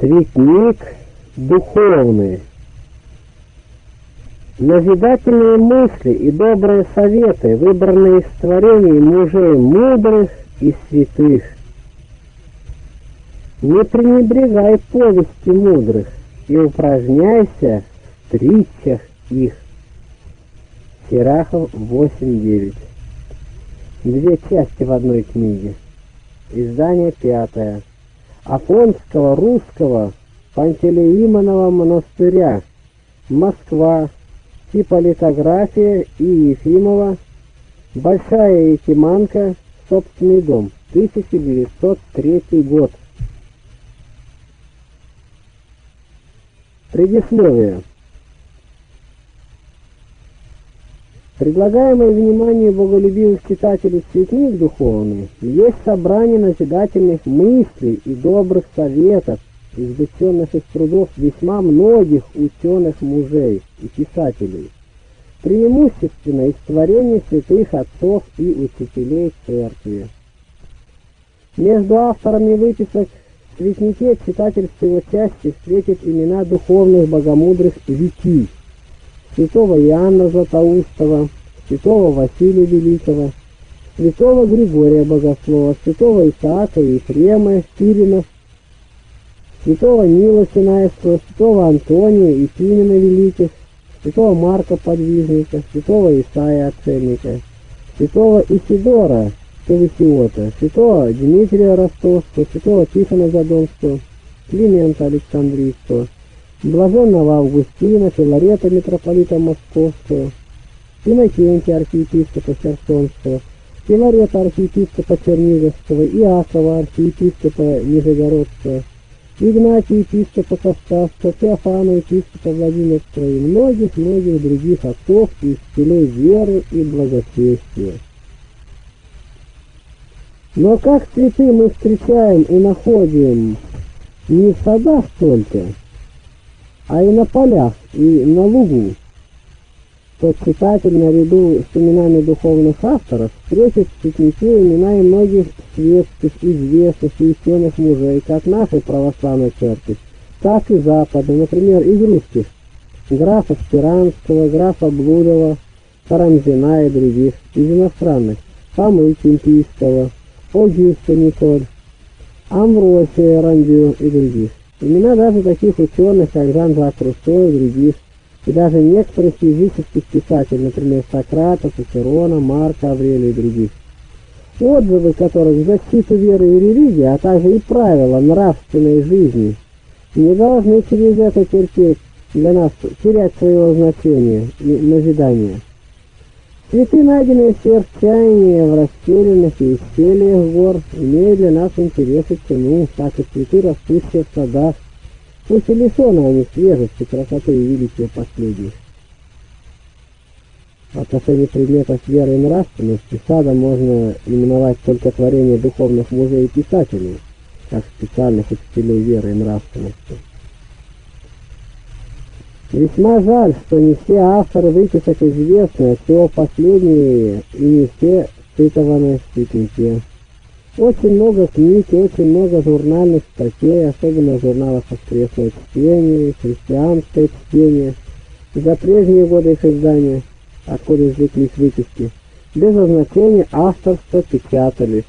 Цветник духовный. Назидательные мысли и добрые советы, выбранные из творений мужей мудрых и святых. Не пренебрегай повести мудрых и упражняйся в притчах их. Сирахов 8.9 Две части в одной книге. Издание пятое. Афонского русского Пантелеимонова монастыря, Москва, типа литография и Ефимова, Большая Якиманка, собственный дом, 1903 год. Предисловие. Предлагаемый вниманию боголюбивых читателей цветник духовный есть собрание назидательных мыслей и добрых советов, извлеченных из трудов весьма многих ученых мужей и писателей, преимущественно из творений святых отцов и учителей церкви. Между авторами выписок в цветнике читатель в его части встретит имена духовных богомудрых витий, святого Иоанна Златоустова, святого Василия Великого, святого Григория Богослова, святого Исаака Ефрема Спирина, святого Нила Синаевского, святого Антония и Пимена Великих, святого Марка Подвижника, святого Исаия Отцельника, святого Исидора Тависиота, святого Дмитрия Ростовского, святого Тихона Задонского, Климента Александрийского, блаженного Августина, Филарета митрополита Московского, Иннокентия архиепископа Херсонского, Филарета архиепископа Черниговского, Иакова архиепископа Нижегородского, Игнатия епископа Кавказского, Феофана епископа Владимирского и многих-многих других отцов и учителей веры и благочестия. Но как цветы мы встречаем и находим не в садах только, а и на полях, и на лугу, то читатель наряду с именами духовных авторов встретит в цветнике имена и многих светских, известных и ученых мужей, как нашей православной церкви, так и запада, например, из русских, графа Спиранского, графа Блудова, Карамзина и других, из иностранных, Фомы Кемпийского, Огюста Николь, Амвросия Рандю и других. Имена даже таких ученых, как Жан-Жак Руссо и других, и даже некоторых языческих писателей, например, Сократа, Цицерона, Марка, Аврелия и других. Отзывы которых защиту веры и религии, а также и правила нравственной жизни, не должны через это терпеть для нас терять своего значения и назидания. Цветы, найденные в сердцании, в расселенных и исцелиях гор, имеют для нас интересы к тему, так и цветы, растущие в садах, пусть и лишены они свежести, красоты и величия последних. В предметов веры и нравственности садом можно именовать только творение духовных мужей и писателей, как специальных учителей веры и нравственности. Весьма жаль, что не все авторы выписок известны, а всего последние и не все цитованы в цветнике. Очень много книг очень много журнальных статей, особенно в журналах «Воскресное чтение», «Христианское чтение», за прежние годы их издания, откуда извлеклись выписки, без означения авторства печатались.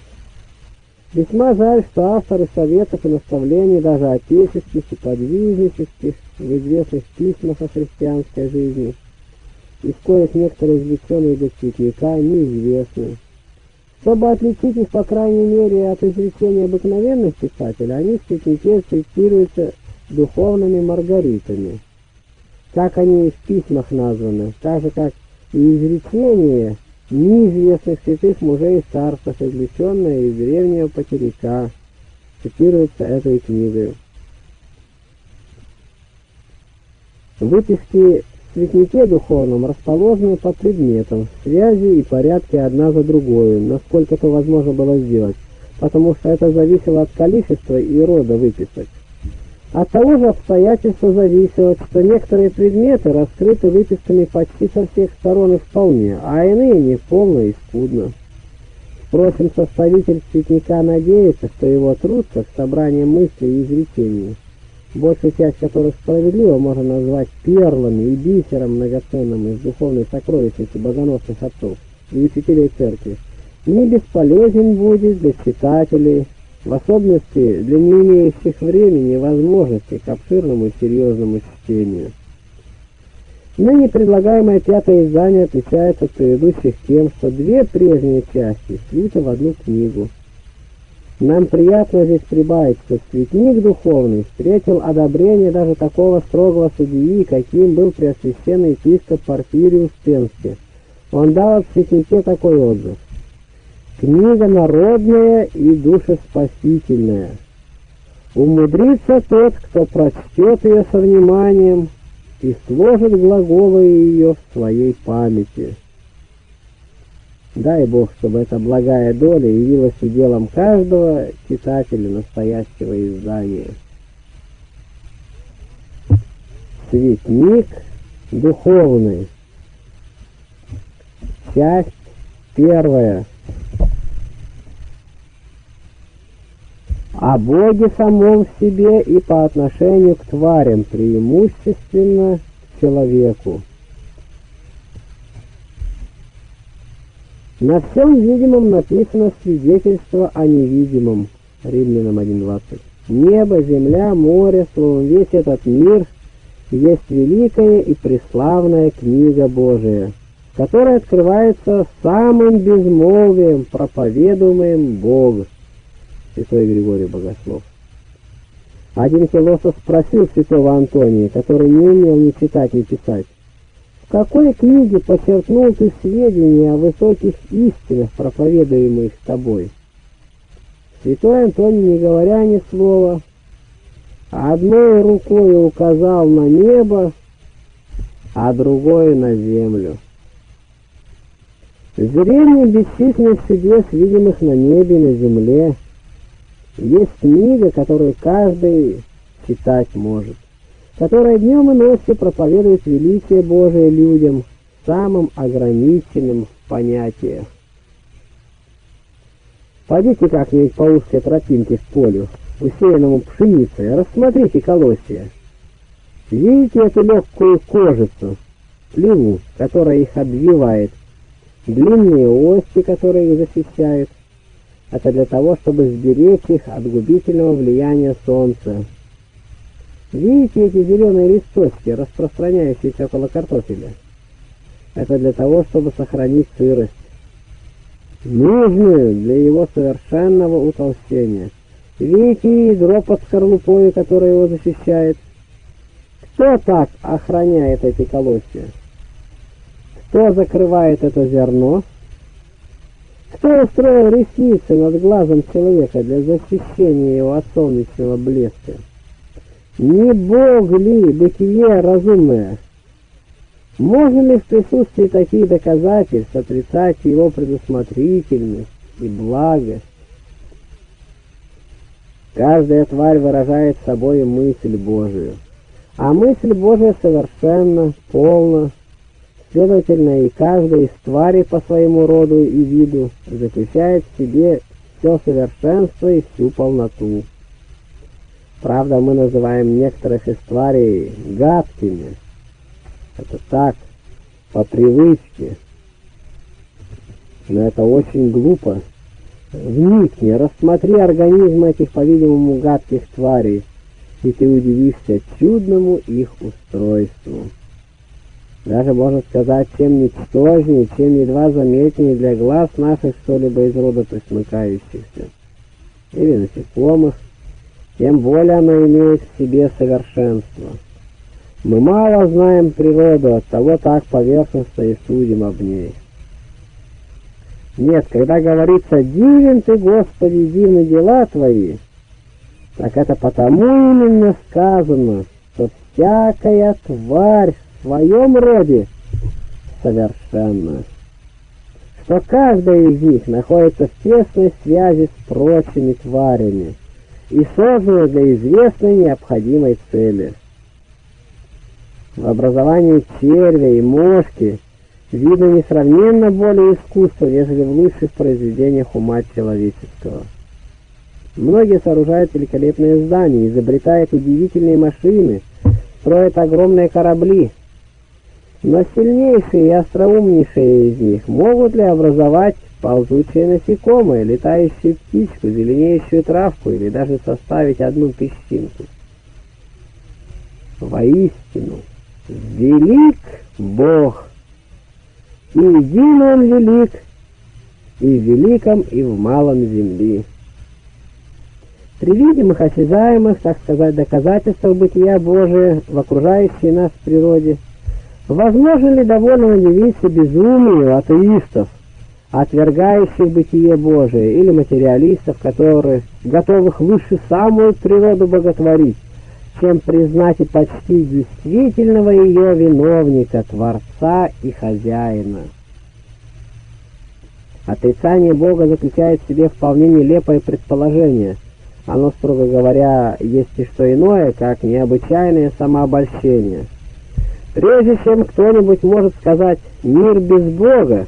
Весьма жаль, что авторы советов и наставлений, даже отеческих и подвижнических, в известных письмах о христианской жизни, из коих некоторые извлеченные до цветника неизвестны. Чтобы отличить их, по крайней мере, от изречения обыкновенных писателей, они в цветнике цитируются духовными маргаритами. Как они в письмах названы, так же, как и изречения неизвестных святых мужей и старцев, извлеченные из древнего потеряка, цитируется этой книгой. Выписки в цветнике духовном расположены по предметам, связи и порядке одна за другой, насколько это возможно было сделать, потому что это зависело от количества и рода выписок. От того же обстоятельства зависело, что некоторые предметы раскрыты выписками почти со всех сторон и вполне, а иные не полно и скудно. Впрочем, составитель цветника надеется, что его труд, как собрание мыслей и изречений, большую часть которых справедливо можно назвать перлами и бисером многоценным из духовной сокровищницы богоносных отцов и учителей церкви, не бесполезен будет для читателей, в особенности для не имеющих времени и возможности к обширному и серьезному чтению. Ныне предлагаемое пятое издание отличается от предыдущих тем, что две прежние части слиты в одну книгу. Нам приятно здесь прибавить, что цветник духовный встретил одобрение даже такого строгого судьи, каким был преосвященный епископ Порфириус Пенский. Он дал о цветнике такой отзыв. Книга народная и душеспасительная. Умудрится тот, кто прочтет ее со вниманием, и сложит глаголы ее в своей памяти. Дай Бог, чтобы эта благая доля явилась уделом каждого читателя настоящего издания. Цветник духовный. Часть первая. о Боге самом в себе и по отношению к тварям, преимущественно к человеку. На всем видимом написано свидетельство о невидимом. Римлянам 1.20. Небо, земля, море, словом, весь этот мир есть великая и преславная книга Божия, которая открывается самым безмолвием, проповедуемым Богом святой Григорий Богослов. Один философ спросил святого Антония, который не умел ни читать, ни писать, какой книге подчеркнул ты сведения о высоких истинах, проповедуемых тобой? Святой Антоний, не говоря ни слова, одной рукой указал на небо, а другой на землю. Зрение бесчисленных чудес, видимых на небе и на земле, есть книга, которую каждый читать может, которая днем и ночью проповедует величие Божие людям, самым ограниченным в понятиях. Пойдите как-нибудь по узкой тропинке в полю, усеянному пшеницей, рассмотрите колосья. Видите эту легкую кожицу, пливу, которая их обвивает, длинные ости, которые их защищают, это для того, чтобы сберечь их от губительного влияния солнца. Видите эти зеленые листочки, распространяющиеся около картофеля? Это для того, чтобы сохранить сырость, нужную для его совершенного утолщения. Видите ядро под скорлупой, которое его защищает? Кто так охраняет эти колосья? Кто закрывает это зерно? Кто устроил ресницы над глазом человека для защищения его от солнечного блеска? Не Бог ли, бытие разумное? Можно ли в присутствии таких доказательств отрицать его предусмотрительность и благость? Каждая тварь выражает собой мысль Божию, а мысль Божия совершенно, полна, Следовательно, и каждая из тварей по своему роду и виду заключает в себе все совершенство и всю полноту. Правда, мы называем некоторых из тварей гадкими. Это так, по привычке. Но это очень глупо. Вникни, рассмотри организм этих, по-видимому, гадких тварей, и ты удивишься чудному их устройству даже, можно сказать, чем ничтожнее, чем едва заметнее для глаз наших что-либо из рода присмыкающихся, или насекомых, тем более оно имеет в себе совершенство. Мы мало знаем природу, от того так поверхностно и судим об ней. Нет, когда говорится «Дивен ты, Господи, дивны дела твои», так это потому именно сказано, что всякая тварь в своем роде совершенно, что каждая из них находится в тесной связи с прочими тварями и создана для известной необходимой цели. В образовании червя и мошки видно несравненно более искусства, нежели в лучших произведениях ума человеческого. Многие сооружают великолепные здания, изобретают удивительные машины, строят огромные корабли. Но сильнейшие и остроумнейшие из них могут ли образовать ползучее насекомое, летающую птичку, зеленеющую травку или даже составить одну песчинку? Воистину, велик Бог, и един Он велик, и в великом, и в малом земли. При видимых, осязаемых, так сказать, доказательствах бытия Божия в окружающей нас природе, возможно ли довольно удивиться безумию атеистов, отвергающих бытие Божие, или материалистов, которые готовых выше самую природу боготворить, чем признать и почти действительного ее виновника, Творца и Хозяина. Отрицание Бога заключает в себе вполне нелепое предположение – оно, строго говоря, есть и что иное, как необычайное самообольщение. Прежде чем кто-нибудь может сказать «мир без Бога»,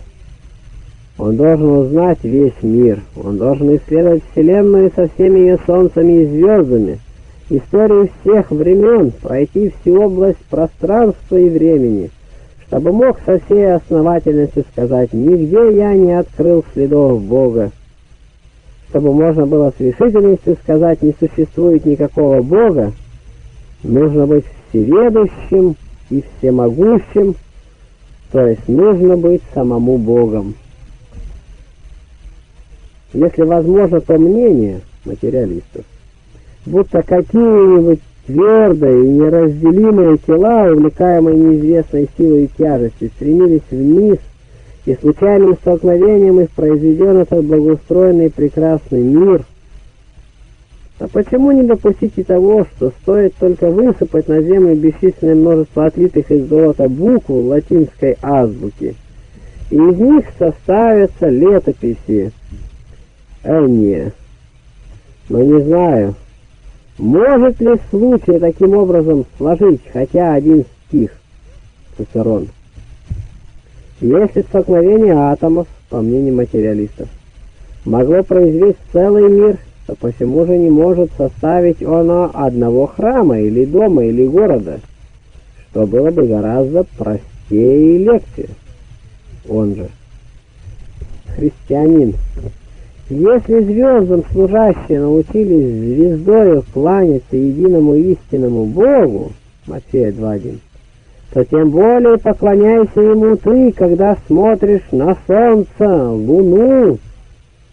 он должен узнать весь мир, он должен исследовать Вселенную со всеми ее солнцами и звездами, историю всех времен, пройти всю область пространства и времени, чтобы мог со всей основательностью сказать «нигде я не открыл следов Бога» чтобы можно было с решительностью сказать «не существует никакого Бога», нужно быть всеведущим и всемогущим, то есть нужно быть самому Богом. Если возможно, то мнение материалистов, будто какие-нибудь твердые и неразделимые тела, увлекаемые неизвестной силой и тяжестью, стремились вниз и случайным столкновением их произведен этот благоустроенный прекрасный мир. А почему не допустить и того, что стоит только высыпать на землю бесчисленное множество отлитых из золота букв латинской азбуки, и из них составятся летописи Энния? Но не знаю, может ли случай таким образом сложить хотя один стих Цицерон. Если столкновение атомов, по мнению материалистов, могло произвести целый мир, то почему же не может составить оно одного храма, или дома, или города, что было бы гораздо простее и легче? Он же христианин. Если звездам служащие научились звездою кланяться единому истинному Богу, Матфея 2.1, то тем более поклоняйся ему ты, когда смотришь на солнце, луну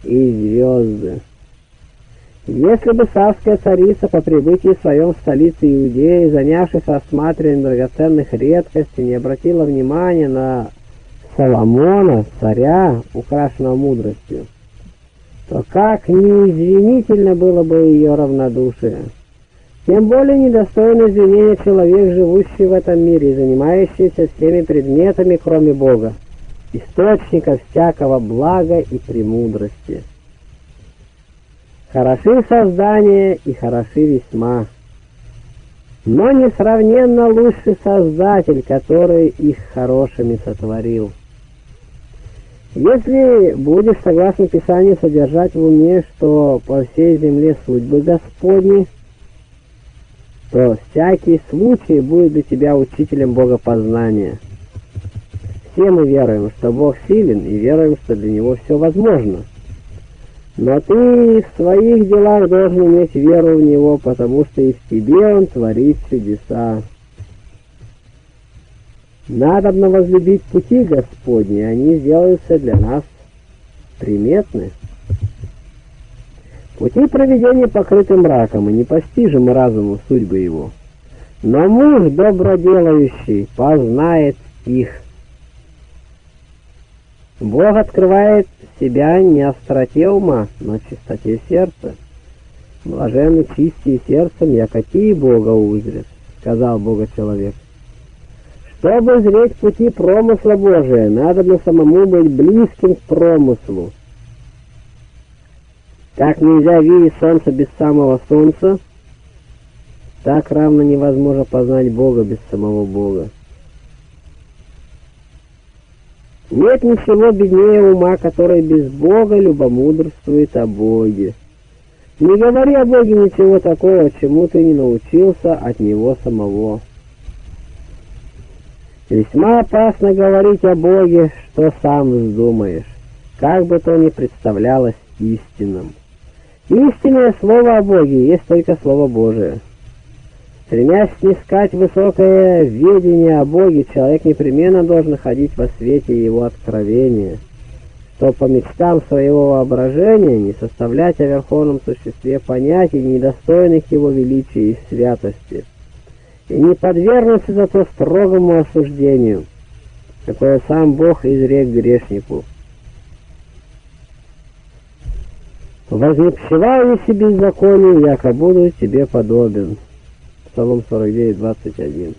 и звезды. Если бы царская царица по прибытии в своем столице Иудеи, занявшись осматриванием драгоценных редкостей, не обратила внимания на Соломона, царя, украшенного мудростью, то как неизвинительно было бы ее равнодушие. Тем более недостойно извинения человек, живущий в этом мире и занимающийся всеми предметами, кроме Бога, источника всякого блага и премудрости. Хороши создания и хороши весьма, но несравненно лучший Создатель, который их хорошими сотворил. Если будешь, согласно Писанию, содержать в уме, что по всей земле судьбы Господни – то всякий случай будет для тебя учителем богопознания. Все мы веруем, что Бог силен, и веруем, что для Него все возможно. Но ты в своих делах должен иметь веру в Него, потому что и в тебе Он творит чудеса. Надобно возлюбить пути Господни, они сделаются для нас приметны. Пути проведения покрыты мраком, и непостижимы разуму судьбы его. Но муж доброделающий познает их. Бог открывает себя не остроте ума, но чистоте сердца. Блаженны чистие сердцем, я какие Бога узрят, сказал Бога человек. Чтобы зреть пути промысла Божия, надо на самому быть близким к промыслу. Как нельзя видеть солнце без самого солнца, так равно невозможно познать Бога без самого Бога. Нет ничего беднее ума, который без Бога любомудрствует о Боге. Не говори о Боге ничего такого, чему ты не научился от Него самого. Весьма опасно говорить о Боге, что сам вздумаешь, как бы то ни представлялось истинным. Истинное слово о Боге есть только Слово Божие. Стремясь снискать высокое ведение о Боге, человек непременно должен ходить во свете Его откровения – то по мечтам своего воображения не составлять о верховном существе понятий, недостойных его величия и святости, не подвергнуться зато строгому осуждению, какое сам Бог изрек грешнику. «Вознепщевай неси беззаконие, яко буду тебе подобен». Псалом 49, 21.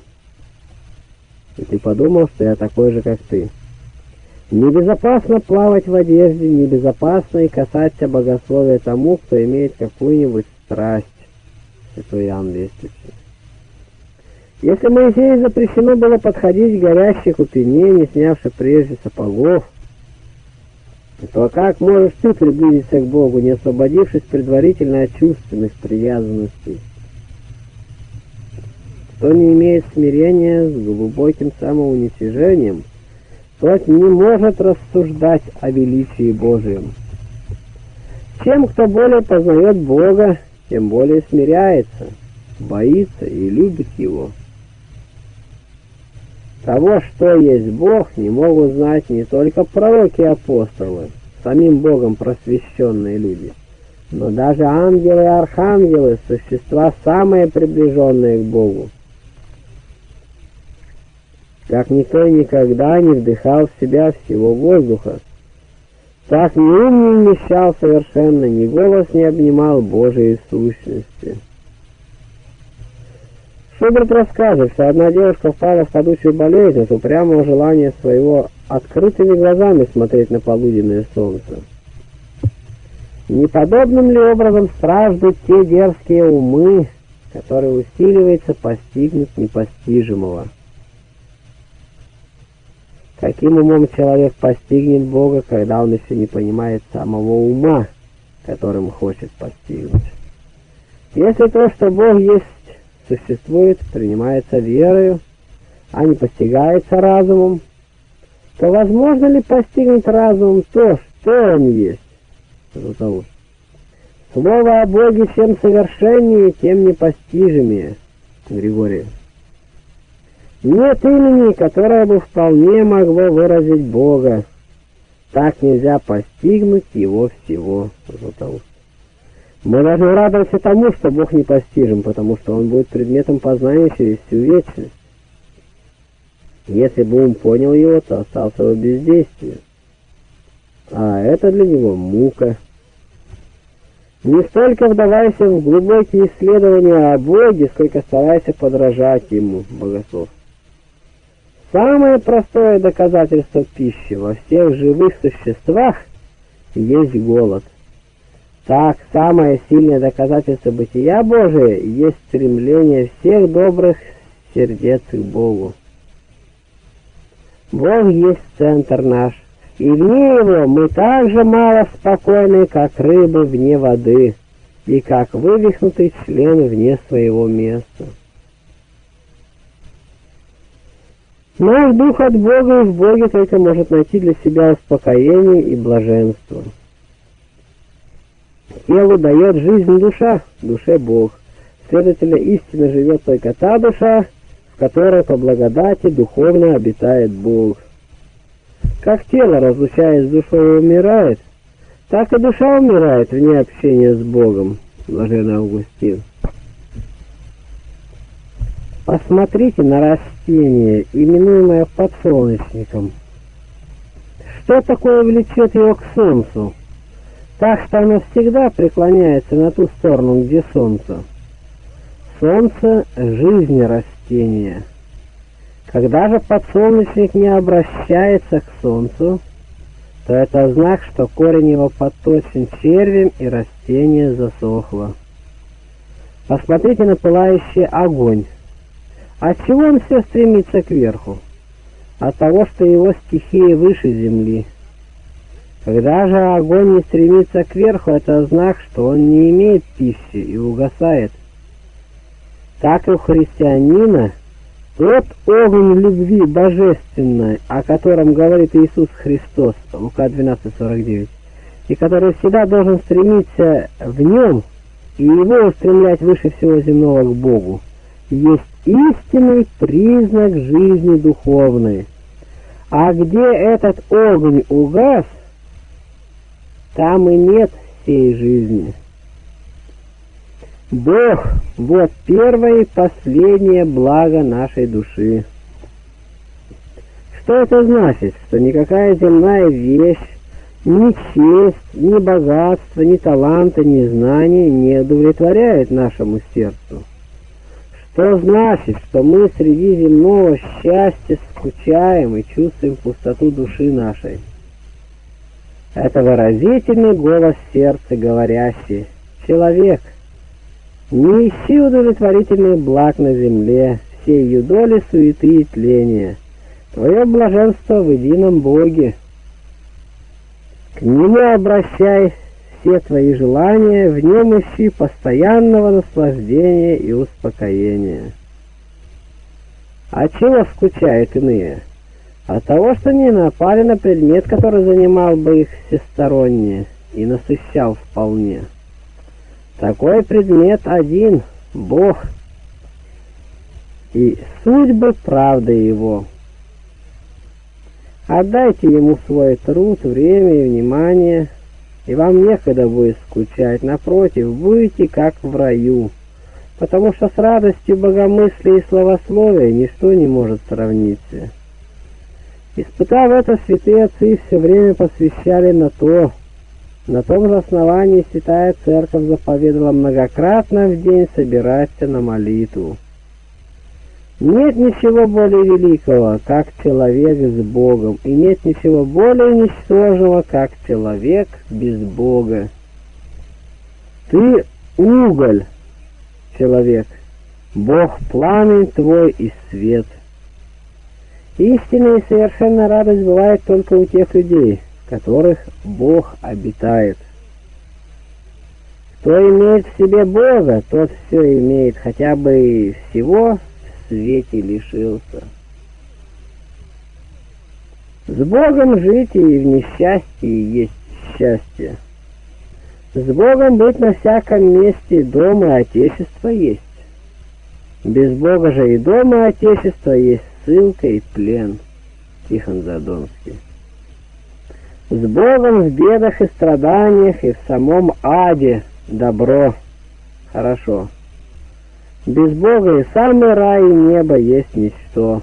«И ты подумал, что я такой же, как ты». Небезопасно плавать в одежде, небезопасно и касаться богословия тому, кто имеет какую-нибудь страсть. Святой Иоанн Вестичный. Если Моисею запрещено было подходить к горящей купине, не снявши прежде сапогов, то как можешь ты приблизиться к Богу, не освободившись предварительно от чувственных привязанностей? Кто не имеет смирения с глубоким самоуничижением – тот не может рассуждать о величии Божьем. Чем кто более познает Бога, тем более смиряется, боится и любит Его. Того, что есть Бог, не могут знать не только пророки и апостолы, самим Богом просвещенные люди, но даже ангелы и архангелы, существа самые приближенные к Богу как никто никогда не вдыхал в себя всего воздуха. Так ни ум не вмещал совершенно, ни голос не обнимал Божией сущности. Шуберт расскажет, что одна девушка впала в падучую болезнь от упрямого желания своего открытыми глазами смотреть на полуденное солнце. Неподобным ли образом страждут те дерзкие умы, которые усиливается постигнуть непостижимого? Каким умом человек постигнет Бога, когда он еще не понимает самого ума, которым хочет постигнуть? Если то, что Бог есть, существует, принимается верою, а не постигается разумом, то возможно ли постигнуть разумом то, что он есть? Слово о Боге чем совершеннее, тем непостижимее. Григорий. Нет имени, которое бы вполне могло выразить Бога. Так нельзя постигнуть Его всего. Златоуст. Мы должны радоваться тому, что Бог не постижим, потому что Он будет предметом познания через всю вечность. Если бы он понял его, то остался бы бездействие. А это для него мука. Не столько вдавайся в глубокие исследования о Боге, сколько старайся подражать Ему, богослов. Самое простое доказательство пищи во всех живых существах есть голод. Так, самое сильное доказательство бытия Божия есть стремление всех добрых сердец к Богу. Бог есть центр наш, и вне его мы так же мало спокойны, как рыбы вне воды, и как вывихнутый член вне своего места. Наш дух от Бога и в Боге только может найти для себя успокоение и блаженство. Телу дает жизнь душа, душе Бог. Следовательно, истинно живет только та душа, в которой по благодати духовно обитает Бог. Как тело, разлучаясь с душой, умирает, так и душа умирает вне общения с Богом, блаженный Августин. Посмотрите на растение, именуемое подсолнечником. Что такое влечет его к солнцу? Так что оно всегда преклоняется на ту сторону, где солнце. Солнце — жизнь растения. Когда же подсолнечник не обращается к солнцу, то это знак, что корень его подточен червем и растение засохло. Посмотрите на пылающий огонь. От чего он все стремится кверху? От того, что его стихия выше земли. Когда же огонь не стремится кверху, это знак, что он не имеет пищи и угасает. Так и у христианина тот огонь любви божественной, о котором говорит Иисус Христос, Лука 12:49, и который всегда должен стремиться в нем и его устремлять выше всего земного к Богу, есть истинный признак жизни духовной. А где этот огонь угас, там и нет всей жизни. Бог – вот первое и последнее благо нашей души. Что это значит? Что никакая земная вещь, ни честь, ни богатство, ни таланты, ни знания не удовлетворяют нашему сердцу. Что значит, что мы среди земного счастья скучаем и чувствуем пустоту души нашей? Это выразительный голос сердца, говорящий, «Человек, не ищи удовлетворительных благ на земле, все ее доли суеты и тления. Твое блаженство в едином Боге. К Нему обращай все твои желания, в Нем ищи постоянного наслаждения и успокоения. А чего скучают иные? От того, что не напали на предмет, который занимал бы их всесторонне и насыщал вполне. Такой предмет один — Бог, и судьбы правды Его. Отдайте Ему свой труд, время и внимание, и вам некогда будет скучать, напротив, будете как в раю, потому что с радостью богомыслия и словословия ничто не может сравниться. Испытав это, святые отцы все время посвящали на то, на том же основании Святая Церковь заповедала многократно в день собираться на молитву. Нет ничего более великого, как человек с Богом, и нет ничего более ничтожного, как человек без Бога. Ты уголь, человек, Бог пламень твой и свет — Истинная и совершенная радость бывает только у тех людей, в которых Бог обитает. Кто имеет в себе Бога, тот все имеет, хотя бы всего в свете лишился. С Богом жить и в несчастье есть счастье. С Богом быть на всяком месте, дом и отечество есть. Без Бога же и дом и отечество есть ссылка и плен. Тихон Задонский. С Богом в бедах и страданиях и в самом аде добро. Хорошо. Без Бога и самый рай и небо есть ничто.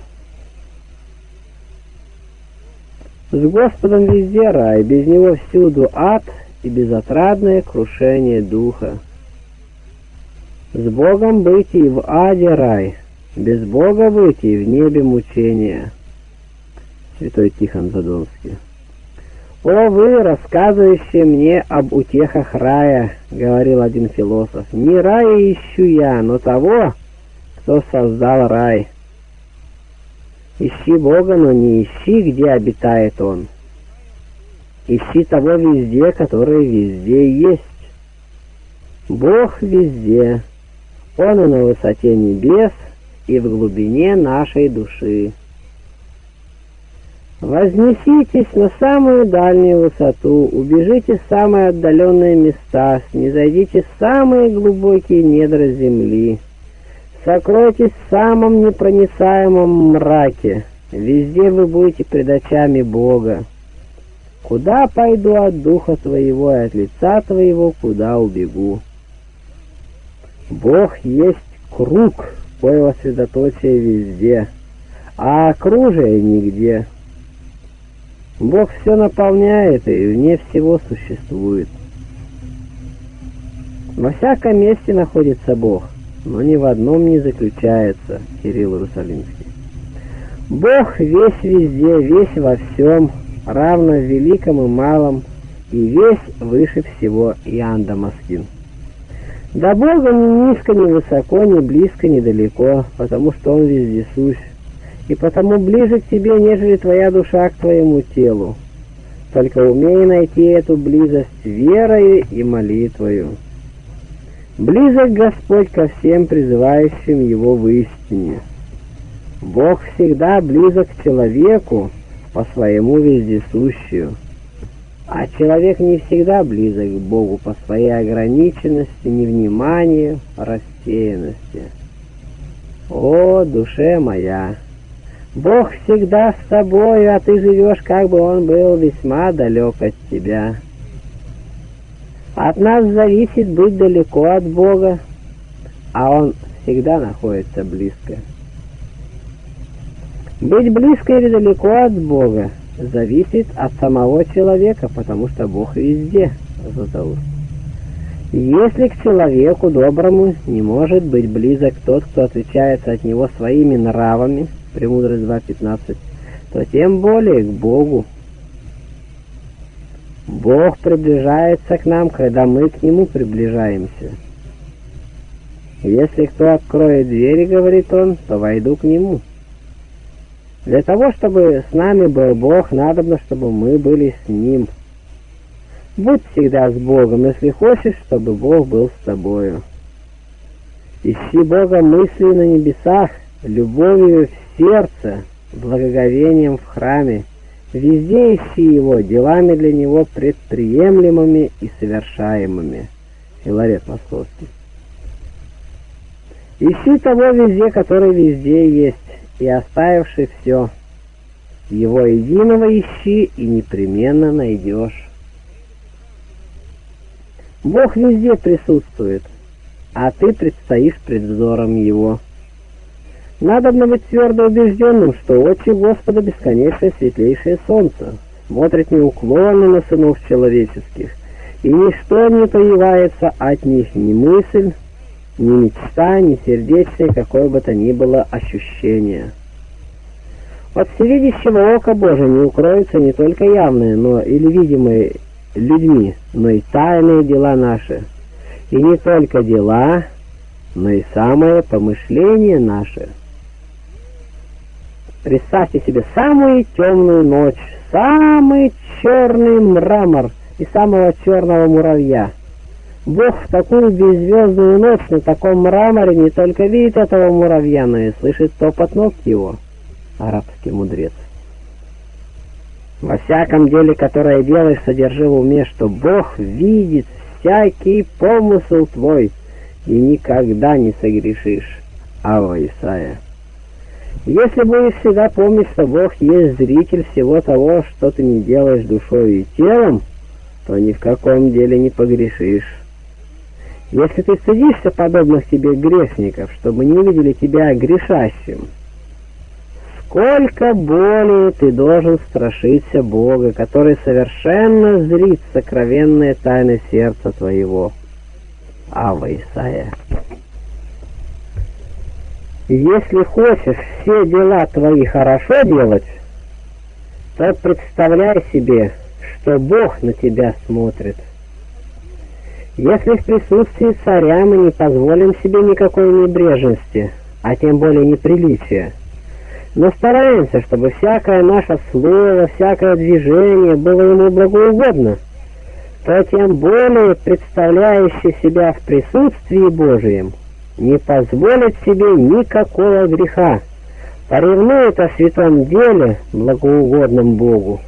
С Господом везде рай, без Него всюду ад и безотрадное крушение духа. С Богом быть и в аде рай — без Бога выйти в небе мучения. Святой Тихон Задонский. «О вы, рассказывающие мне об утехах рая», — говорил один философ, — «не рая ищу я, но того, кто создал рай. Ищи Бога, но не ищи, где обитает Он. Ищи того везде, который везде есть. Бог везде, Он и на высоте небес, и в глубине нашей души. Вознеситесь на самую дальнюю высоту, убежите в самые отдаленные места, снизойдите в самые глубокие недра земли. Сокройтесь в самом непроницаемом мраке. Везде вы будете пред очами Бога. Куда пойду от духа твоего и от лица твоего, куда убегу? Бог есть круг, Твоего средоточия везде, а окружие нигде. Бог все наполняет и вне всего существует. Во всяком месте находится Бог, но ни в одном не заключается Кирилл Иерусалимский. Бог весь везде, весь во всем, равно в великом и малом, и весь выше всего Иоанн Дамаскин. До Бога ни низко, ни высоко, ни близко, ни далеко, потому что Он везде сущ, и потому ближе к тебе, нежели твоя душа к твоему телу. Только умей найти эту близость верою и молитвою. Близок Господь ко всем призывающим Его в истине. Бог всегда близок к человеку по своему вездесущую. А человек не всегда близок к Богу по своей ограниченности, невниманию, рассеянности. О, душе моя! Бог всегда с тобою, а ты живешь, как бы Он был весьма далек от тебя. От нас зависит быть далеко от Бога, а Он всегда находится близко. Быть близко или далеко от Бога зависит от самого человека, потому что Бог везде, Златоуст. Если к человеку доброму не может быть близок тот, кто отличается от него своими нравами, Премудрость 2.15, то тем более к Богу. Бог приближается к нам, когда мы к Нему приближаемся. Если кто откроет двери, говорит он, то войду к Нему. Для того, чтобы с нами был Бог, надо, чтобы мы были с Ним. Будь всегда с Богом, если хочешь, чтобы Бог был с тобою. Ищи Бога мысли на небесах, любовью в сердце, благоговением в храме. Везде ищи Его, делами для Него предприемлемыми и совершаемыми. Филарет Московский. Ищи того везде, который везде есть, и оставивший все. Его единого ищи и непременно найдешь. Бог везде присутствует, а ты предстоишь пред взором Его. Надо быть твердо убежденным, что очи Господа бесконечное светлейшее солнце, смотрит неуклонно на сынов человеческих, и ничто не появляется от них ни мысль, ни мечта, ни сердечное какое бы то ни было ощущение. От всевидящего ока Божия не укроются не только явные, но или видимые людьми, но и тайные дела наши. И не только дела, но и самое помышление наше. Представьте себе самую темную ночь, самый черный мрамор и самого черного муравья. Бог в такую беззвездную ночь на таком мраморе не только видит этого муравья, но и слышит топот ног его. Арабский мудрец. Во всяком деле, которое делаешь, содержи в уме, что Бог видит всякий помысл твой, и никогда не согрешишь. Ава Исайя. Если будешь всегда помнить, что Бог есть зритель всего того, что ты не делаешь душой и телом, то ни в каком деле не погрешишь. Если ты стыдишься подобных тебе грешников, чтобы не видели тебя грешащим, сколько более ты должен страшиться Бога, который совершенно зрит сокровенные тайны сердца твоего. Ава Исайя. Если хочешь все дела твои хорошо делать, то представляй себе, что Бог на тебя смотрит. Если в присутствии царя мы не позволим себе никакой небрежности, а тем более неприличия, но стараемся, чтобы всякое наше слово, всякое движение было ему благоугодно, то тем более представляющий себя в присутствии Божием – не позволит себе никакого греха, поревнует о святом деле, благоугодном Богу.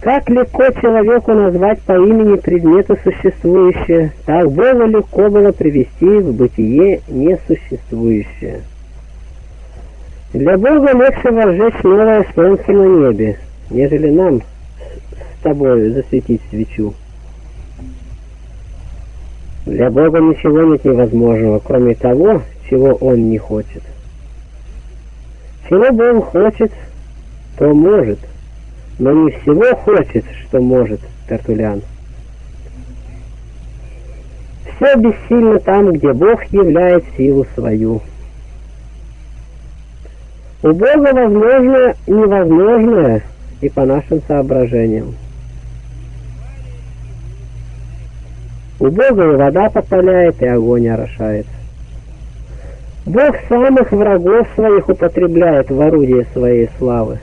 Как легко человеку назвать по имени предметы существующее, так Богу легко было привести в бытие несуществующее. Для Бога легче возжечь новое солнце на небе, нежели нам с тобой засветить свечу. Для Бога ничего нет невозможного, кроме того, чего Он не хочет. Чего Бог хочет, то может, но не всего хочет, что может Тертулян. Все бессильно там, где Бог являет силу свою. У Бога возможно невозможное и по нашим соображениям. У Бога и вода попаляет, и огонь орошает. Бог самых врагов своих употребляет в орудие своей славы.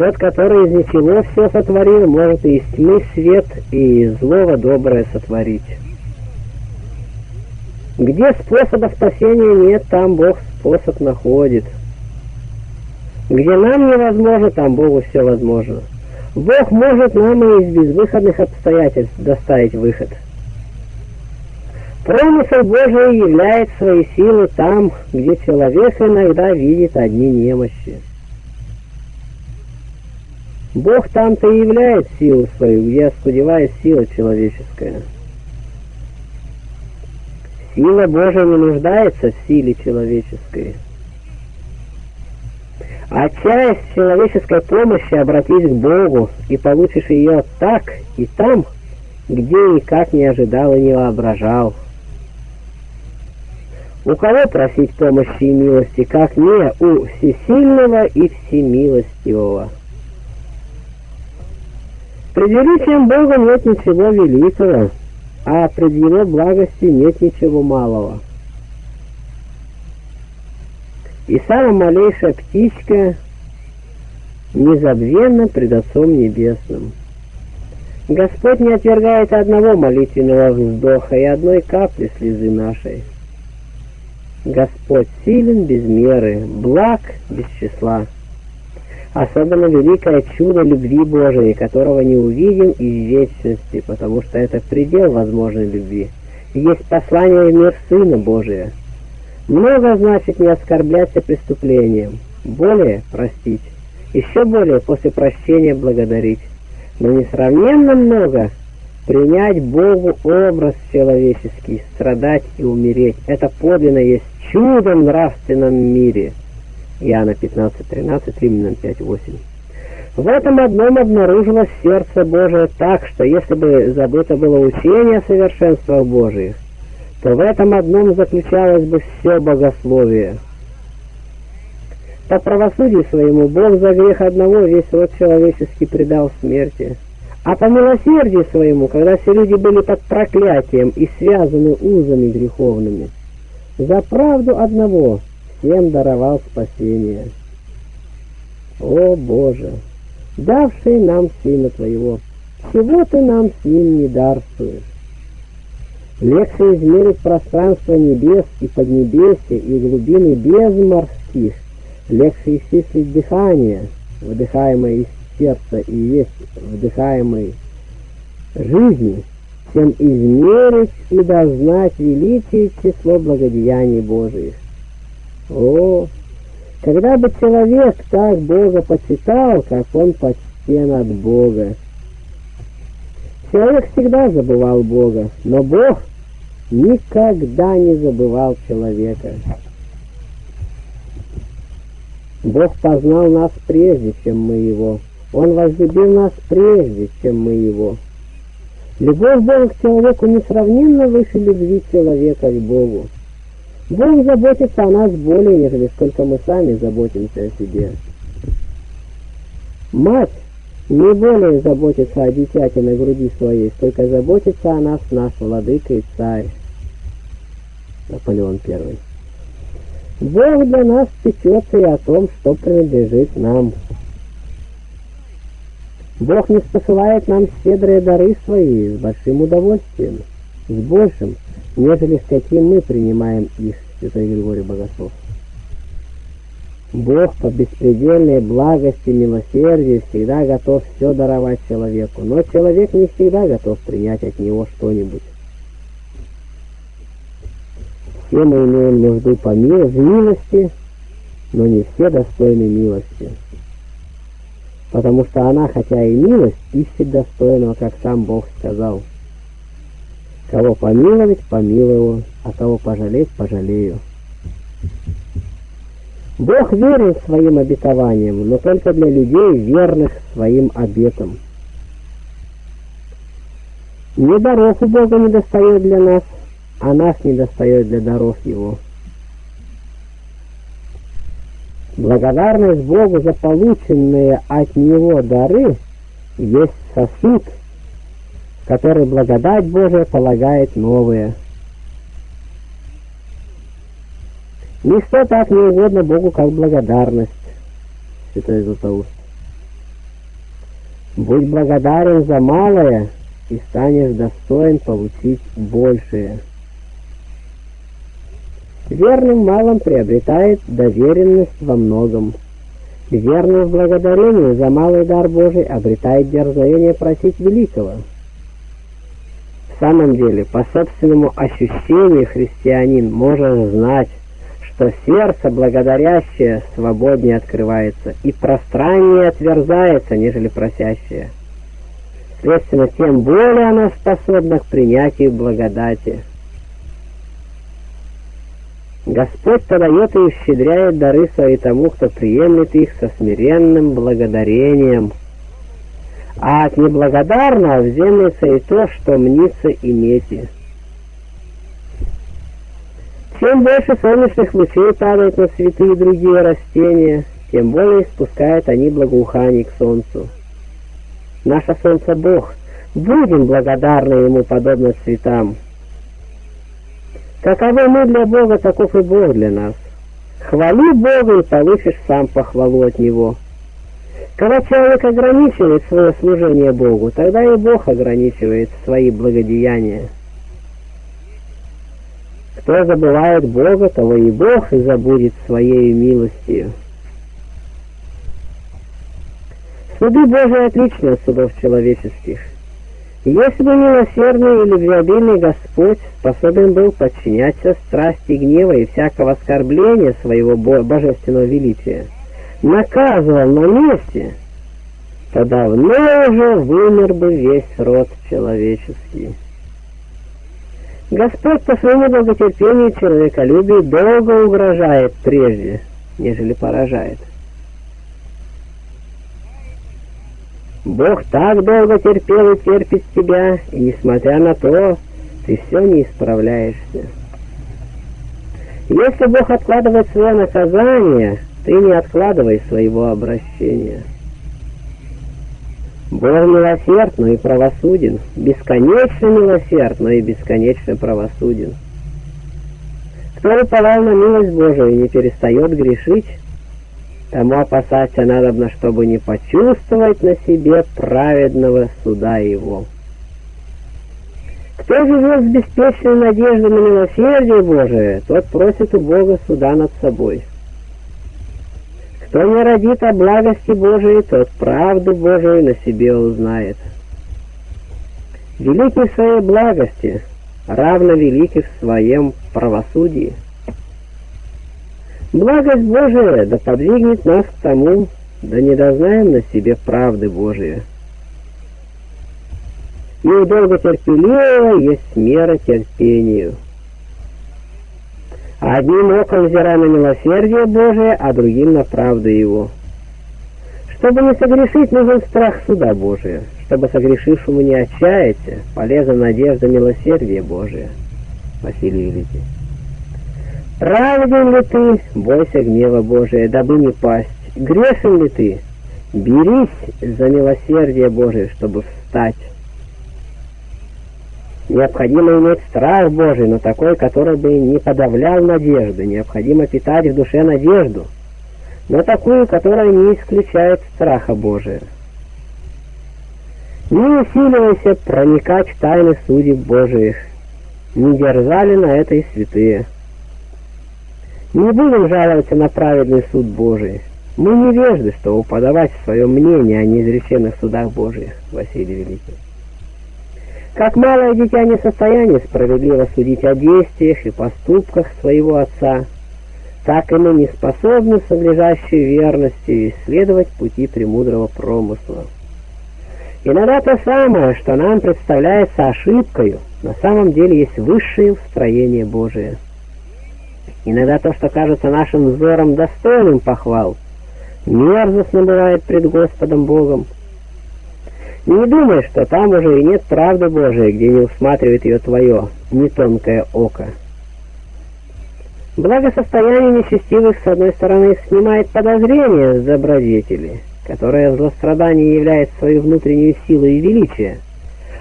Тот, который из ничего все сотворил, может и из тьмы свет, и из злого доброе сотворить. Где способа спасения нет, там Бог способ находит. Где нам невозможно, там Богу все возможно. Бог может нам и из безвыходных обстоятельств доставить выход. Промысел Божий являет свои силы там, где человек иногда видит одни немощи. Бог там-то и являет силу свою, где оскудевает сила человеческая. Сила Божия не нуждается в силе человеческой. А часть человеческой помощи обратись к Богу, и получишь ее так и там, где никак не ожидал и не воображал. У кого просить помощи и милости, как не у всесильного и всемилостивого? Пред величием Бога нет ничего великого, а пред Его благостью нет ничего малого. И самая малейшая птичка незабвенна пред Отцом Небесным. Господь не отвергает одного молитвенного вздоха и одной капли слезы нашей. Господь силен без меры, благ без числа. Особенно великое чудо любви Божией, которого не увидим и в вечности, потому что это предел возможной любви. Есть послание в мир Сына Божия. Много значит не оскорбляться преступлением, более простить, еще более после прощения благодарить, но несравненно много принять Богу образ человеческий, страдать и умереть. Это подлинно есть чудо в нравственном мире. Иоанна 15.13, Римлянам 5.8. В этом одном обнаружилось сердце Божие так, что если бы забыто было учение о совершенствах Божиих, то в этом одном заключалось бы все богословие. По правосудию своему Бог за грех одного весь род человеческий предал смерти. А по милосердию своему, когда все люди были под проклятием и связаны узами греховными, за правду одного всем даровал спасение. О Боже, давший нам Сына Твоего, чего Ты нам с Ним не дарствуешь? Легче измерить пространство небес и поднебесья и глубины без морских, легче исчислить дыхание, выдыхаемое из сердца и есть вдыхаемой жизни, чем измерить и дознать величие число благодеяний Божиих. О, когда бы человек так Бога почитал, как он почтен от Бога. Человек всегда забывал Бога, но Бог никогда не забывал человека. Бог познал нас прежде, чем мы Его. Он возлюбил нас прежде, чем мы Его. Любовь Бога к человеку несравненно выше любви человека к Богу. Бог заботится о нас более, нежели сколько мы сами заботимся о себе. Мать не более заботится о дитяте на груди своей, сколько заботится о нас наш владыка и царь. Наполеон I. Бог для нас печется и о том, что принадлежит нам. Бог не спосылает нам щедрые дары свои с большим удовольствием, с большим, нежели с каким мы принимаем их, святой Григорий Богослов. Бог по беспредельной благости милосердию всегда готов все даровать человеку, но человек не всегда готов принять от него что-нибудь. Все мы имеем нужду по миру, в милости, но не все достойны милости. Потому что она, хотя и милость, ищет достойного, как сам Бог сказал. Кого помиловать, помилую, а кого пожалеть, пожалею. Бог верен своим обетованиям, но только для людей, верных своим обетам. Ни даров у Бога не достает для нас, а нас не достает для даров Его. Благодарность Богу за полученные от Него дары есть сосуд, который благодать Божия полагает новые. Ничто так не угодно Богу, как благодарность, святой Златоуст. Будь благодарен за малое, и станешь достоин получить большее. Верным малым приобретает доверенность во многом. Верный в благодарении за малый дар Божий обретает дерзновение просить великого. Самом деле, по собственному ощущению христианин может знать, что сердце благодарящее свободнее открывается и пространнее отверзается, нежели просящее. Следственно, тем более оно способно к принятию благодати. Господь подает и ущедряет дары свои тому, кто приемлет их со смиренным благодарением. А от неблагодарного вземется и то, что мнится имейте. Чем больше солнечных лучей падает на цветы и другие растения, тем более спускают они благоухание к солнцу. Наше солнце Бог, будем благодарны Ему подобно цветам. Каковы мы для Бога, таков и Бог для нас. Хвали Бога и получишь сам похвалу от Него. Когда человек ограничивает свое служение Богу, тогда и Бог ограничивает свои благодеяния. Кто забывает Бога, того и Бог и забудет своей милостью. Суды Божии отличны от судов человеческих. Если бы милосердный или любвеобильный Господь способен был подчиняться страсти гнева и всякого оскорбления своего божественного величия, наказывал на месте, то давно уже вымер бы весь род человеческий. Господь по своему долготерпению и человеколюбию долго угрожает прежде, нежели поражает. Бог так долго терпел и терпит тебя, и несмотря на то, ты все не исправляешься. Если Бог откладывает свое наказание, ты не откладывай своего обращения. Бог милосерд, но и правосуден, бесконечно милосерд, но и бесконечно правосуден. Кто уповал на милость Божию и не перестает грешить, тому опасаться надобно, чтобы не почувствовать на себе праведного суда его. Кто живет с беспечной надеждой на милосердие Божие, тот просит у Бога суда над собой. Кто не родит о благости Божией, тот правду Божию на себе узнает. Великий в своей благости, равно великий в своем правосудии. Благость Божия да подвигнет нас к тому, да не дознаем на себе правды Божия. И у долготерпеливого есть мера терпению. Одним оком взирая на милосердие Божие, а другим на правду Его. Чтобы не согрешить, нужен страх суда Божия. Чтобы согрешившему не отчаяться, полезна надежда милосердия Божия. Василий Великий. Праведен ли ты, бойся гнева Божия, дабы не пасть. Грешен ли ты, берись за милосердие Божие, чтобы встать. Необходимо иметь страх Божий, но такой, который бы не подавлял надежды. Необходимо питать в душе надежду, но такую, которая не исключает страха Божия. Не усиливайся проникать в тайны судеб Божиих, не держали на это и святые. Не будем жаловаться на праведный суд Божий. Мы невежды, чтобы подавать свое мнение о неизреченных судах Божиих, Василий Великий. Как малое дитя не в состоянии справедливо судить о действиях и поступках своего отца, так и мы не способны с надлежащей верностью исследовать пути премудрого промысла. Иногда то самое, что нам представляется ошибкою, на самом деле есть высшее устроение Божие. Иногда то, что кажется нашим взором достойным похвал, мерзостно бывает пред Господом Богом, не думай, что там уже и нет правды Божией, где не усматривает ее твое, не тонкое око. Благосостояние нечестивых, с одной стороны, снимает подозрение с добродетели, которая в злострадании является свою внутреннюю силу и величие,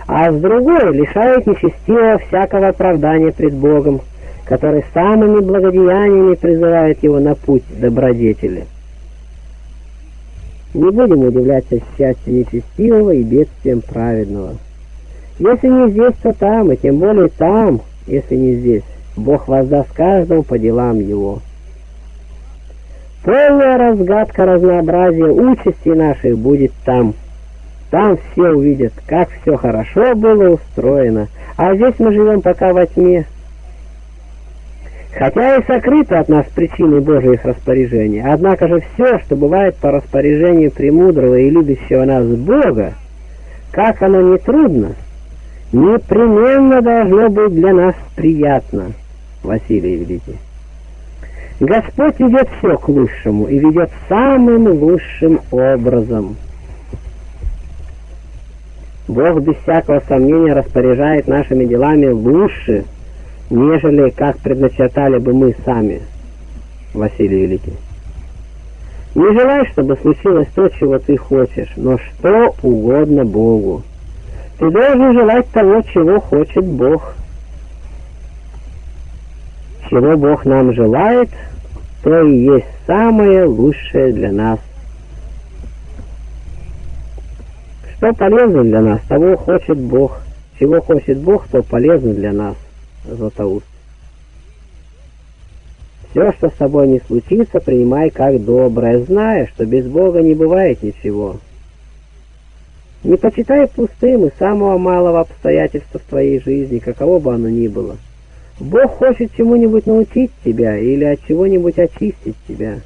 а с другой лишает нечестивого всякого оправдания пред Богом, который самыми благодеяниями призывает его на путь добродетели. Не будем удивляться счастью нечестивого и бедствием праведного. Если не здесь, то там, и тем более там, если не здесь. Бог воздаст каждому по делам его. Полная разгадка разнообразия участи наших будет там. Там все увидят, как все хорошо было устроено, а здесь мы живем пока во тьме. Хотя и сокрыты от нас причины Божьих распоряжений, однако же все, что бывает по распоряжению премудрого и любящего нас Бога, как оно не трудно, непременно должно быть для нас приятно. Василий Великий. Господь ведет все к лучшему и ведет самым лучшим образом. Бог без всякого сомнения распоряжает нашими делами лучше, нежели как предначертали бы мы сами, Василий Великий. Не желай, чтобы случилось то, чего ты хочешь, но что угодно Богу. Ты должен желать того, чего хочет Бог. Чего Бог нам желает, то и есть самое лучшее для нас. Что полезно для нас, того хочет Бог. Чего хочет Бог, то полезно для нас. Златоуст. Все, что с тобой не случится, принимай как доброе, зная, что без Бога не бывает ничего. Не почитай пустым и самого малого обстоятельства в твоей жизни, каково бы оно ни было. Бог хочет чему-нибудь научить тебя или от чего-нибудь очистить тебя.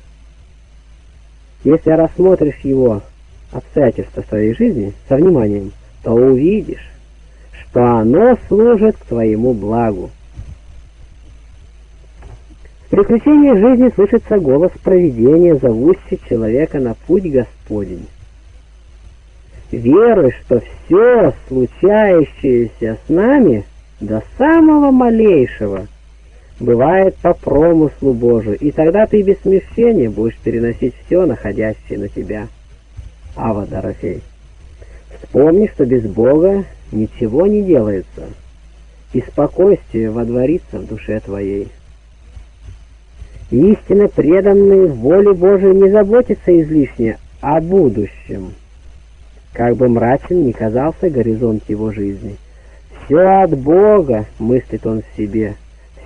Если рассмотришь его обстоятельства своей жизни со вниманием, то увидишь, что оно служит к твоему благу. В приключении жизни слышится голос провидения, зовущий человека на путь Господень. Веруй, что все случающееся с нами до самого малейшего бывает по промыслу Божию, и тогда ты без смещения будешь переносить все, находящее на тебя. Ава Дорофей. Вспомни, что без Бога ничего не делается, и спокойствие водворится в душе твоей. Истинно преданный воле Божией не заботится излишне о будущем, как бы мрачен ни казался горизонт его жизни. Все от Бога, мыслит он в себе,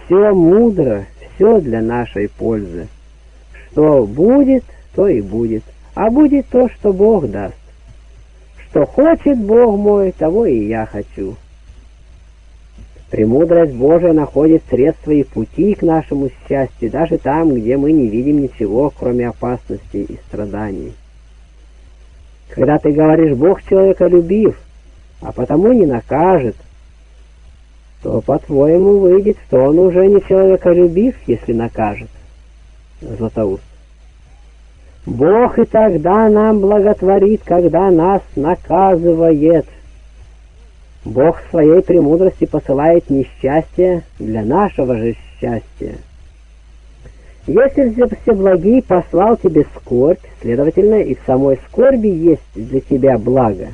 все мудро, все для нашей пользы. Что будет, то и будет, а будет то, что Бог даст. Что хочет Бог мой, того и я хочу. Премудрость Божия находит средства и пути к нашему счастью, даже там, где мы не видим ничего, кроме опасностей и страданий. Когда ты говоришь «Бог человека любив», а потому не накажет, то, по-твоему, выйдет, что он уже не человеколюбив, если накажет. Златоуст. Бог и тогда нам благотворит, когда нас наказывает. Бог в своей премудрости посылает несчастье для нашего же счастья. Если же Всеблагий послал тебе скорбь, следовательно, и в самой скорби есть для тебя благо.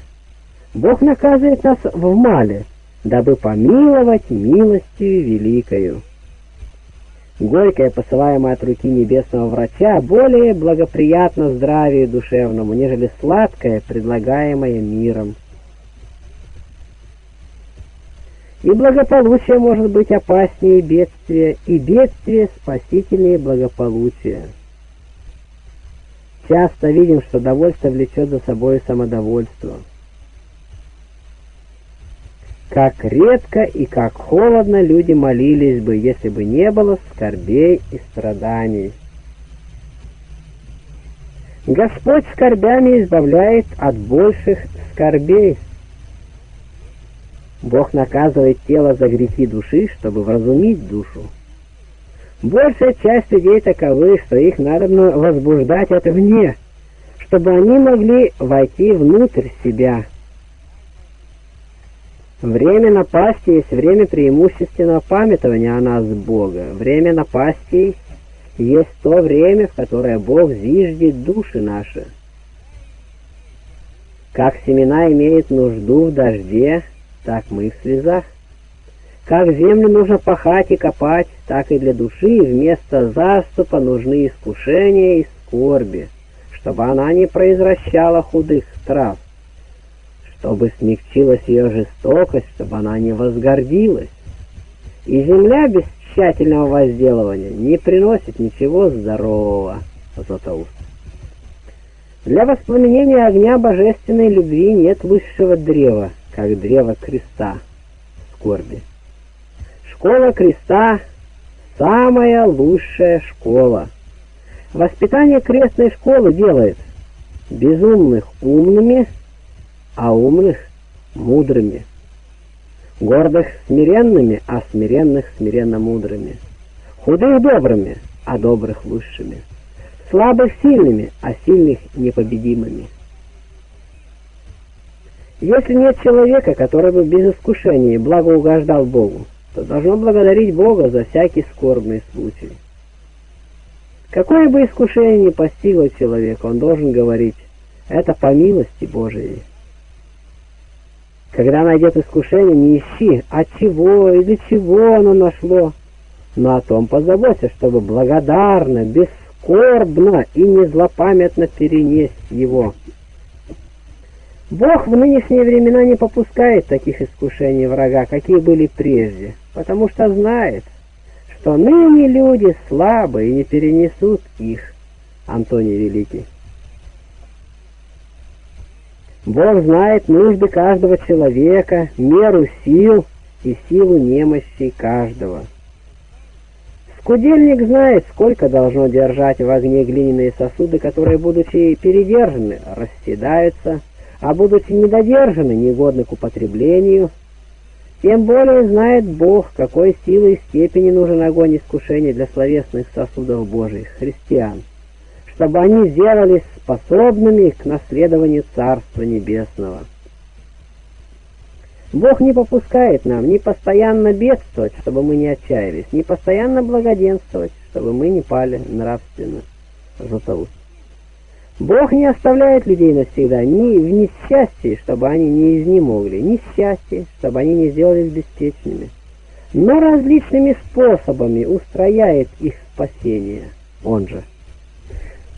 Бог наказывает нас в мале, дабы помиловать милостью великою. Горькое, посылаемое от руки небесного врача, более благоприятно здравию душевному, нежели сладкое, предлагаемое миром. И благополучие может быть опаснее бедствия, и бедствие спасительнее благополучия. Часто видим, что довольство влечет за собой самодовольство как редко и как холодно люди молились бы, если бы не было скорбей и страданий. Господь скорбями избавляет от больших скорбей. Бог наказывает тело за грехи души, чтобы вразумить душу. Большая часть людей таковы, что их надо возбуждать от вне, чтобы они могли войти внутрь себя, Время напасти есть время преимущественного памятования о нас Бога. Время напасти есть то время, в которое Бог зиждет души наши. Как семена имеют нужду в дожде, так мы в слезах. Как землю нужно пахать и копать, так и для души вместо заступа нужны искушения и скорби, чтобы она не произвращала худых трав, чтобы смягчилась ее жестокость, чтобы она не возгордилась. И земля без тщательного возделывания не приносит ничего здорового, Златоуст. Для воспламенения огня божественной любви нет высшего древа, как древо креста, скорби. Школа креста – самая лучшая школа. Воспитание крестной школы делает безумных умными, а умных мудрыми. Гордых смиренными, а смиренных смиренно мудрыми. Худых добрыми, а добрых лучшими слабых сильными, а сильных непобедимыми. Если нет человека, который бы без искушения благоугождал Богу, то должно благодарить Бога за всякий скорбный случай. Какое бы искушение ни постигло человека, он должен говорить, это по милости Божией. Когда найдет искушение, не ищи, от чего и для чего оно нашло, но о том позаботься, чтобы благодарно, без скорбно и не злопамятно перенесть его. Бог в нынешние времена не попускает таких искушений врага, какие были прежде, потому что знает, что ныне люди слабы и не перенесут их. Антоний Великий. Бог знает нужды каждого человека, меру сил и силу немощи каждого. Скудельник знает, сколько должно держать в огне глиняные сосуды, которые, будучи передержаны, расседаются, а будучи недодержаны, негодны к употреблению. Тем более знает Бог, какой силой и степени нужен огонь искушения для словесных сосудов Божьих, христиан, чтобы они сделались способными к наследованию Царства Небесного. Бог не попускает нам ни постоянно бедствовать, чтобы мы не отчаялись, ни постоянно благоденствовать, чтобы мы не пали нравственно. Златоуст. Бог не оставляет людей навсегда ни в несчастье, чтобы они не изнемогли, ни счастье, чтобы они не сделались беспечными, но различными способами устрояет их спасение, он же.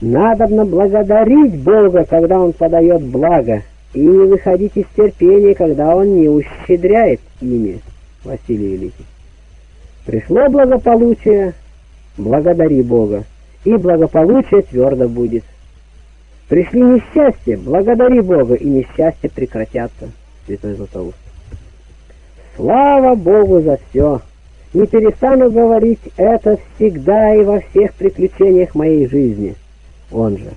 Надобно благодарить Бога, когда Он подает благо, и не выходить из терпения, когда он не ущедряет ими, Василий Великий. Пришло благополучие, благодари Бога, и благополучие твердо будет. Пришли несчастья, благодари Бога, и несчастья прекратятся, Святой Златоуст. Слава Богу за все! Не перестану говорить это всегда и во всех приключениях моей жизни. Он же.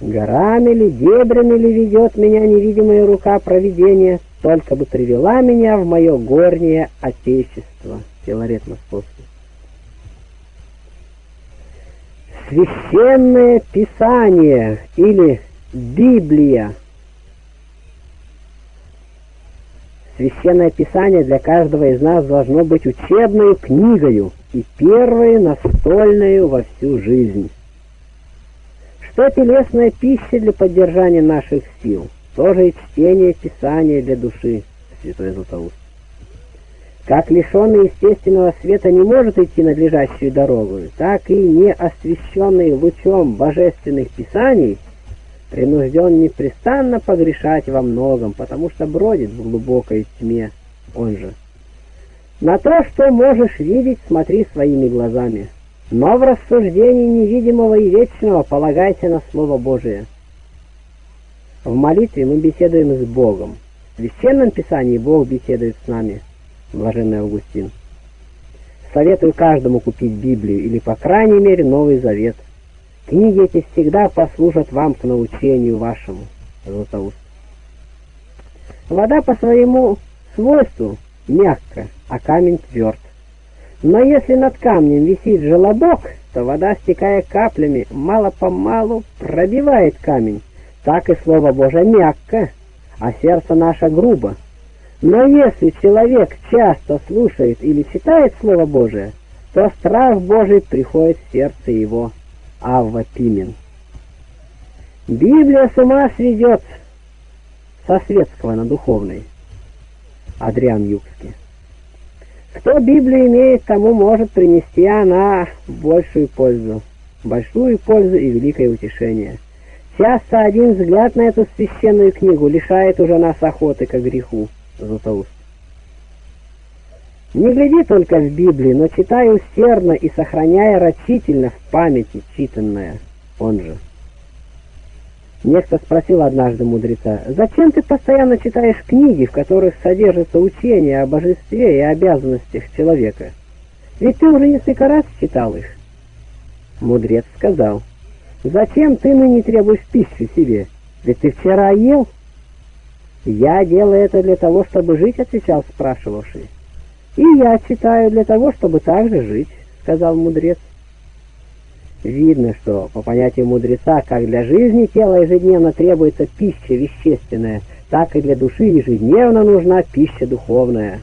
Горами ли, дебрями ли ведет меня невидимая рука провидения, только бы привела меня в мое горнее отечество. Филарет Московский. Священное Писание или Библия. Священное Писание для каждого из нас должно быть учебной книгою и первой настольной во всю жизнь. Что телесная пища для поддержания наших сил, тоже и чтение Писания для души, Святой Златоуст. Как лишенный естественного света не может идти надлежащую дорогу, так и не освещенный лучом божественных писаний принужден непрестанно погрешать во многом, потому что бродит в глубокой тьме, он же. На то, что можешь видеть, смотри своими глазами. Но в рассуждении невидимого и вечного полагайся на Слово Божие. В молитве мы беседуем с Богом. В Священном Писании Бог беседует с нами, блаженный Августин. Советую каждому купить Библию или, по крайней мере, Новый Завет. Книги эти всегда послужат вам к научению вашему, Златоуст. Вода по своему свойству мягкая, а камень тверд. Но если над камнем висит желобок, то вода, стекая каплями, мало-помалу пробивает камень. Так и Слово Божие мягко, а сердце наше грубо. Но если человек часто слушает или читает Слово Божие, то страх Божий приходит в сердце его. Авва Пимен. Библия с ума сведет со светского на духовный. Адриан Юкский. Кто Библию имеет, тому может принести она большую пользу. большую пользу и великое утешение. Часто один взгляд на эту священную книгу лишает уже нас охоты к греху, Златоуст. Не гляди только в Библии, но читай усердно и сохраняя рачительно в памяти читанное, он же. Некто спросил однажды мудреца, «Зачем ты постоянно читаешь книги, в которых содержится учение о божестве и обязанностях человека? Ведь ты уже несколько раз читал их». Мудрец сказал, «Зачем ты ныне требуешь пищи себе? Ведь ты вчера ел». «Я делаю это для того, чтобы жить», — отвечал спрашивавший. «И я читаю для того, чтобы также жить», — сказал мудрец. Видно, что по понятию мудреца, как для жизни тела ежедневно требуется пища вещественная, так и для души ежедневно нужна пища духовная.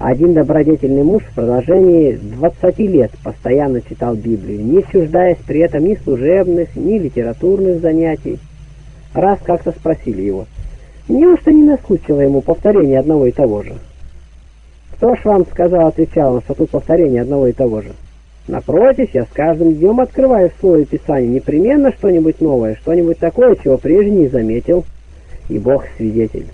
Один добродетельный муж в продолжении 20 лет постоянно читал Библию, не чуждаясь при этом ни служебных, ни литературных занятий. Раз как-то спросили его, неужто не наскучило ему повторение одного и того же? «Кто ж вам сказал, — отвечал он, — что тут повторение одного и того же?» Напротив, я с каждым днем открываю в слове Писания непременно что-нибудь новое, что-нибудь такое, чего прежде не заметил. И Бог свидетель,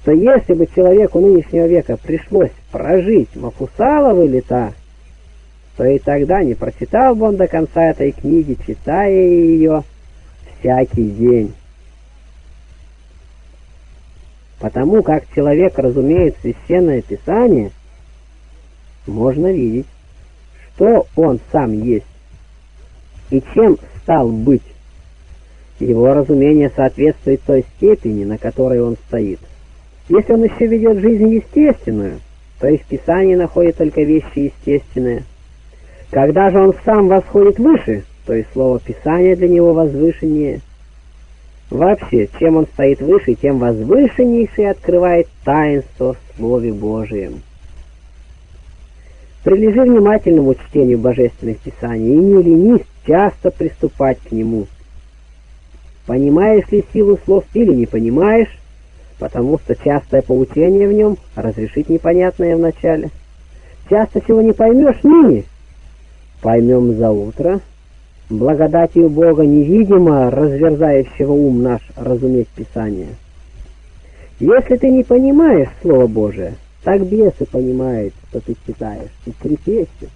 что если бы человеку нынешнего века пришлось прожить Мафусаловы лета, то и тогда не прочитал бы он до конца этой книги, читая ее всякий день. Потому как человек разумеет священное Писание, можно видеть, что он сам есть и чем стал быть. Его разумение соответствует той степени, на которой он стоит. Если он еще ведет жизнь естественную, то и в Писании находит только вещи естественные. Когда же он сам восходит выше, то и слово Писания для него возвышеннее. Вообще, чем он стоит выше, тем возвышеннейший открывает таинство в Слове Божием. Прилежи внимательному чтению божественных писаний и не ленись часто приступать к нему. Понимаешь ли силу слов или не понимаешь, потому что частое поучение в нем разрешит непонятное вначале. Часто чего не поймешь ныне, поймем за утро. Благодатью Бога невидимо разверзающего ум наш разуметь Писание. Если ты не понимаешь Слово Божие, так бесы понимают, что ты читаешь, и трепещут,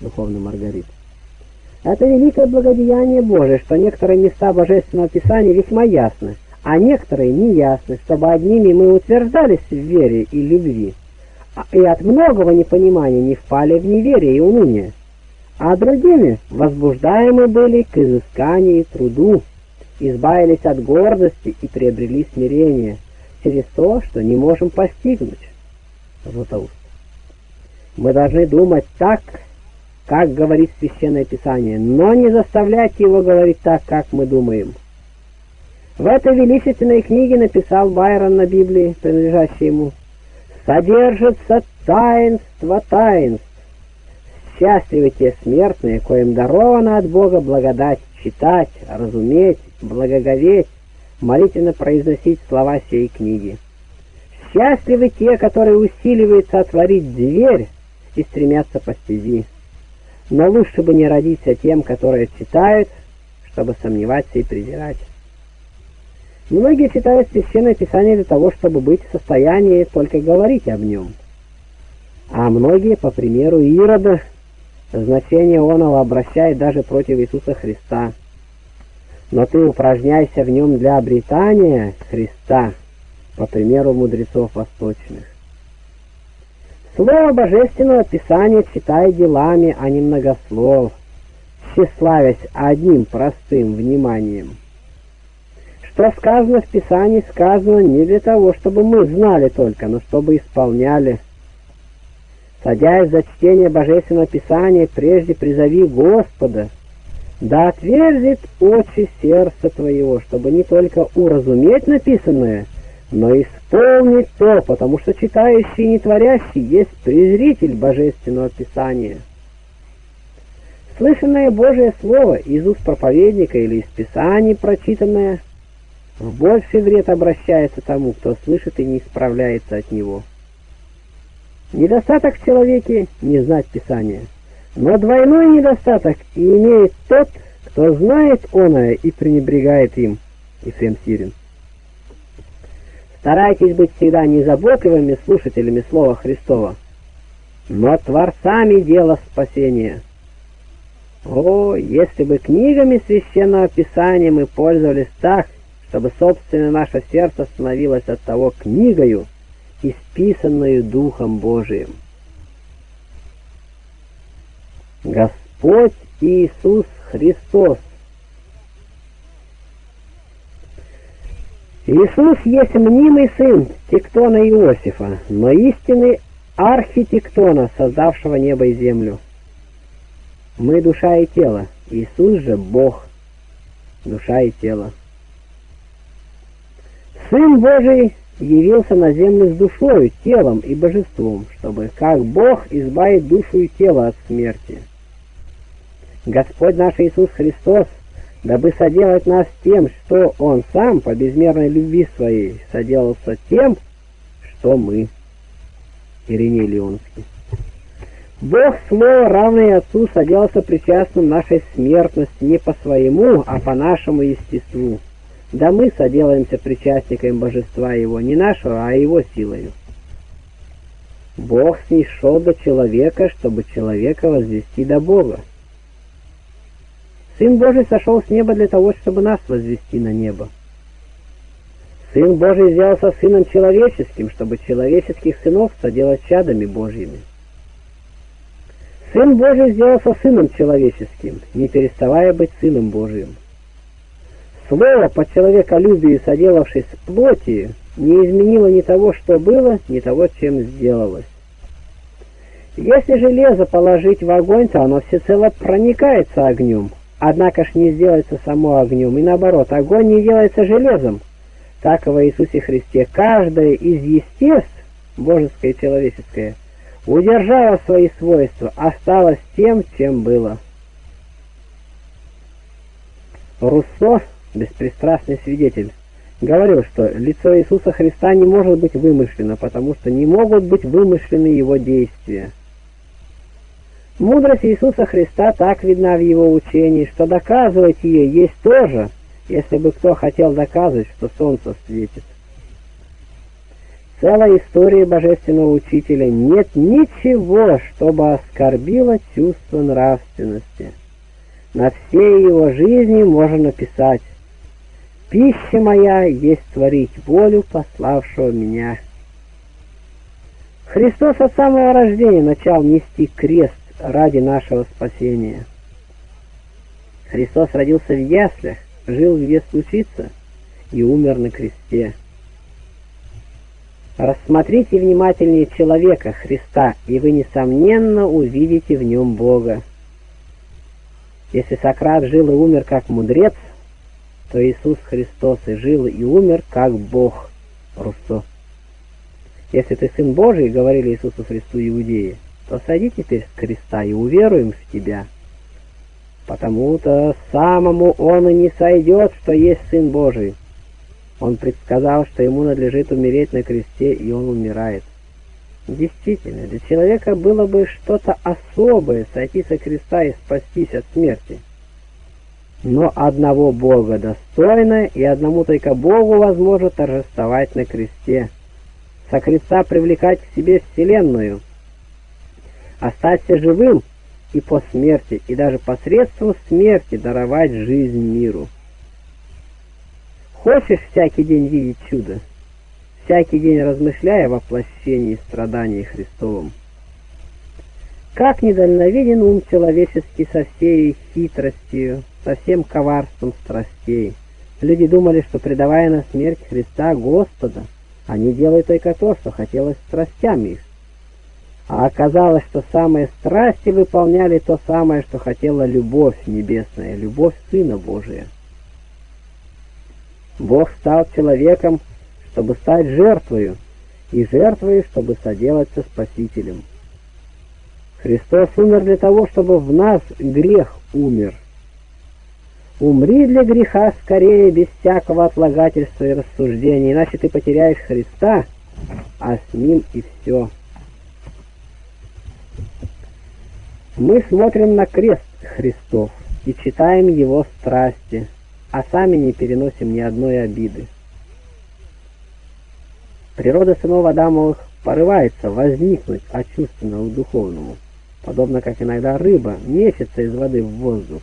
духовный Маргарит. Это великое благодеяние Божие, что некоторые места Божественного Писания весьма ясны, а некоторые не ясны, чтобы одними мы утверждались в вере и любви, а и от многого непонимания не впали в неверие и уныние, а другими возбуждаемы были к изысканию и труду, избавились от гордости и приобрели смирение через то, что не можем постигнуть. Златоуст. Мы должны думать так, как говорит Священное Писание, но не заставлять его говорить так, как мы думаем. В этой величественной книге написал Байрон на Библии, принадлежащей ему, «Содержится таинство таинств. Счастливы те смертные, коим даровано от Бога благодать читать, разуметь, благоговеть, молитвенно произносить слова сей книги». Счастливы те, которые усиливаются отворить дверь и стремятся по стези. Но лучше бы не родиться тем, которые читают, чтобы сомневаться и презирать. Многие читают Священное Писание для того, чтобы быть в состоянии только говорить об нем. А многие, по примеру Ирода, значение оного обращает даже против Иисуса Христа. Но ты упражняйся в нем для обретания Христа – по примеру мудрецов восточных. Слово Божественного Писания читай делами, а не многослов, тщеславясь одним простым вниманием. Что сказано в Писании, сказано не для того, чтобы мы знали только, но чтобы исполняли. Садясь за чтение Божественного Писания, прежде призови Господа, да отверзит очи сердца твоего, чтобы не только уразуметь написанное, но исполнить то, потому что читающий и не творящий есть презритель Божественного Писания. Слышанное Божие Слово из уст проповедника или из Писаний прочитанное в больший вред обращается тому, кто слышит и не исправляется от него. Недостаток в человеке не знать Писания. Но двойной недостаток имеет тот, кто знает оное и пренебрегает им. Ефрем Сирин. Старайтесь быть всегда не заботливыми слушателями Слова Христова, но творцами дела спасения. О, если бы книгами Священного Писания мы пользовались так, чтобы собственное наше сердце становилось от того книгою, исписанную Духом Божиим. Господь Иисус Христос. Иисус есть мнимый сын Тектона Иосифа, но истинный архитектона, создавшего небо и землю. Мы душа и тело, Иисус же Бог, душа и тело. Сын Божий явился на землю с душою, телом и божеством, чтобы, как Бог, избавить душу и тело от смерти. Господь наш Иисус Христос, дабы соделать нас тем, что Он сам по безмерной любви Своей соделался тем, что мы. Ириней Леонский. Бог Слово, равный Отцу, соделался причастным нашей смертности не по своему, а по нашему естеству. Да мы соделаемся причастниками божества Его, не нашего, а Его силою. Бог снишел до человека, чтобы человека возвести до Бога. Сын Божий сошел с неба для того, чтобы нас возвести на небо. Сын Божий сделался сыном человеческим, чтобы человеческих сынов соделать чадами Божьими. Сын Божий сделался сыном человеческим, не переставая быть сыном Божиим. Слово по человеколюбию, соделавшись плоти, не изменило ни того, что было, ни того, чем сделалось. Если железо положить в огонь, то оно всецело проникается огнем, однако ж не сделается само огнем, и наоборот, огонь не делается железом. Так во Иисусе Христе каждое из естеств, божеское и человеческое, удержало свои свойства, осталось тем, чем было. Руссо беспристрастный свидетель, говорил, что лицо Иисуса Христа не может быть вымышлено, потому что не могут быть вымышлены его действия. Мудрость Иисуса Христа так видна в его учении, что доказывать ее есть тоже, если бы кто хотел доказать, что солнце светит. В целой истории Божественного Учителя нет ничего, чтобы оскорбило чувство нравственности. На всей его жизни можно написать Пища моя есть творить волю пославшего меня. Христос от самого рождения начал нести крест ради нашего спасения. Христос родился в яслях, жил где случится и умер на кресте. Рассмотрите внимательнее человека, Христа, и вы, несомненно, увидите в нем Бога. Если Сократ жил и умер как мудрец, то Иисус Христос и жил и умер как Бог. Руссо. Если ты Сын Божий, говорили Иисусу Христу иудеи, то сойди теперь с креста и уверуем в Тебя. Потому-то самому Он и не сойдет, что есть Сын Божий. Он предсказал, что ему надлежит умереть на кресте, и он умирает. Действительно, для человека было бы что-то особое сойти со креста и спастись от смерти но одного Бога достойно, и одному только Богу возможно торжествовать на кресте, со креста привлекать к себе вселенную, остаться живым и по смерти, и даже посредством смерти даровать жизнь миру. Хочешь всякий день видеть чудо? Всякий день размышляя о воплощении и страдании Христовом. Как недальновиден ум человеческий со всей хитростью, со всем коварством страстей. Люди думали, что предавая на смерть Христа Господа, они делают только то, что хотелось страстями их. А оказалось, что самые страсти выполняли то самое, что хотела любовь небесная, любовь Сына Божия. Бог стал человеком, чтобы стать жертвою, и жертвою, чтобы соделаться Спасителем. Христос умер для того, чтобы в нас грех умер – Умри для греха скорее, без всякого отлагательства и рассуждения, иначе ты потеряешь Христа, а с ним и все. Мы смотрим на крест Христов и читаем Его страсти, а сами не переносим ни одной обиды. Природа сынов Адамовых порывается возникнуть от чувственного к духовному, подобно как иногда рыба мечется из воды в воздух.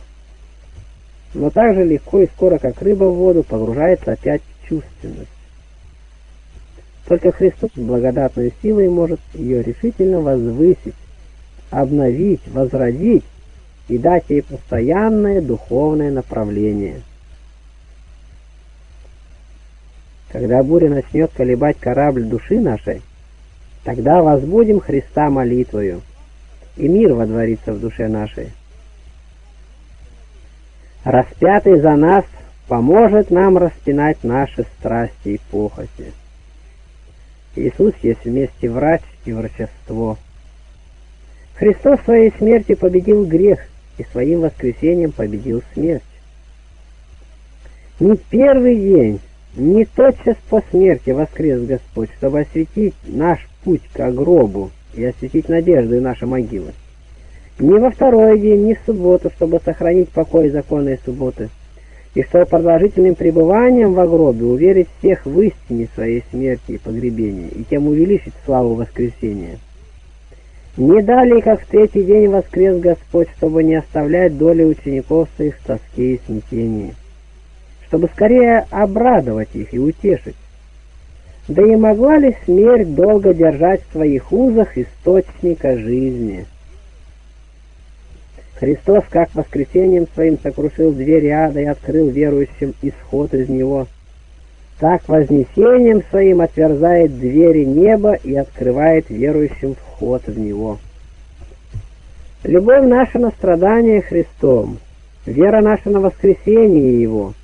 Но так же легко и скоро, как рыба в воду, погружается опять в чувственность. Только Христос благодатной силой может ее решительно возвысить, обновить, возродить и дать ей постоянное духовное направление. Когда буря начнет колебать корабль души нашей, тогда возбудим Христа молитвою, и мир водворится в душе нашей. Распятый за нас поможет нам распинать наши страсти и похоти. Иисус есть вместе врач и врачество. Христос своей смерти победил грех и своим воскресением победил смерть. Не первый день, не тотчас по смерти воскрес Господь, чтобы осветить наш путь к гробу и осветить надежды нашей могилы. Не во второй день, не в субботу, чтобы сохранить покой законной субботы, и что продолжительным пребыванием в гробе уверить всех в истине своей смерти и погребения, и тем увеличить славу воскресения. Не далее, как в третий день воскрес Господь, чтобы не оставлять доли учеников своих в тоске и смятении, чтобы скорее обрадовать их и утешить. Да и могла ли смерть долго держать в своих узах источника жизни? Христос, как воскресением своим, сокрушил двери ада и открыл верующим исход из него – так вознесением своим отверзает двери неба и открывает верующим вход в него. Любовь наша на страдание Христом, вера наша на воскресение Его,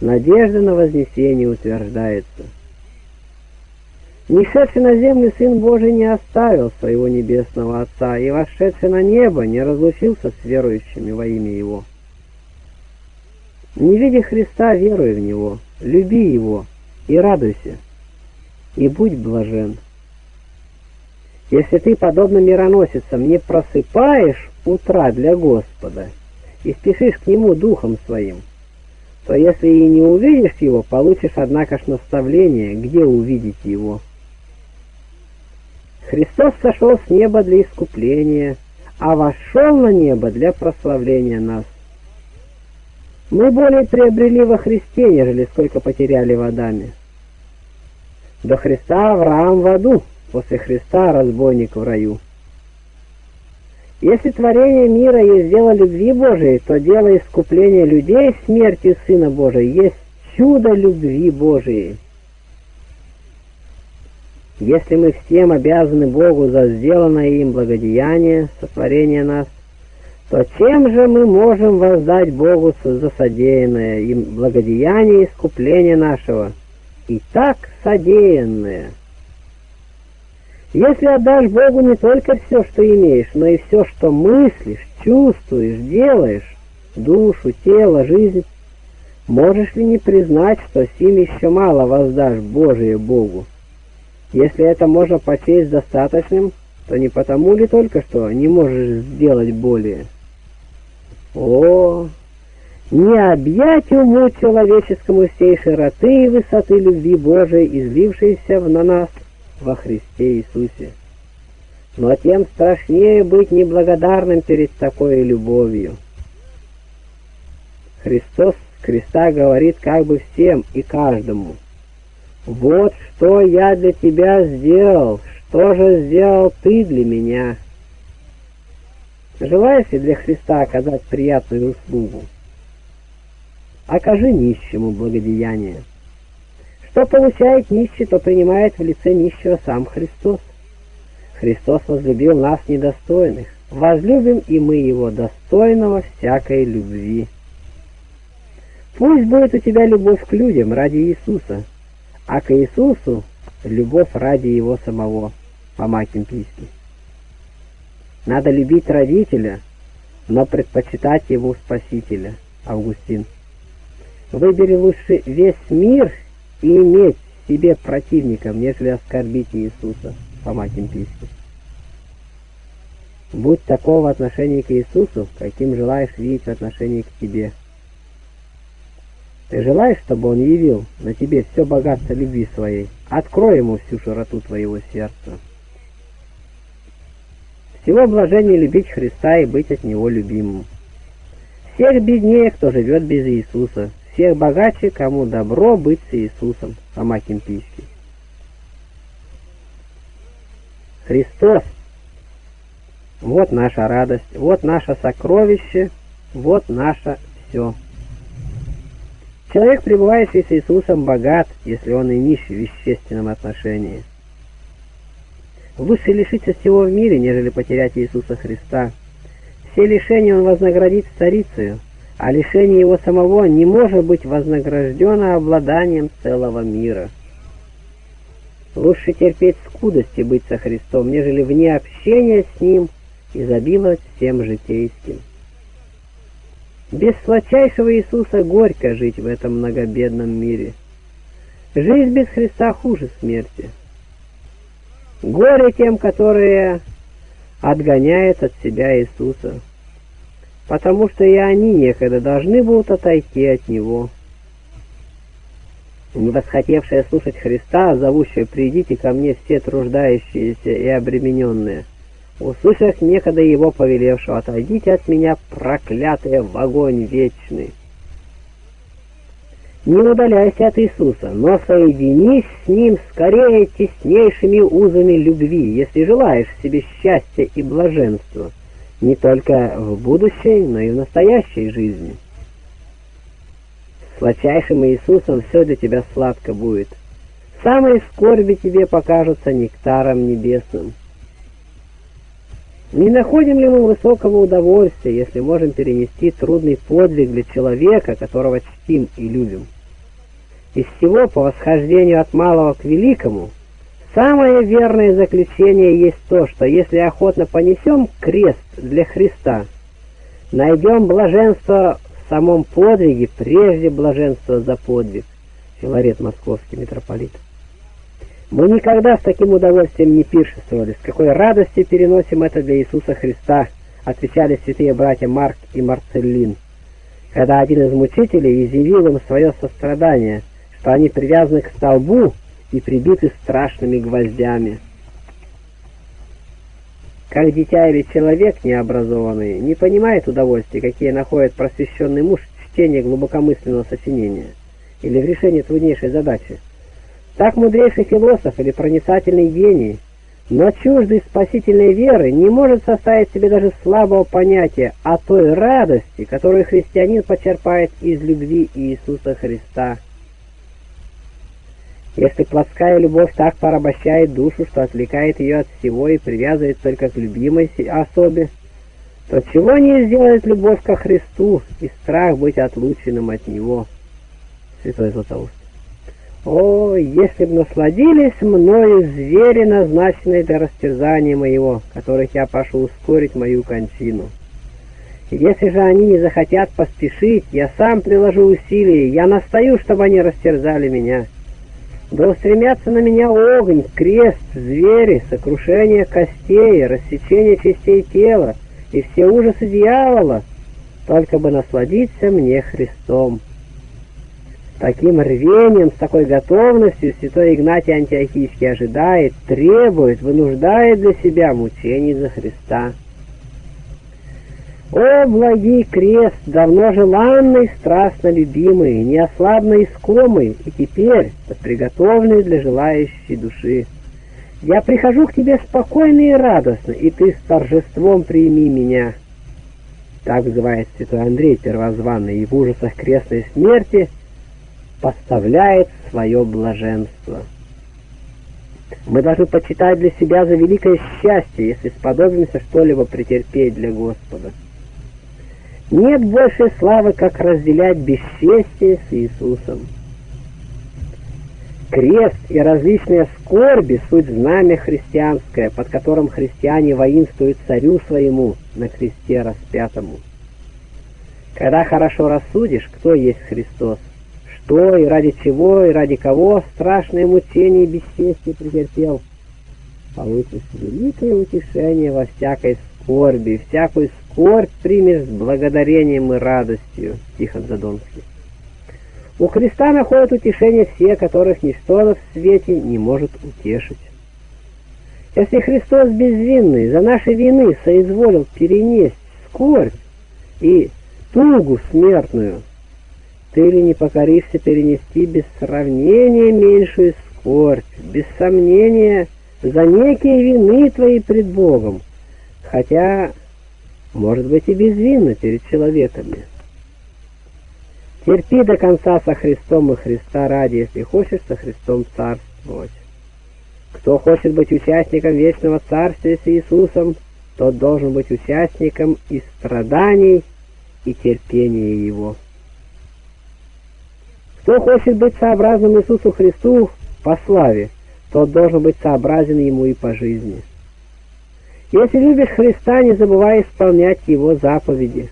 надежда на вознесение утверждается. Нешедший на землю Сын Божий не оставил своего небесного Отца, и вошедший на небо не разлучился с верующими во имя Его. Не видя Христа, веруй в Него, люби Его, и радуйся, и будь блажен. Если ты, подобно мироносицам, не просыпаешь утра для Господа и спешишь к Нему духом своим, то если и не увидишь Его, получишь, однако ж, наставление, где увидеть Его. Христос сошел с неба для искупления, а вошел на небо для прославления нас. Мы более приобрели во Христе, нежели сколько потеряли в Адаме. До Христа Авраам в аду, после Христа разбойник в раю. Если творение мира есть дело любви Божией, то дело искупления людей смертью Сына Божия есть чудо любви Божией. Если мы всем обязаны Богу за сделанное им благодеяние, сотворение нас, то чем же мы можем воздать Богу за содеянное им благодеяние искупления нашего – и так содеянное. Если отдашь Богу не только все, что имеешь, но и все, что мыслишь, чувствуешь, делаешь, душу, тело, жизнь, можешь ли не признать, что сим еще мало воздашь Божие Богу? Если это можно почесть достаточным, то не потому ли только что не можешь сделать более? О, не объять уму человеческому сей широты и высоты любви Божией, излившейся на нас во Христе Иисусе. Но тем страшнее быть неблагодарным перед такой любовью. Христос с креста говорит как бы всем и каждому. «Вот что я для тебя сделал, что же сделал ты для меня?» Желаешь ли для Христа оказать приятную услугу? Окажи нищему благодеяние. Что получает нищий, то принимает в лице нищего сам Христос. Христос возлюбил нас недостойных, возлюбим и мы Его, достойного всякой любви. Пусть будет у тебя любовь к людям ради Иисуса, а к Иисусу любовь ради Его самого, Фома Кемпийский. Надо любить родителя, но предпочитать его Спасителя, Августин. Выбери лучше весь мир и иметь себе противником, нежели оскорбить Иисуса, Фома Кемпийский. Будь такого отношения к Иисусу, каким желаешь видеть в отношении к тебе. Ты желаешь, чтобы Он явил на тебе все богатство любви своей? Открой Ему всю широту твоего сердца. Всего блажение любить Христа и быть от Него любимым. Всех беднее, кто живет без Иисуса, всех богаче, кому добро быть с Иисусом. Фома Кимпийский. Христос вот наша радость, вот наше сокровище, вот наше все. Человек, пребывающий с Иисусом, богат, если он и нищ в вещественном отношении. Лучше лишиться всего в мире, нежели потерять Иисуса Христа. Все лишения он вознаградит старицею, а лишение его самого не может быть вознаграждено обладанием целого мира. Лучше терпеть скудости быть со Христом, нежели вне общения с Ним – изобиловать всем житейским. Без сладчайшего Иисуса горько жить в этом многобедном мире. Жизнь без Христа хуже смерти. Горе тем, которые отгоняют от себя Иисуса, потому что и они некогда должны будут отойти от Него. Не восхотевшие слушать Христа, зовущие «Придите ко мне все труждающиеся и обремененные», услышав некогда его повелевшего, «Отойдите от меня, проклятые, в огонь вечный!» Не удаляйся от Иисуса, но соединись с Ним скорее теснейшими узами любви, если желаешь себе счастья и блаженства, не только в будущей, но и в настоящей жизни. Сладчайшим Иисусом все для тебя сладко будет. Самые скорби тебе покажутся нектаром небесным. Не находим ли мы высокого удовольствия, если можем перенести трудный подвиг для человека, которого чтим и любим? Из всего по восхождению от малого к великому, самое верное заключение есть то, что если охотно понесем крест для Христа, найдем блаженство в самом подвиге, прежде блаженства за подвиг. Филарет Московский митрополит. Мы никогда с таким удовольствием не пиршествовали, с какой радостью переносим это для Иисуса Христа, отвечали святые братья Марк и Марцеллин, когда один из мучителей изъявил им свое сострадание, что они привязаны к столбу и прибиты страшными гвоздями. Как дитя или человек необразованный не понимает удовольствия, какие находит просвещенный муж в чтении глубокомысленного сочинения или в решении труднейшей задачи, так мудрейший философ или проницательный гений, но чуждый спасительной веры не может составить себе даже слабого понятия о той радости, которую христианин почерпает из любви Иисуса Христа. Если плотская любовь так порабощает душу, что отвлекает ее от всего и привязывает только к любимой особе, то чего не сделает любовь ко Христу и страх быть отлученным от Него? Святой Златоуст. О, если б насладились мною звери, назначенные для растерзания моего, которых я прошу ускорить мою кончину. Если же они не захотят поспешить, я сам приложу усилия, я настаю, чтобы они растерзали меня. Да устремятся на меня огонь, крест, звери, сокрушение костей, рассечение частей тела и все ужасы дьявола, только бы насладиться мне Христом таким рвением, с такой готовностью святой Игнатий Антиохийский ожидает, требует, вынуждает для себя мучений за Христа. О, благий крест, давно желанный, страстно любимый, неослабно искомый, и теперь приготовленный для желающей души. Я прихожу к тебе спокойно и радостно, и ты с торжеством прими меня. Так называет святой Андрей Первозванный, и в ужасах крестной смерти – поставляет свое блаженство. Мы должны почитать для себя за великое счастье, если сподобимся что-либо претерпеть для Господа. Нет большей славы, как разделять бесчестие с Иисусом. Крест и различные скорби — суть знамя христианское, под которым христиане воинствуют царю своему на кресте распятому. Когда хорошо рассудишь, кто есть Христос, что и ради чего, и ради кого страшные мучения и бесчестие претерпел. Получишь великое утешение во всякой скорби, всякую скорбь примешь с благодарением и радостью. Тихон Задонский. У Христа находят утешение все, которых ничто в свете не может утешить. Если Христос безвинный за наши вины соизволил перенесть скорбь и тугу смертную, ты ли не покоришься перенести без сравнения меньшую скорбь, без сомнения за некие вины твои пред Богом, хотя, может быть, и безвинно перед человеками. Терпи до конца со Христом и Христа ради, если хочешь со Христом царствовать. Кто хочет быть участником вечного царствия с Иисусом, тот должен быть участником и страданий, и терпения Его. Кто хочет быть сообразным Иисусу Христу по славе, тот должен быть сообразен Ему и по жизни. Если любишь Христа, не забывай исполнять Его заповеди.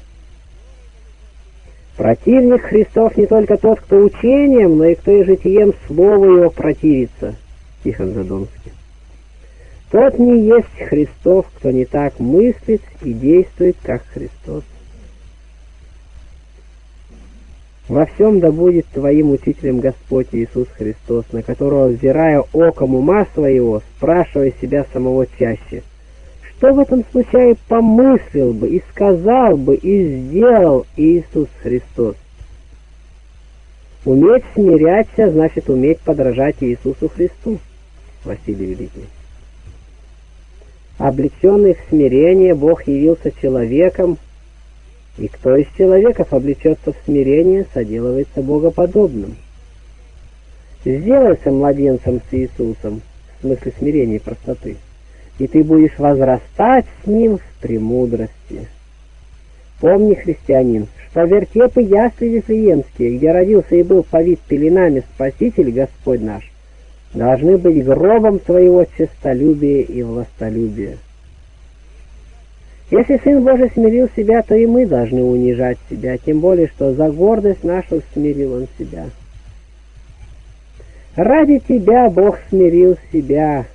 Противник Христов не только тот, кто учением, но и кто и житием Слову Его противится. Тихон Задонский. Тот не есть Христов, кто не так мыслит и действует, как Христос. Во всем да будет Твоим учителем Господь Иисус Христос, на которого, взирая оком ума своего, спрашивая себя самого чаще, что в этом случае помыслил бы и сказал бы и сделал Иисус Христос? Уметь смиряться, значит уметь подражать Иисусу Христу. Василий Великий. Облеченный в смирение, Бог явился человеком, и кто из человеков облечется в смирение, соделывается богоподобным. Сделайся младенцем с Иисусом, в смысле смирения и простоты, и ты будешь возрастать с Ним в премудрости. Помни, христианин, что вертепы ясли Вифлеемские, где родился и был повид пеленами Спаситель Господь наш, должны быть гробом твоего честолюбия и властолюбия. Если Сын Божий смирил себя, то и мы должны унижать себя, тем более, что за гордость нашу смирил Он себя. Ради тебя Бог смирил себя,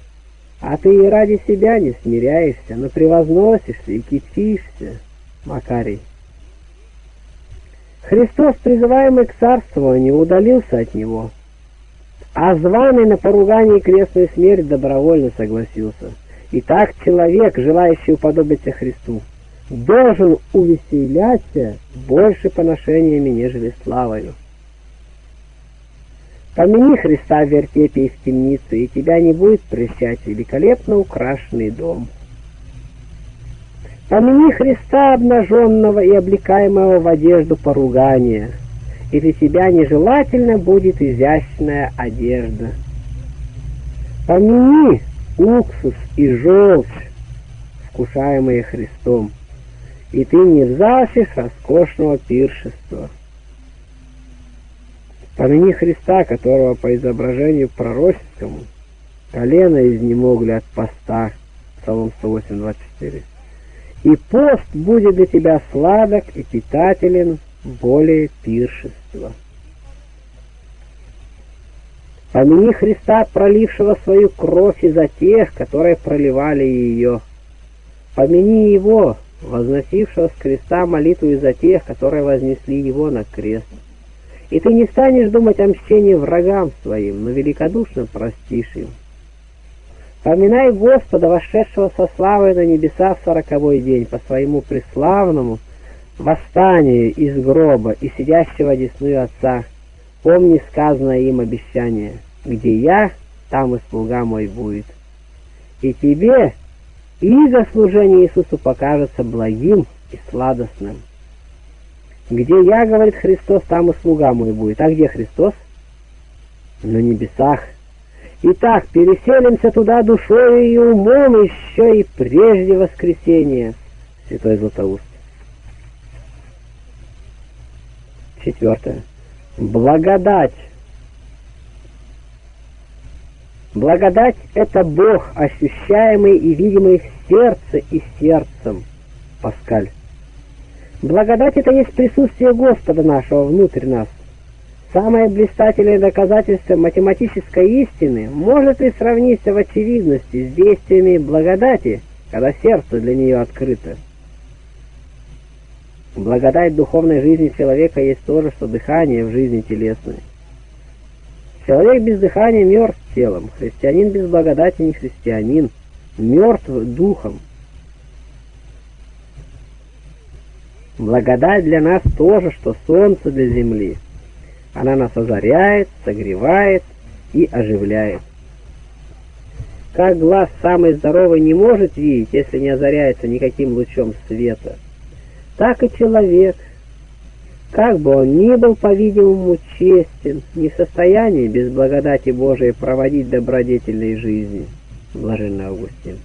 а ты и ради себя не смиряешься, но превозносишься и кипишься, Макарий. Христос, призываемый к царству, не удалился от него, а званый на поругание и крестную смерть добровольно согласился — Итак, человек, желающий уподобиться Христу, должен увеселяться больше поношениями, нежели славою. Помяни Христа в вертепе и в темнице, и тебя не будет прещать великолепно украшенный дом. Помяни Христа обнаженного и облекаемого в одежду поругания, и для тебя нежелательно будет изящная одежда. Помяни уксус и желчь, вкушаемые Христом, и ты не взяшешь роскошного пиршества. Помяни Христа, которого по изображению пророческому колено изнемогли от поста, Псалом 108, 24. И пост будет для тебя сладок и питателен более пиршества. Помяни Христа, пролившего свою кровь из-за тех, которые проливали ее. Помяни Его, возносившего с креста молитву из-за тех, которые вознесли Его на крест. И ты не станешь думать о мщении врагам своим, но великодушно простишь им. Поминай Господа, вошедшего со славой на небеса в сороковой день, по своему преславному восстанию из гроба и сидящего десную Отца, Помни сказанное им обещание, где я, там и слуга мой будет. И тебе иго служения Иисусу покажется благим и сладостным. Где я, говорит Христос, там и слуга мой будет. А где Христос? На небесах. Итак, переселимся туда душой и умом еще и прежде воскресения. Святой Златоуст. Четвертое. Благодать. Благодать — это Бог, ощущаемый и видимый в сердце и сердцем. Паскаль. Благодать — это есть присутствие Господа нашего внутрь нас. Самое блистательное доказательство математической истины может ли сравниться в очевидности с действиями благодати, когда сердце для нее открыто. Благодать духовной жизни человека есть то же, что дыхание в жизни телесной. Человек без дыхания мертв телом, христианин без благодати не христианин, мертв духом. Благодать для нас тоже, что солнце для земли. Она нас озаряет, согревает и оживляет. Как глаз самый здоровый не может видеть, если не озаряется никаким лучом света, так и человек, как бы он ни был, по-видимому, честен, не в состоянии без благодати Божией проводить добродетельной жизни. Блаженный Августин.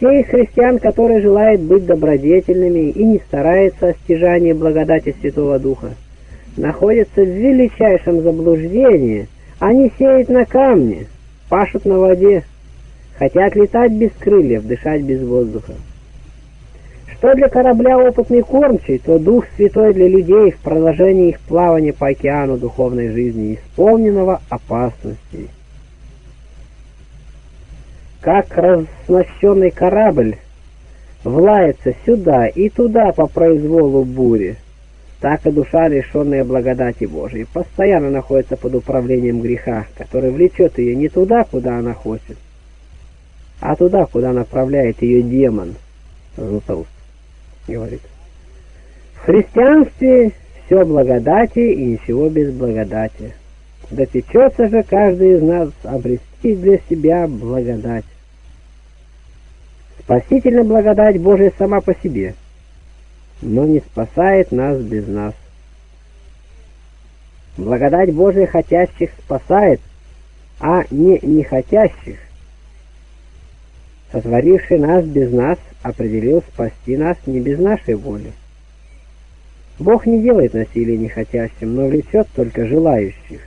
Те из христиан, которые желают быть добродетельными и не стараются о стяжании благодати Святого Духа, находятся в величайшем заблуждении. Они сеют на камне, пашут на воде, хотят летать без крыльев, дышать без воздуха. Что для корабля опытный кормчий, то Дух Святой для людей в продолжении их плавания по океану духовной жизни, исполненного опасностей. Как разнощенный корабль влается сюда и туда по произволу бури, так и душа, лишенная благодати Божией, постоянно находится под управлением греха, который влечет ее не туда, куда она хочет, а туда, куда направляет ее демон, Зутаус говорит. В христианстве все благодати и ничего без благодати. Допечется же каждый из нас обрести для себя благодать. Спасительная благодать Божия сама по себе – но не спасает нас без нас. Благодать Божия хотящих спасает, а не нехотящих. Сотворивший нас без нас, определил спасти нас не без нашей воли. Бог не делает насилие нехотящим, но влечет только желающих.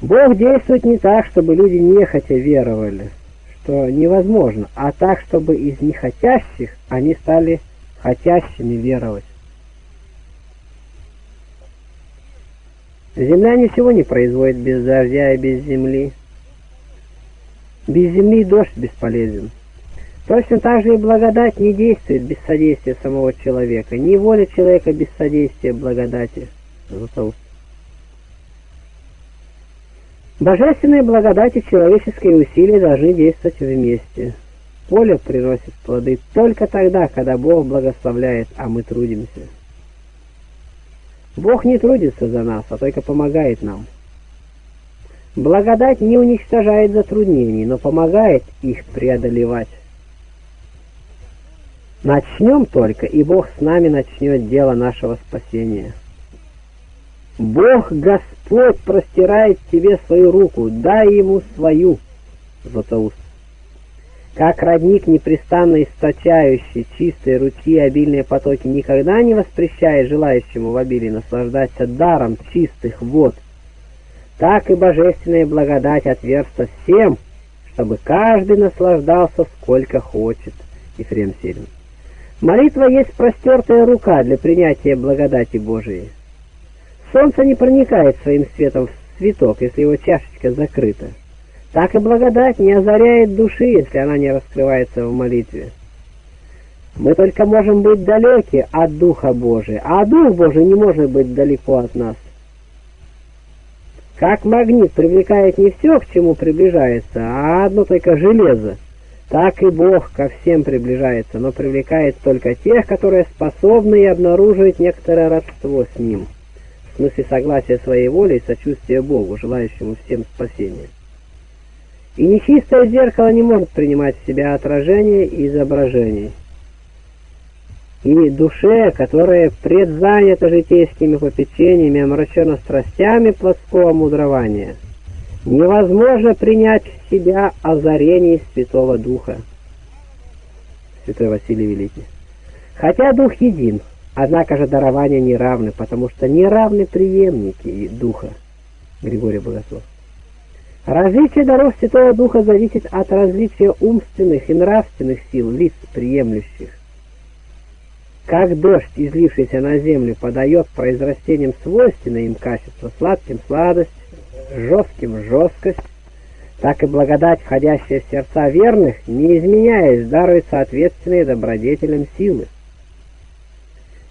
Бог действует не так, чтобы люди нехотя веровали, что невозможно, а так, чтобы из нехотящих они стали хотящими веровать. Земля ничего не производит без дождя и без земли. Без земли дождь бесполезен. Точно так же и благодать не действует без содействия самого человека, ни воля человека без содействия благодати. Златоуст. Божественные благодати человеческие усилия должны действовать вместе. Поле приносит плоды только тогда, когда Бог благословляет, а мы трудимся. Бог не трудится за нас, а только помогает нам. Благодать не уничтожает затруднений, но помогает их преодолевать. Начнем только, и Бог с нами начнет дело нашего спасения. Бог Господь простирает тебе свою руку, дай ему свою, Златоуст. Как родник, непрестанно источающий чистые ручьи и обильные потоки, никогда не воспрещает желающему в обилии наслаждаться даром чистых вод, так и божественная благодать отверста всем, чтобы каждый наслаждался сколько хочет. Ефрем Сирин. Молитва есть простертая рука для принятия благодати Божией. Солнце не проникает своим светом в цветок, если его чашечка закрыта. Так и благодать не озаряет души, если она не раскрывается в молитве. Мы только можем быть далеки от Духа Божия, а Дух Божий не может быть далеко от нас. Как магнит привлекает не все, к чему приближается, а одно только железо, так и Бог ко всем приближается, но привлекает только тех, которые способны и обнаруживать некоторое родство с Ним в смысле согласия своей воли и сочувствия Богу, желающему всем спасения. И нечистое зеркало не может принимать в себя отражение и изображений. И душе, которая предзанята житейскими попечениями, омрачена страстями плотского мудрования, невозможно принять в себя озарение Святого Духа. Святой Василий Великий. Хотя Дух един, Однако же дарования не равны, потому что не равны преемники Духа. Григорий Богослов. Различие даров Святого Духа зависит от различия умственных и нравственных сил лиц приемлющих. Как дождь, излившийся на землю, подает произрастениям свойственные им качества, сладким сладость, жестким жесткость, так и благодать, входящая в сердца верных, не изменяясь, дарует соответственные добродетелям силы.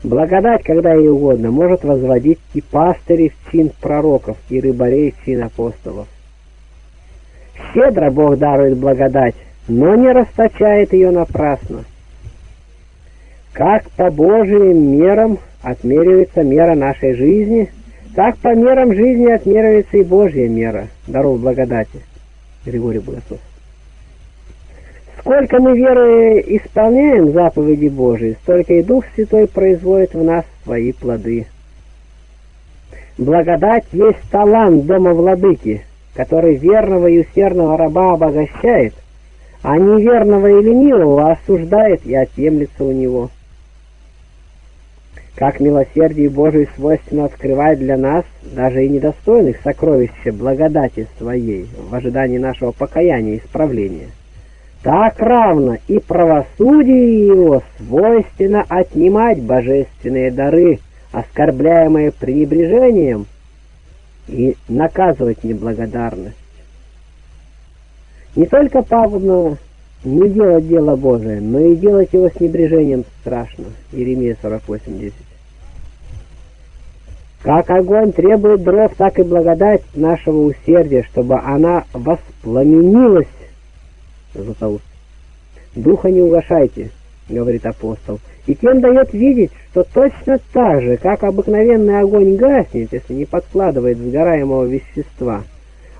Благодать, когда ей угодно, может возводить и пастырей в чин пророков, и рыбарей в чин апостолов. Щедро Бог дарует благодать, но не расточает ее напрасно. Как по Божьим мерам отмеривается мера нашей жизни, так по мерам жизни отмеривается и Божья мера даров благодати. Григорий Богослов. Сколько мы верой исполняем заповеди Божии, столько и Дух Святой производит в нас свои плоды. Благодать есть талант дома владыки, который верного и усердного раба обогащает, а неверного и ленивого осуждает и отъемлется у него. Как милосердие Божие свойственно открывать для нас, даже и недостойных, сокровища благодати своей в ожидании нашего покаяния и исправления, так равно и правосудие его свойственно отнимать божественные дары, оскорбляемые пренебрежением, и наказывать неблагодарность. Не только пагубно не делать дело Божие, но и делать его с небрежением страшно. Иеремия 48.10. Как огонь требует дров, так и благодать нашего усердия, чтобы она воспламенилась. Златоуст. Духа не угашайте, говорит апостол, и тем дает видеть, что точно так же, как обыкновенный огонь гаснет, если не подкладывает сгораемого вещества,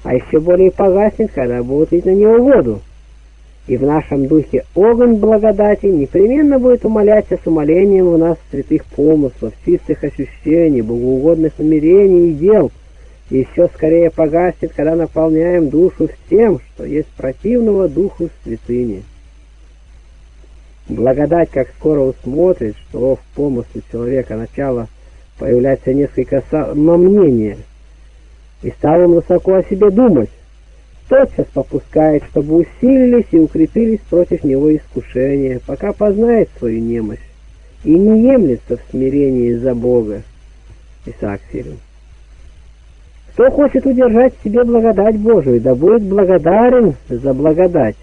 а еще более погаснет, когда будут лить на него воду и в нашем духе огонь благодати непременно будет умоляться с умолением в нас святых помыслов, чистых ощущений, богоугодных намерений и дел, еще скорее погаснет, когда наполняем душу всем, что есть противного духу святыни. Благодать, как скоро усмотрит, что в помысле человека начало появляется несколько самомнения, и стал он высоко о себе думать, тотчас попускает, чтобы усилились и укрепились против него искушения, пока познает свою немощь и не емлется в смирении за Бога. Исаак Сирин. Кто хочет удержать в себе благодать Божию, да будет благодарен за благодать,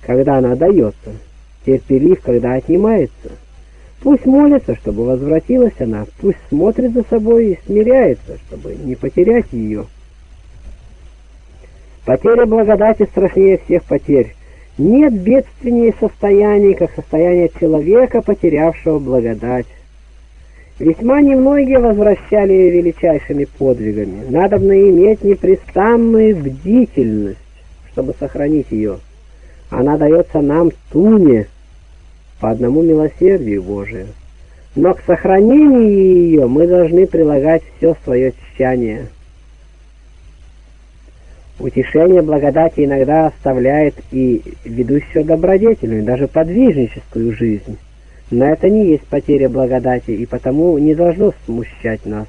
когда она дается, терпелив, когда отнимается. Пусть молится, чтобы возвратилась она, пусть смотрит за собой и смиряется, чтобы не потерять ее. Потеря благодати страшнее всех потерь. Нет бедственнее состояний, как состояние человека, потерявшего благодать. Весьма немногие возвращали ее величайшими подвигами. Надобно иметь непрестанную бдительность, чтобы сохранить ее. Она дается нам туне по одному милосердию Божию. Но к сохранению ее мы должны прилагать все свое тщание. Утешение благодати иногда оставляет и ведущую добродетельную, даже подвижническую жизнь. Но это не есть потеря благодати, и потому не должно смущать нас.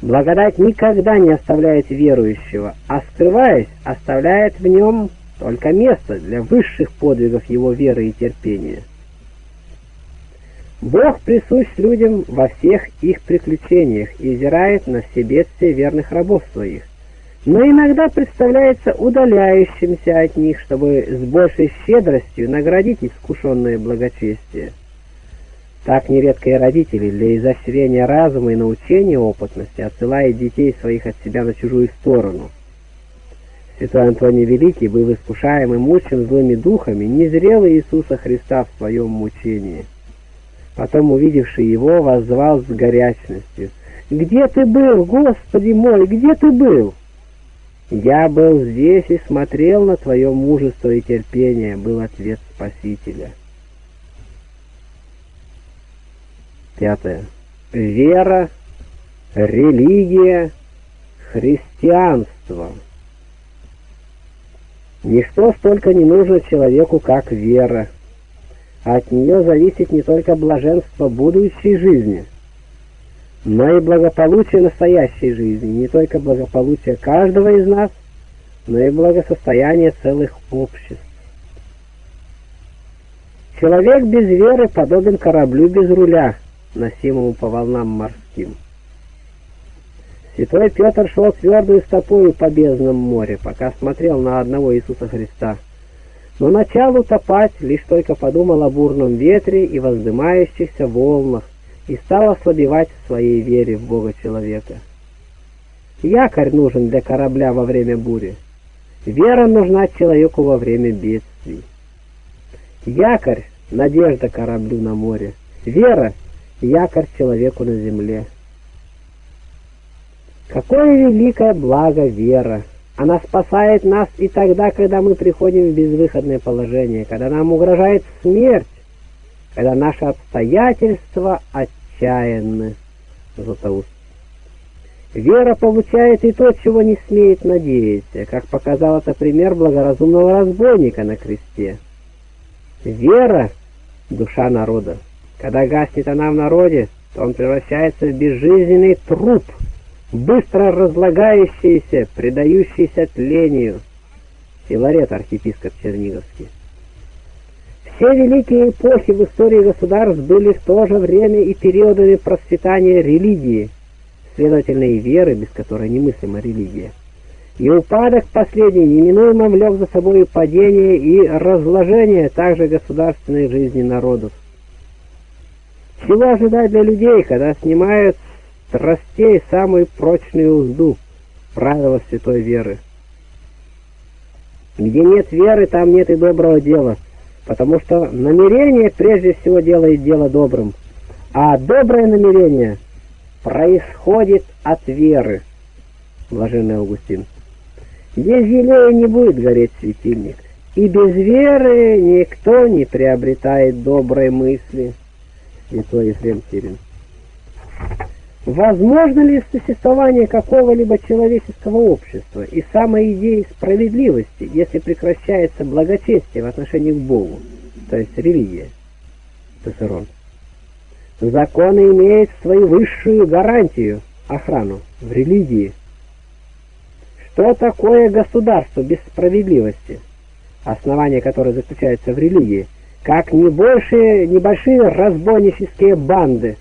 Благодать никогда не оставляет верующего, а скрываясь, оставляет в нем только место для высших подвигов его веры и терпения. Бог присущ людям во всех их приключениях и взирает на все бедствия верных рабов своих но иногда представляется удаляющимся от них, чтобы с большей щедростью наградить искушенное благочестие. Так нередко и родители для изощрения разума и научения опытности отсылают детей своих от себя на чужую сторону. Святой Антоний Великий был искушаем и мучен злыми духами, незрелый Иисуса Христа в своем мучении. Потом, увидевший его, воззвал с горячностью. «Где ты был, Господи мой, где ты был?» «Я был здесь и смотрел на твое мужество и терпение», — был ответ Спасителя. Пятое. Вера, религия, христианство. Ничто столько не нужно человеку, как вера. От нее зависит не только блаженство будущей жизни, но и благополучие настоящей жизни, не только благополучие каждого из нас, но и благосостояние целых обществ. Человек без веры подобен кораблю без руля, носимому по волнам морским. Святой Петр шел твердую стопою по бездному море, пока смотрел на одного Иисуса Христа. Но начал утопать, лишь только подумал о бурном ветре и воздымающихся волнах, и стал ослабевать в своей вере в Бога человека. Якорь нужен для корабля во время бури. Вера нужна человеку во время бедствий. Якорь — надежда кораблю на море. Вера — якорь человеку на земле. Какое великое благо вера! Она спасает нас и тогда, когда мы приходим в безвыходное положение, когда нам угрожает смерть, когда наши обстоятельства отчаянны. Златоуст. Вера получает и то, чего не смеет надеяться, как показал это пример благоразумного разбойника на кресте. Вера — душа народа. Когда гаснет она в народе, то он превращается в безжизненный труп, быстро разлагающийся, предающийся тлению. Филарет, архиепископ Черниговский. Все великие эпохи в истории государств были в то же время и периодами процветания религии — следовательно и веры, без которой немыслима религия. И упадок последний неминуемо влек за собой падение и разложение также государственной жизни народов. Чего ожидать для людей, когда снимают с тростей самую прочную узду, правила святой веры? Где нет веры, там нет и доброго дела, потому что намерение прежде всего делает дело добрым, а доброе намерение — происходит от веры. Блаженный Августин. Без елея не будет гореть светильник, и без веры никто не приобретает доброй мысли. Святой Ефрем Сирин. Возможно ли существование какого-либо человеческого общества и самой идеи справедливости, если прекращается благочестие в отношении к Богу, то есть религия? Цицерон. Законы имеют свою высшую гарантию, охрану, в религии. Что такое государство без справедливости? Основание которое заключается в религии, как не больше, небольшие разбойнические банды.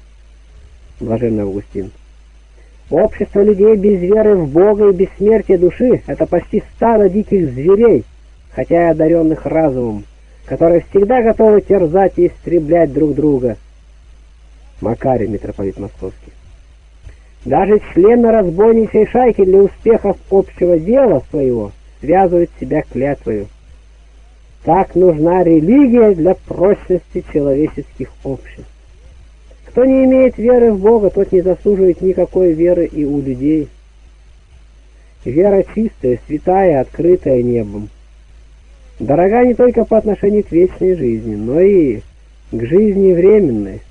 Блаженный Августин. Общество людей без веры в Бога и бессмертия души — это почти стадо диких зверей, хотя и одаренных разумом, которые всегда готовы терзать и истреблять друг друга — Макарий, митрополит Московский. Даже члены разбойничьей шайки для успехов общего дела своего связывают себя клятвою. Так нужна религия для прочности человеческих обществ. Кто не имеет веры в Бога, тот не заслуживает никакой веры и у людей. Вера чистая, святая, открытая небом. Дорога не только по отношению к вечной жизни, но и к жизни временной,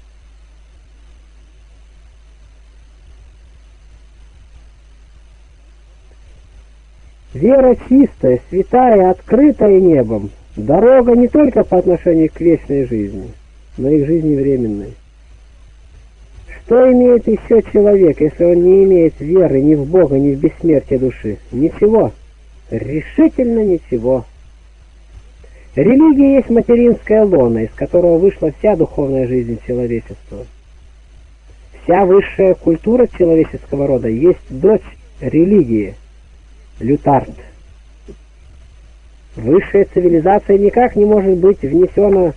Вера чистая, святая, открытая небом. Дорога не только по отношению к вечной жизни, но и к жизни временной. Что имеет еще человек, если он не имеет веры ни в Бога, ни в бессмертие души? Ничего. Решительно ничего. Религия есть материнская лона, из которого вышла вся духовная жизнь человечества. Вся высшая культура человеческого рода есть дочь религии – Лютард. Высшая цивилизация никак не может быть внесена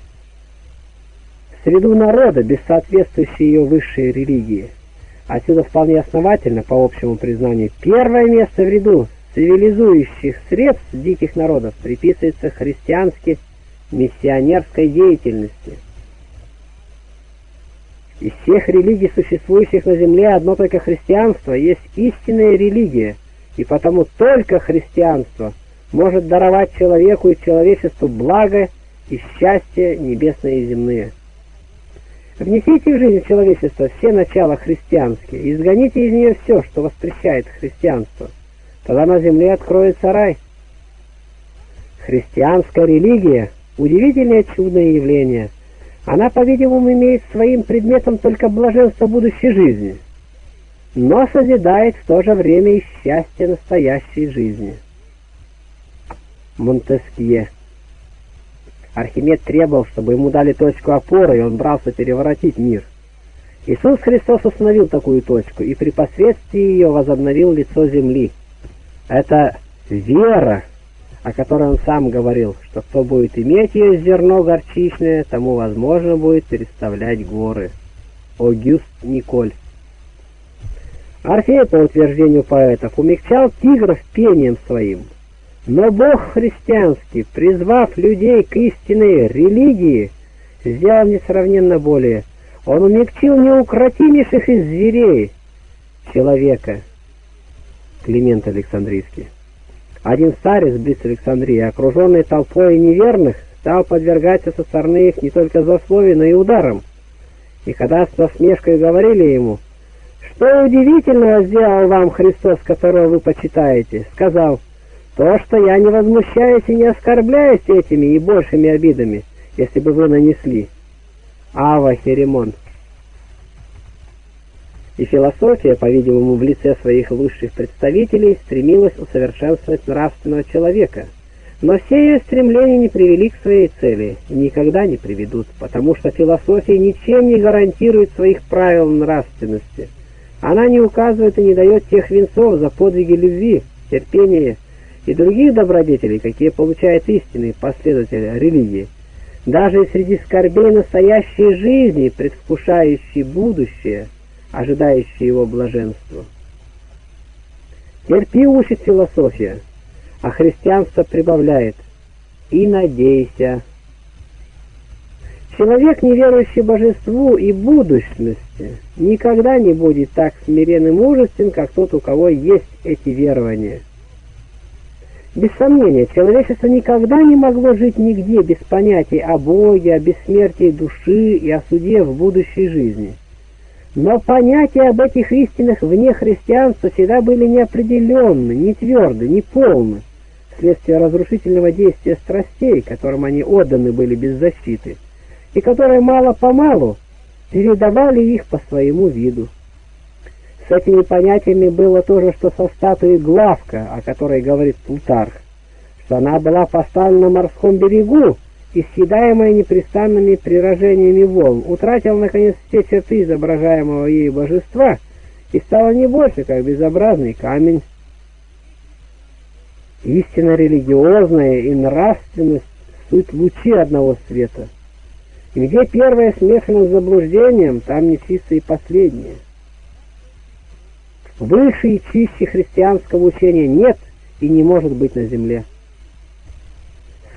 среду народа без соответствующей ее высшей религии. Отсюда вполне основательно, по общему признанию, первое место в ряду цивилизующих средств диких народов приписывается христианской миссионерской деятельности. Из всех религий, существующих на земле, одно только христианство есть истинная религия – и потому только христианство может даровать человеку и человечеству благо и счастье небесные и земные. Внесите в жизнь человечества все начала христианские, изгоните из нее все, что воспрещает христианство. Тогда на земле откроется рай. Христианская религия – удивительное чудное явление. Она, по-видимому, имеет своим предметом только блаженство будущей жизни – но созидает в то же время и счастье настоящей жизни. Монтескье Архимед требовал, чтобы ему дали точку опоры, и он брался переворотить мир. Иисус Христос установил такую точку и при посредстве ее возобновил лицо земли. Это вера, о которой он сам говорил, что кто будет иметь ее зерно горчичное, тому возможно будет переставлять горы. Огюст Николь. Орфей, по утверждению поэтов, умягчал тигров пением своим. Но Бог христианский, призвав людей к истинной религии, сделал несравненно более. Он умягчил неукротимейших из зверей человека. Климент Александрийский. Один старец близ Александрии, окруженный толпой неверных, стал подвергаться со стороны их не только злословию, но и ударам. И когда с насмешкой говорили ему, «Что удивительного сделал вам Христос, которого вы почитаете?» Сказал, «То, что я не возмущаюсь и не оскорбляюсь этими и большими обидами, если бы вы нанесли». Ава Херемон и философия, по-видимому, в лице своих лучших представителей стремилась усовершенствовать нравственного человека. Но все ее стремления не привели к своей цели и никогда не приведут, потому что философия ничем не гарантирует своих правил нравственности. Она не указывает и не дает тех венцов за подвиги любви, терпения и других добродетелей, какие получает истинный последователь религии. Даже среди скорбей настоящей жизни, предвкушающей будущее – ожидающий его блаженства. Терпи, учит философия, а христианство прибавляет «и надейся». Человек, не верующий божеству и будущности, никогда не будет так смирен и мужествен, как тот, у кого есть эти верования. Без сомнения, человечество никогда не могло жить нигде без понятий о Боге, о бессмертии души и о суде в будущей жизни – но понятия об этих истинах вне христианства всегда были неопределенны, не тверды, не полны, вследствие разрушительного действия страстей, которым они отданы были без защиты, и которые мало-помалу передавали их по своему виду. С этими понятиями было то же, что со статуей Главка, о которой говорит Плутарх, что она была поставлена на морском берегу, и съедаемая непрестанными прирожениями волн, утратила, наконец, все черты изображаемого ей божества и стала не больше, как безобразный камень. Истинно религиозная и нравственность — суть лучи одного света. И где первое смешано с заблуждением, там нечисто и последнее. Выше и чище христианского учения нет и не может быть на земле.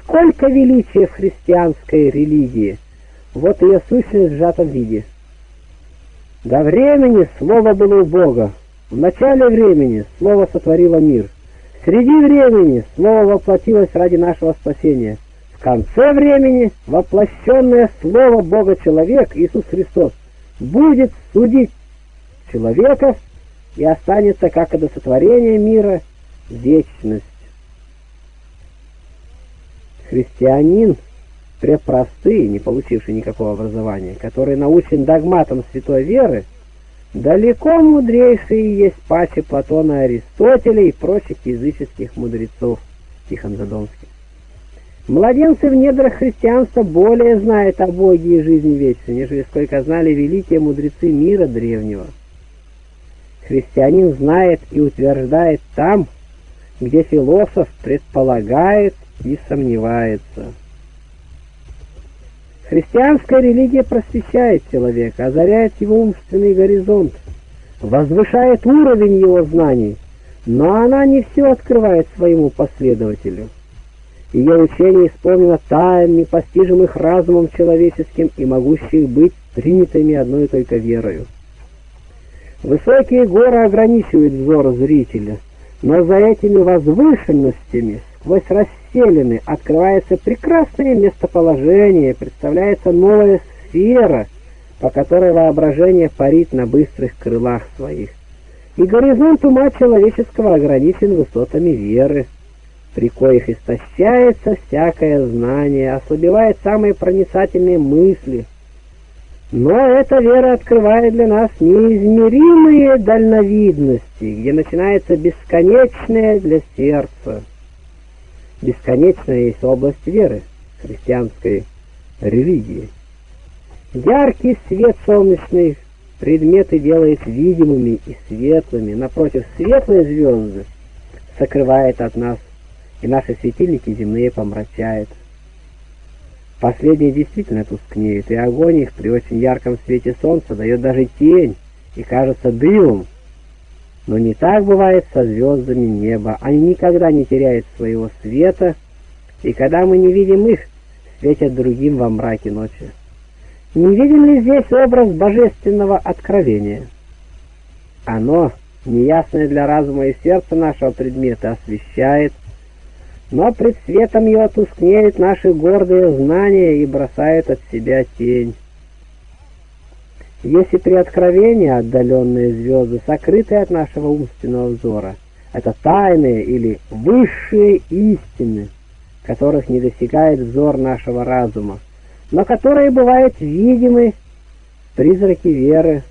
Сколько величия в христианской религии! Вот ее сущность в сжатом виде. До времени Слово было у Бога. В начале времени Слово сотворило мир. Среди времени Слово воплотилось ради нашего спасения. В конце времени воплощенное Слово Бога человек, Иисус Христос, будет судить человека и останется, как и до сотворения мира, вечность. Христианин, препростый, не получивший никакого образования, который научен догматам святой веры, далеко мудрейший есть паче Платона Аристотеля и прочих языческих мудрецов, Тихон Задонский. Младенцы в недрах христианства более знают о Боге и жизни вечной, нежели сколько знали великие мудрецы мира древнего. Христианин знает и утверждает там, где философ предполагает и сомневается. Христианская религия просвещает человека, озаряет его умственный горизонт, возвышает уровень его знаний, но она не все открывает своему последователю. Ее учение исполнено тайн, непостижимых разумом человеческим и могущих быть принятыми одной только верою. Высокие горы ограничивают взор зрителя, но за этими возвышенностями сквозь расселены открывается прекрасное местоположение, представляется новая сфера, по которой воображение парит на быстрых крылах своих. И горизонт ума человеческого ограничен высотами веры, при коих истощается всякое знание, ослабевает самые проницательные мысли. Но эта вера открывает для нас неизмеримые дальновидности, где начинается бесконечное для сердца. Бесконечная есть область веры, христианской религии. Яркий свет солнечный предметы делает видимыми и светлыми, напротив, светлые звезды сокрывает от нас, и наши светильники земные помрачает. Последние действительно тускнеют, и огонь их при очень ярком свете солнца дает даже тень и кажется дымом. Но не так бывает со звездами неба, они никогда не теряют своего света, и когда мы не видим их, светят другим во мраке ночи. Не видим ли здесь образ божественного откровения? Оно, неясное для разума и сердца нашего предмета, освещает, но пред светом его тускнеют наши гордые знания и бросают от себя тень. Если при откровении отдаленные звезды, сокрытые от нашего умственного взора, это тайные или высшие истины, которых не достигает взор нашего разума, но которые бывают видимы призраки веры,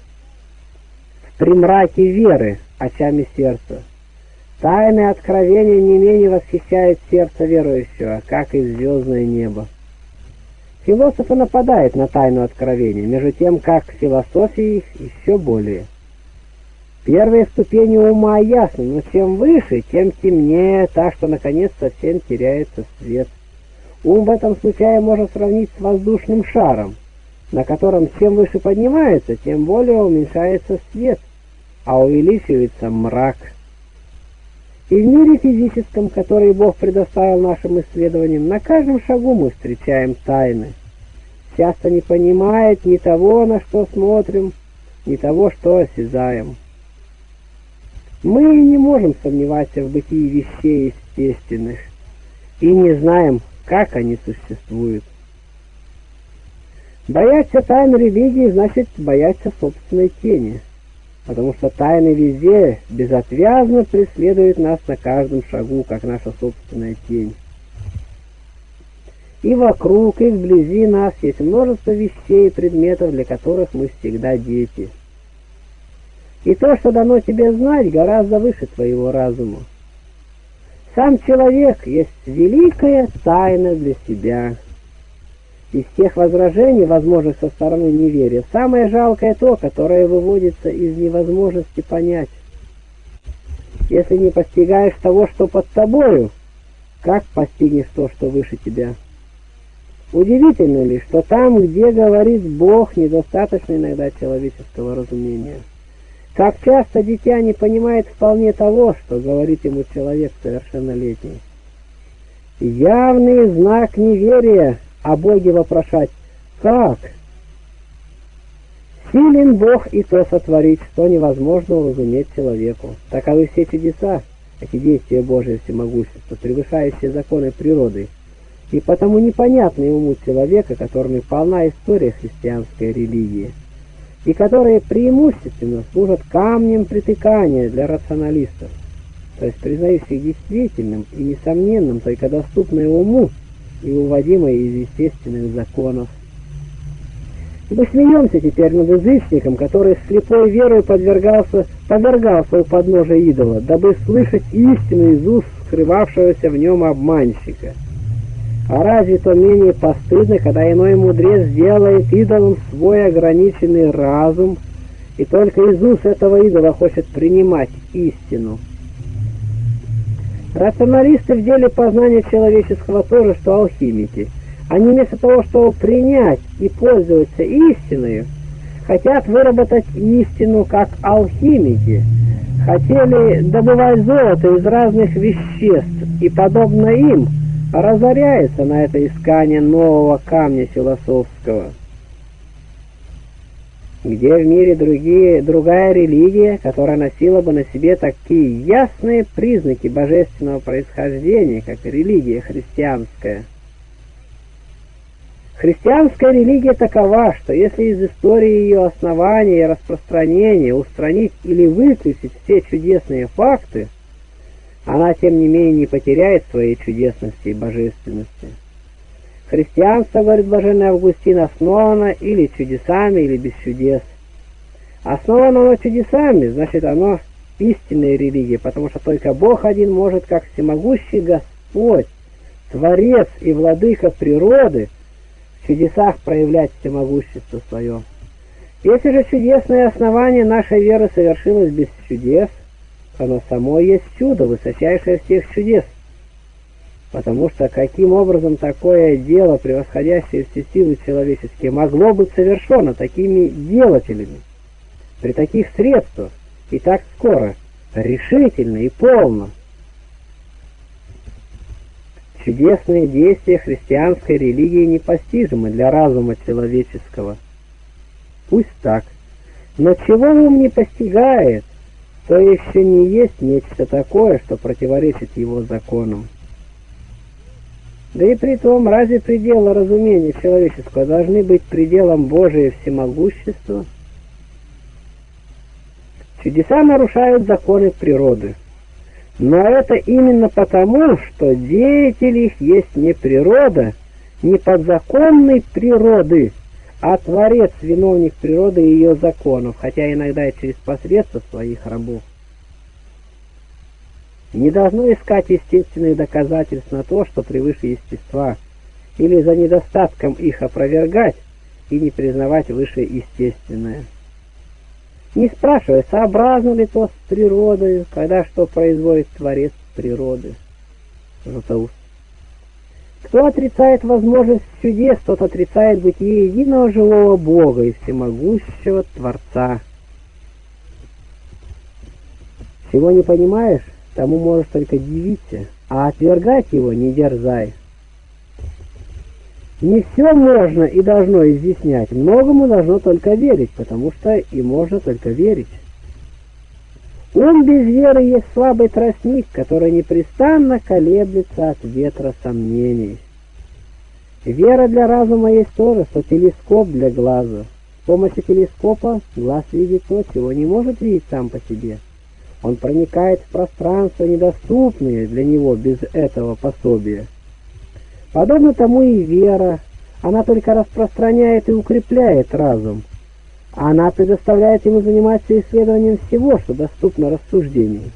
в примраке веры очами сердца. Тайны откровения не менее восхищают сердце верующего, как и звездное небо. Философы нападают на тайну откровения, между тем, как философии их еще более. Первые ступени ума ясны, но чем выше, тем темнее, так что, наконец, совсем теряется свет. Ум в этом случае можно сравнить с воздушным шаром, на котором чем выше поднимается, тем более уменьшается свет, а увеличивается мрак. И в мире физическом, который Бог предоставил нашим исследованиям, на каждом шагу мы встречаем тайны. Часто не понимает ни того, на что смотрим, ни того, что осязаем. Мы не можем сомневаться в бытии вещей естественных и не знаем, как они существуют. Бояться тайн религии значит бояться собственной тени потому что тайны везде безотвязно преследуют нас на каждом шагу, как наша собственная тень. И вокруг, и вблизи нас есть множество вещей и предметов, для которых мы всегда дети. И то, что дано тебе знать, гораздо выше твоего разума. Сам человек есть великая тайна для себя из тех возражений, возможных со стороны неверия, самое жалкое то, которое выводится из невозможности понять. Если не постигаешь того, что под тобою, как постигнешь то, что выше тебя? Удивительно ли, что там, где говорит Бог, недостаточно иногда человеческого разумения. Как часто дитя не понимает вполне того, что говорит ему человек совершеннолетний. Явный знак неверия о Боге вопрошать «Как?» Силен Бог и то сотворить, что невозможно уразуметь человеку. Таковы все чудеса, эти действия Божия всемогущества, превышающие законы природы, и потому непонятные уму человека, которыми полна история христианской религии, и которые преимущественно служат камнем притыкания для рационалистов, то есть признающих действительным и несомненным, только доступное уму, и уводимой из естественных законов. Мы смеемся теперь над язычником, который слепой верой подвергался, подвергался у подножия идола, дабы слышать истину из уст скрывавшегося в нем обманщика. А разве то менее постыдно, когда иной мудрец делает идолом свой ограниченный разум, и только из уст этого идола хочет принимать истину? Рационалисты в деле познания человеческого тоже, что алхимики. Они вместо того, чтобы принять и пользоваться истиной, хотят выработать истину как алхимики. Хотели добывать золото из разных веществ и, подобно им, разоряется на это искание нового камня философского где в мире другие, другая религия, которая носила бы на себе такие ясные признаки божественного происхождения, как религия христианская. Христианская религия такова, что если из истории ее основания и распространения устранить или выключить все чудесные факты, она тем не менее не потеряет своей чудесности и божественности. Христианство, говорит блаженный Августин, основано или чудесами, или без чудес. Основано оно чудесами, значит оно истинная религия, потому что только Бог один может, как всемогущий Господь, Творец и Владыка природы, в чудесах проявлять всемогущество свое. Если же чудесное основание нашей веры совершилось без чудес, оно само есть чудо, высочайшее всех чудес. Потому что каким образом такое дело, превосходящее все силы человеческие, могло быть совершено такими делателями, при таких средствах и так скоро, решительно и полно? Чудесные действия христианской религии непостижимы для разума человеческого. Пусть так. Но чего ум не постигает, то еще не есть нечто такое, что противоречит его законам. Да и при том, разве пределы разумения человеческого должны быть пределом Божия всемогущества? Чудеса нарушают законы природы. Но это именно потому, что деятель их есть не природа, не подзаконной природы, а творец, виновник природы и ее законов, хотя иногда и через посредство своих рабов. Не должно искать естественных доказательств на то, что превыше естества, или за недостатком их опровергать и не признавать выше естественное не спрашивая, сообразно ли то с природой, когда что производит Творец природы. Златоуст. Кто отрицает возможность чудес, тот отрицает бытие единого живого Бога и всемогущего Творца. Чего не понимаешь, тому можешь только дивиться, а отвергать его не дерзай. Не все можно и должно изъяснять, многому должно только верить, потому что и можно только верить. Ум без веры есть слабый тростник, который непрестанно колеблется от ветра сомнений. Вера для разума есть тоже, что телескоп для глаза. С помощью телескопа глаз видит то, чего не может видеть сам по себе. Он проникает в пространство, недоступное для него без этого пособия. Подобно тому и вера, она только распространяет и укрепляет разум. Она предоставляет ему заниматься исследованием всего, что доступно рассуждению.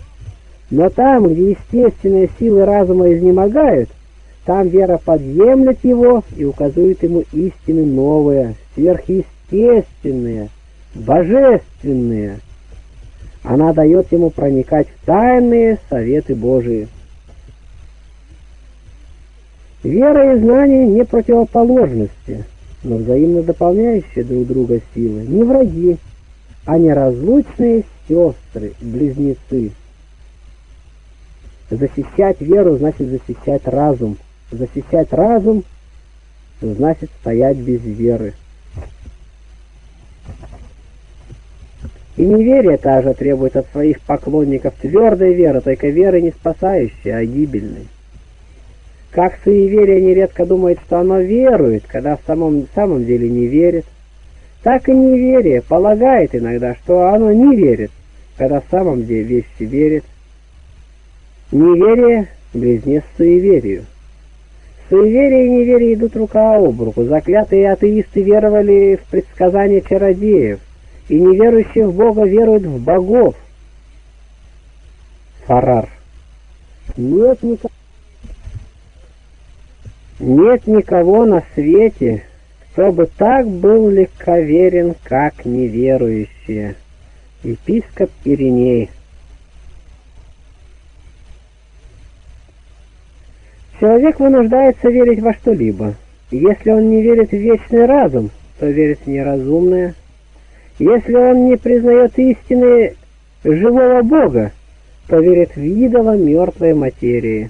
Но там, где естественные силы разума изнемогают, там вера подъемлет его и указывает ему истины новые, сверхъестественные, божественные. Она дает ему проникать в тайные советы Божии. Вера и знание не противоположности, но взаимно дополняющие друг друга силы, не враги, а неразлучные сестры, близнецы. Защищать веру значит защищать разум. Защищать разум значит стоять без веры. И неверие также требует от своих поклонников твердой веры, только веры не спасающей, а гибельной. Как суеверие нередко думает, что оно верует, когда в самом, самом деле не верит, так и неверие полагает иногда, что оно не верит, когда в самом деле вещи верит. Неверие – близнец суеверию. Суеверие и неверие идут рука об руку. Заклятые атеисты веровали в предсказания чародеев, и неверующие в Бога веруют в богов. Фарар. Нет никакого нет никого на свете, кто бы так был легковерен, как неверующие. Епископ Ириней. Человек вынуждается верить во что-либо. Если он не верит в вечный разум, то верит в неразумное. Если он не признает истины живого Бога, то верит в идола мертвой материи.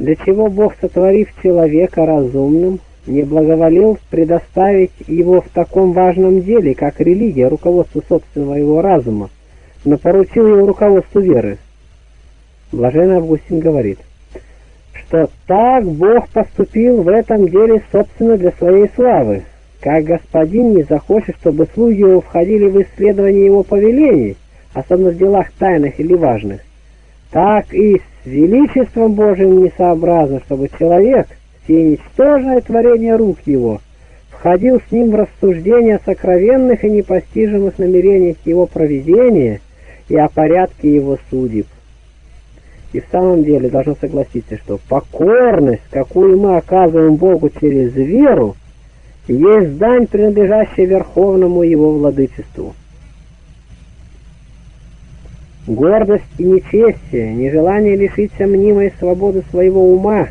Для чего Бог, сотворив человека разумным, не благоволил предоставить его в таком важном деле, как религия, руководству собственного его разума, но поручил его руководству веры. Блаженный Августин говорит, что так Бог поступил в этом деле собственно для своей славы, как господин не захочет, чтобы слуги его входили в исследование его повелений, особенно в делах тайных или важных, так и с величеством Божиим несообразно, чтобы человек, все ничтожное творение рук его, входил с ним в рассуждение о сокровенных и непостижимых намерениях его проведения и о порядке его судеб. И в самом деле должен согласиться, что покорность, какую мы оказываем Богу через веру, есть дань, принадлежащая Верховному Его владычеству. Гордость и нечестие, нежелание лишиться мнимой свободы своего ума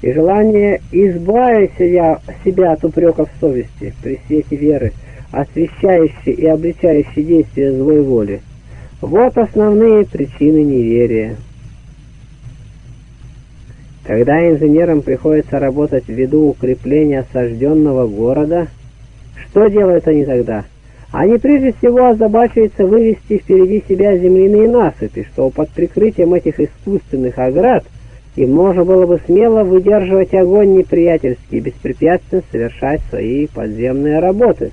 и желание избавить себя, себя от упреков совести при свете веры, освещающей и обличающей действия злой воли. Вот основные причины неверия. Когда инженерам приходится работать ввиду укрепления осажденного города, что делают они тогда? Они прежде всего озабачиваются вывести впереди себя земляные насыпи, чтобы под прикрытием этих искусственных оград им можно было бы смело выдерживать огонь неприятельский и беспрепятственно совершать свои подземные работы.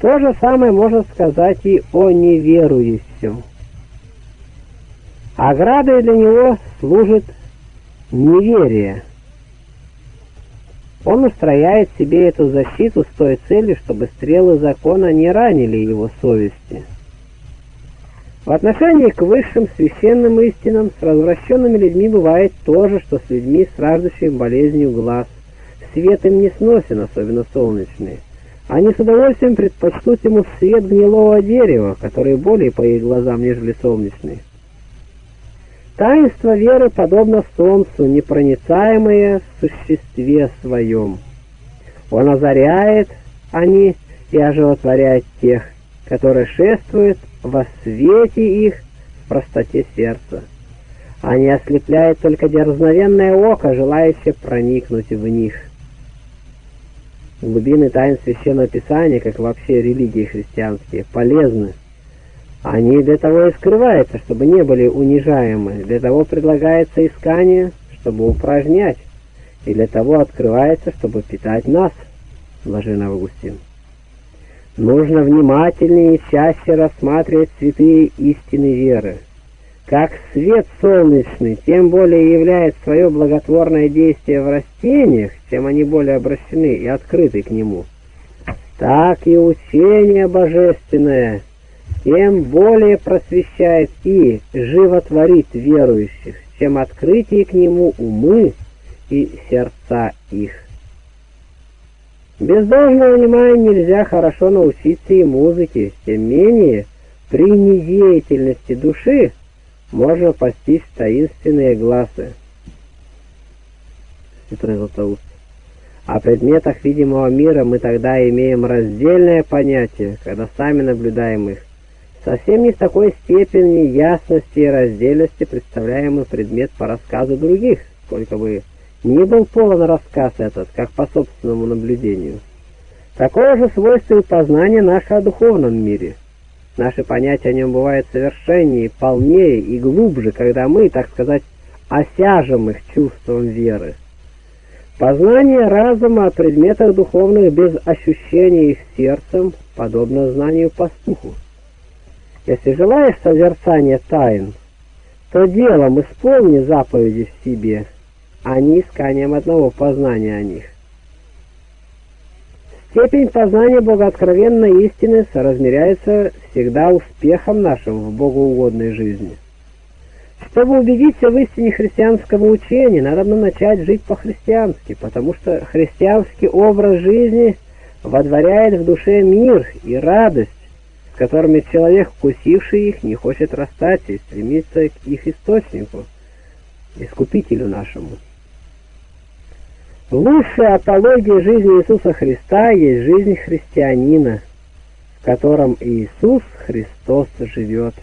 То же самое можно сказать и о неверующем. Оградой для него служит неверие – он устрояет себе эту защиту с той целью, чтобы стрелы закона не ранили его совести. В отношении к высшим священным истинам с развращенными людьми бывает то же, что с людьми, страждущими болезнью глаз. Свет им не сносен, особенно солнечный. Они с удовольствием предпочтут ему свет гнилого дерева, который более по их глазам, нежели солнечный. Таинство веры подобно солнцу, непроницаемое в существе своем. Он озаряет они и оживотворяет тех, которые шествуют во свете их в простоте сердца. Они ослепляют только дерзновенное око, желающее проникнуть в них. Глубины тайн Священного Писания, как вообще религии христианские, полезны они для того и скрываются, чтобы не были унижаемы, для того предлагается искание, чтобы упражнять, и для того открывается, чтобы питать нас, блажен Августин. Нужно внимательнее и чаще рассматривать святые истины веры. Как свет солнечный тем более являет свое благотворное действие в растениях, чем они более обращены и открыты к нему, так и учение божественное – тем более просвещает и животворит верующих, чем открытие к нему умы и сердца их. Без должного внимания нельзя хорошо научиться и музыке, тем менее при недеятельности души можно постичь таинственные глазы. Святой Златоуст. О предметах видимого мира мы тогда имеем раздельное понятие, когда сами наблюдаем их. Совсем не в такой степени ясности и раздельности представляемый предмет по рассказу других, сколько бы ни был полон рассказ этот, как по собственному наблюдению. Такое же свойство и познание наше о духовном мире. Наши понятия о нем бывают совершеннее, полнее и глубже, когда мы, так сказать, осяжем их чувством веры. Познание разума о предметах духовных без ощущения их сердцем подобно знанию пастуху. Если желаешь созерцания тайн, то делом исполни заповеди в себе, а не исканием одного познания о них. Степень познания богооткровенной истины соразмеряется всегда успехом нашим в богоугодной жизни. Чтобы убедиться в истине христианского учения, надо начать жить по-христиански, потому что христианский образ жизни водворяет в душе мир и радость, которыми человек, вкусивший их, не хочет расстаться и стремится к их источнику, искупителю нашему. Лучшая апология жизни Иисуса Христа есть жизнь христианина, в котором Иисус Христос живет.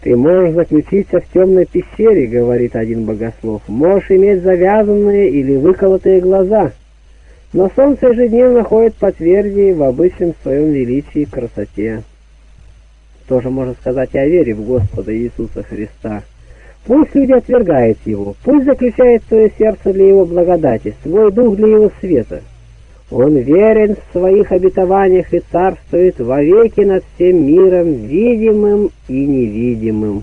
«Ты можешь заключиться в темной пещере, — говорит один богослов, — можешь иметь завязанные или выколотые глаза — но солнце ежедневно ходит по тверди в обычном своем величии и красоте. Тоже можно сказать о вере в Господа Иисуса Христа. Пусть люди отвергают Его, пусть заключает свое сердце для Его благодати, свой дух для Его света. Он верен в своих обетованиях и царствует вовеки над всем миром, видимым и невидимым.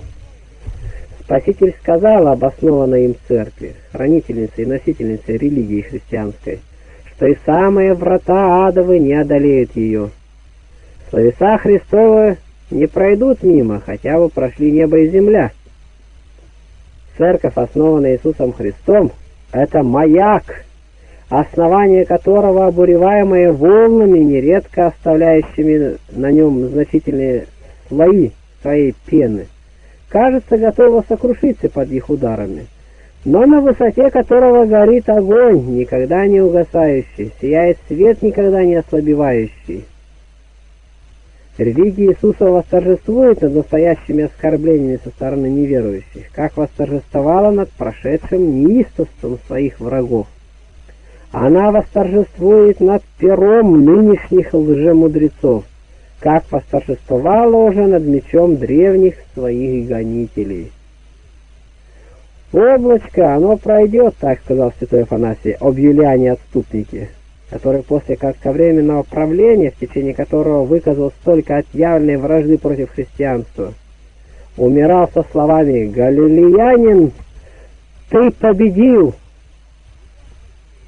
Спаситель сказал об основанной им церкви, хранительнице и носительнице религии христианской – что и самые врата адовы не одолеют ее. Словеса Христовы не пройдут мимо, хотя бы прошли небо и земля. Церковь, основанная Иисусом Христом, Это маяк, основание которого, обуреваемое волнами, нередко оставляющими на нем значительные слои своей пены, кажется готово сокрушиться под их ударами но на высоте которого горит огонь, никогда не угасающий, сияет свет, никогда не ослабевающий. Религия Иисуса восторжествует над настоящими оскорблениями со стороны неверующих, как восторжествовала над прошедшим неистовством своих врагов. Она восторжествует над пером нынешних лжемудрецов, как восторжествовала уже над мечом древних своих гонителей. Облачко, оно пройдет, так сказал святой Афанасий, об Юлиане отступники, который после кратковременного правления, в течение которого выказал столько отъявленной вражды против христианства, умирал со словами «Галилеянин, ты победил!»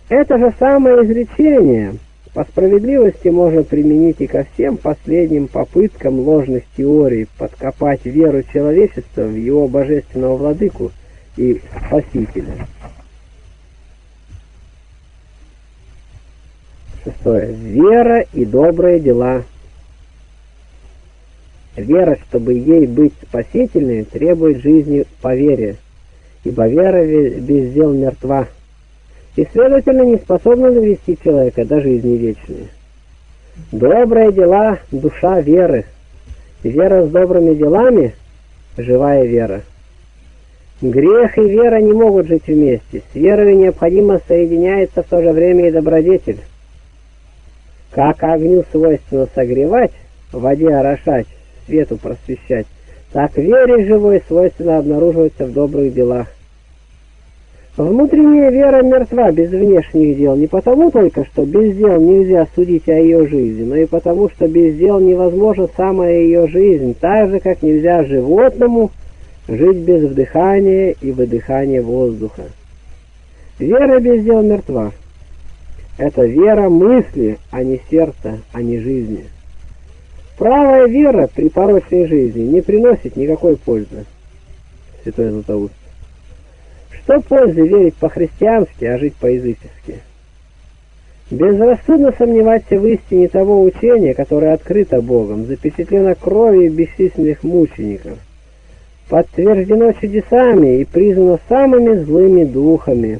Это же самое изречение по справедливости можно применить и ко всем последним попыткам ложных теорий подкопать веру человечества в его божественного владыку – и Спасителя. Шестое. Вера и добрые дела. Вера, чтобы ей быть спасительной, требует жизни по вере, ибо вера без дел мертва, и, следовательно, не способна довести человека до жизни вечной. Добрые дела – душа веры, вера с добрыми делами – живая вера. Грех и вера не могут жить вместе. С верой необходимо соединяется в то же время и добродетель. Как огню свойственно согревать, в воде орошать, свету просвещать, так вере живой свойственно обнаруживаться в добрых делах. Внутренняя вера мертва без внешних дел, не потому только, что без дел нельзя судить о ее жизни, но и потому, что без дел невозможна самая ее жизнь, так же, как нельзя животному жить без вдыхания и выдыхания воздуха. Вера без дел мертва. Это вера мысли, а не сердца, а не жизни. Правая вера при порочной жизни не приносит никакой пользы. Святой Златоуст. Что пользы верить по-христиански, а жить по-язычески? Безрассудно сомневаться в истине того учения, которое открыто Богом, запечатлено кровью бесчисленных мучеников, подтверждено чудесами и признано самыми злыми духами.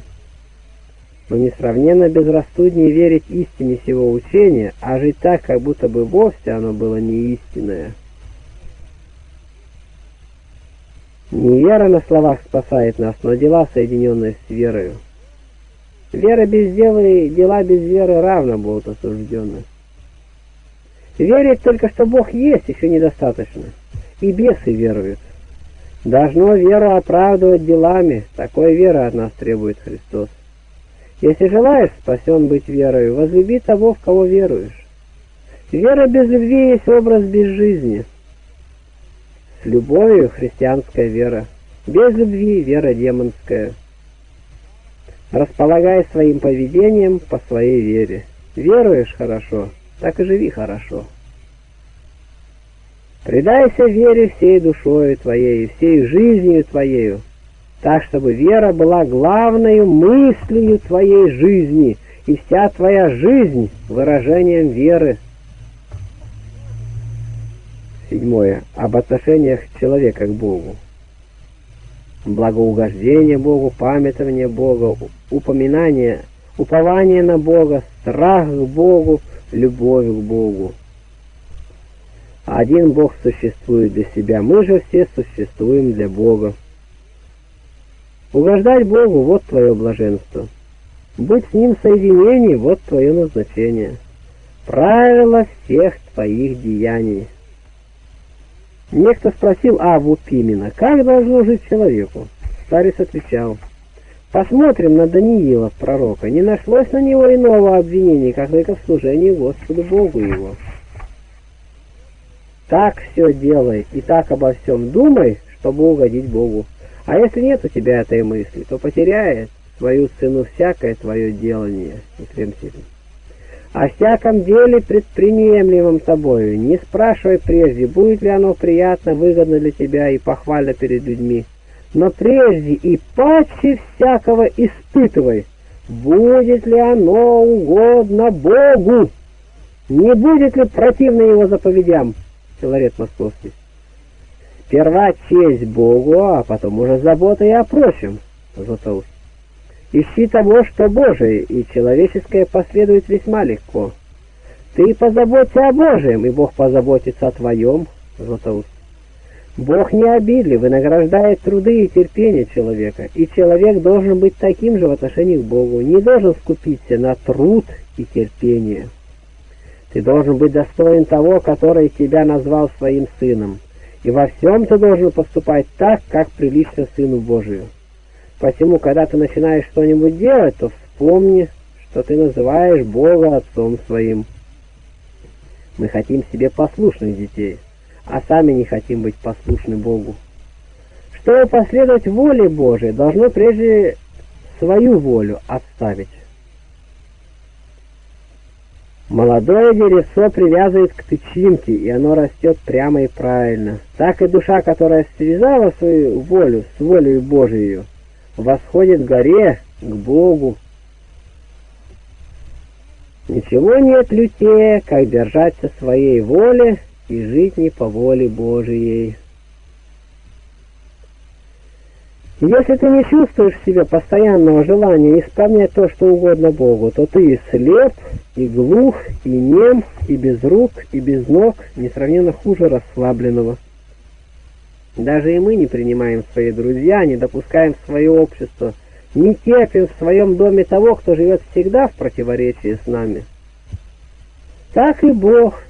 Но несравненно безрассуднее верить истине сего учения, а жить так, как будто бы вовсе оно было не истинное. Не вера на словах спасает нас, но дела, соединенные с верою. Вера без дела и дела без веры равно будут осуждены. Верить только, что Бог есть, еще недостаточно. И бесы веруют. Должно веру оправдывать делами, такой веры от нас требует Христос. Если желаешь спасен быть верою, возлюби того, в кого веруешь. Вера без любви есть образ без жизни. С любовью христианская вера, без любви вера демонская. Располагай своим поведением по своей вере. Веруешь хорошо, так и живи хорошо. Предайся вере всей душою твоей, всей жизнью твоею, так, чтобы вера была главной мыслью твоей жизни, и вся твоя жизнь выражением веры. Седьмое. Об отношениях человека к Богу. Благоугождение Богу, памятование Бога, упоминание, упование на Бога, страх к Богу, любовь к Богу. Один Бог существует для себя, мы же все существуем для Бога. Угождать Богу – вот твое блаженство. Быть с Ним в соединении – вот твое назначение. Правило всех твоих деяний. Некто спросил Аву Пимена, как должно жить человеку? Старец отвечал, посмотрим на Даниила, пророка, не нашлось на него иного обвинения, как только в служении Господу Богу его. Так все делай и так обо всем думай, чтобы угодить Богу. А если нет у тебя этой мысли, то потеряет свою цену всякое твое делание. Ефрем О всяком деле, предприемлемом тобою, не спрашивай прежде, будет ли оно приятно, выгодно для тебя и похвально перед людьми, но прежде и паче всякого испытывай, будет ли оно угодно Богу, не будет ли противно его заповедям. Филарет Московский. Сперва честь Богу, а потом уже забота и о прочем. Златоуст. Ищи того, что Божие, и человеческое последует весьма легко. Ты позаботься о Божьем, и Бог позаботится о твоем. Златоуст. Бог не обидлив и награждает труды и терпение человека, и человек должен быть таким же в отношении к Богу, не должен скупиться на труд и терпение. Ты должен быть достоин того, который тебя назвал своим сыном, и во всем ты должен поступать так, как прилично Сыну Божию. Посему, когда ты начинаешь что-нибудь делать, то вспомни, что ты называешь Бога Отцом своим. Мы хотим себе послушных детей а сами не хотим быть послушны Богу. Чтобы последовать воле Божией, должно прежде свою волю отставить. Молодое деревцо привязывает к тычинке, и оно растет прямо и правильно. Так и душа, которая связала свою волю с волей Божией, восходит к горе, к Богу. Ничего нет лютее, как держаться своей воли и жить не по воле Божией. Если ты не чувствуешь в себе постоянного желания исполнять то, что угодно Богу, то ты и слеп, и глух, и нем, и без рук, и без ног, несравненно хуже расслабленного. Даже и мы не принимаем свои друзья, не допускаем в свое общество, не терпим в своем доме того, кто живет всегда в противоречии с нами. Так и Бог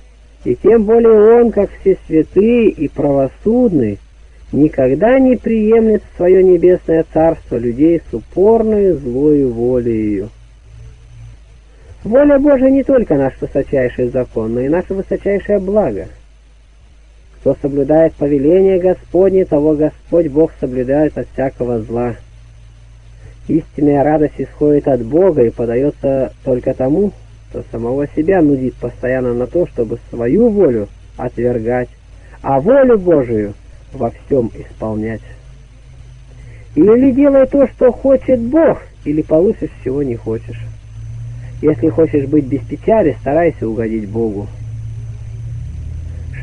и тем более он, как все святые и правосудный, никогда не приемлет в свое небесное царство людей с упорной злою волею. Воля Божия не только наш высочайший закон, но и наше высочайшее благо. Кто соблюдает повеление Господне, того Господь Бог соблюдает от всякого зла. Истинная радость исходит от Бога и подается только тому, то самого себя нудит постоянно на то, чтобы свою волю отвергать, а волю Божию во всем исполнять. Или делай то, что хочет Бог, или получишь, чего не хочешь. Если хочешь быть без печали, старайся угодить Богу.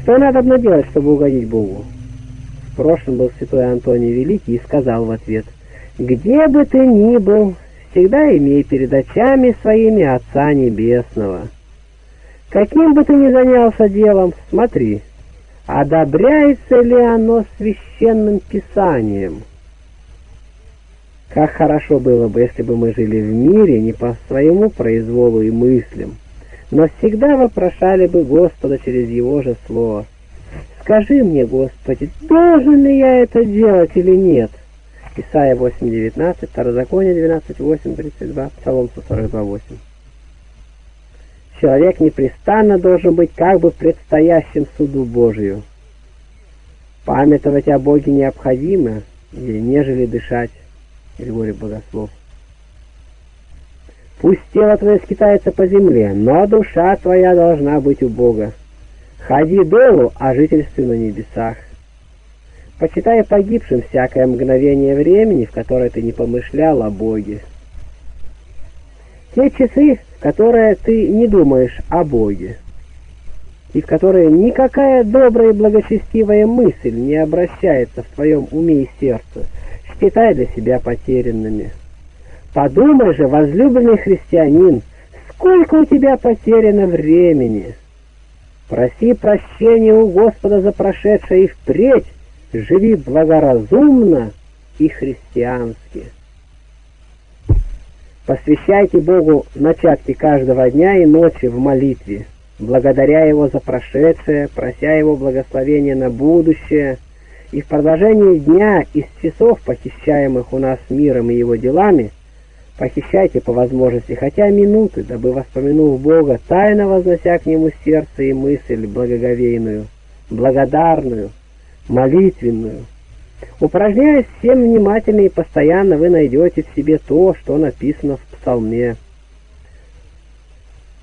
Что надо делать, чтобы угодить Богу? В прошлом был святой Антоний Великий и сказал в ответ, «Где бы ты ни был, всегда имей перед очами своими Отца Небесного. Каким бы ты ни занялся делом, смотри, одобряется ли оно священным писанием. Как хорошо было бы, если бы мы жили в мире не по своему произволу и мыслям, но всегда вопрошали бы Господа через Его же Слово. «Скажи мне, Господи, должен ли я это делать или нет?» Исайя 8.19, Второзаконие 12.8, 32, Псалом 142.8. Человек непрестанно должен быть как бы предстоящим суду Божию. Памятовать о Боге необходимо, или нежели дышать. Григорий Богослов. Пусть тело твое скитается по земле, но душа твоя должна быть у Бога. Ходи долу, а жительствуй на небесах. Почитай погибшим всякое мгновение времени, в которое ты не помышлял о Боге. Те часы, в которые ты не думаешь о Боге, и в которые никакая добрая и благочестивая мысль не обращается в твоем уме и сердце, считай для себя потерянными. Подумай же, возлюбленный христианин, сколько у тебя потеряно времени. Проси прощения у Господа за прошедшее и впредь живи благоразумно и христиански. Посвящайте Богу начатки каждого дня и ночи в молитве, благодаря Его за прошедшее, прося Его благословения на будущее, и в продолжении дня из часов, похищаемых у нас миром и Его делами, похищайте по возможности хотя минуты, дабы, воспомянув Бога, тайно вознося к Нему сердце и мысль благоговейную, благодарную, молитвенную. Упражняясь всем внимательно и постоянно, вы найдете в себе то, что написано в псалме.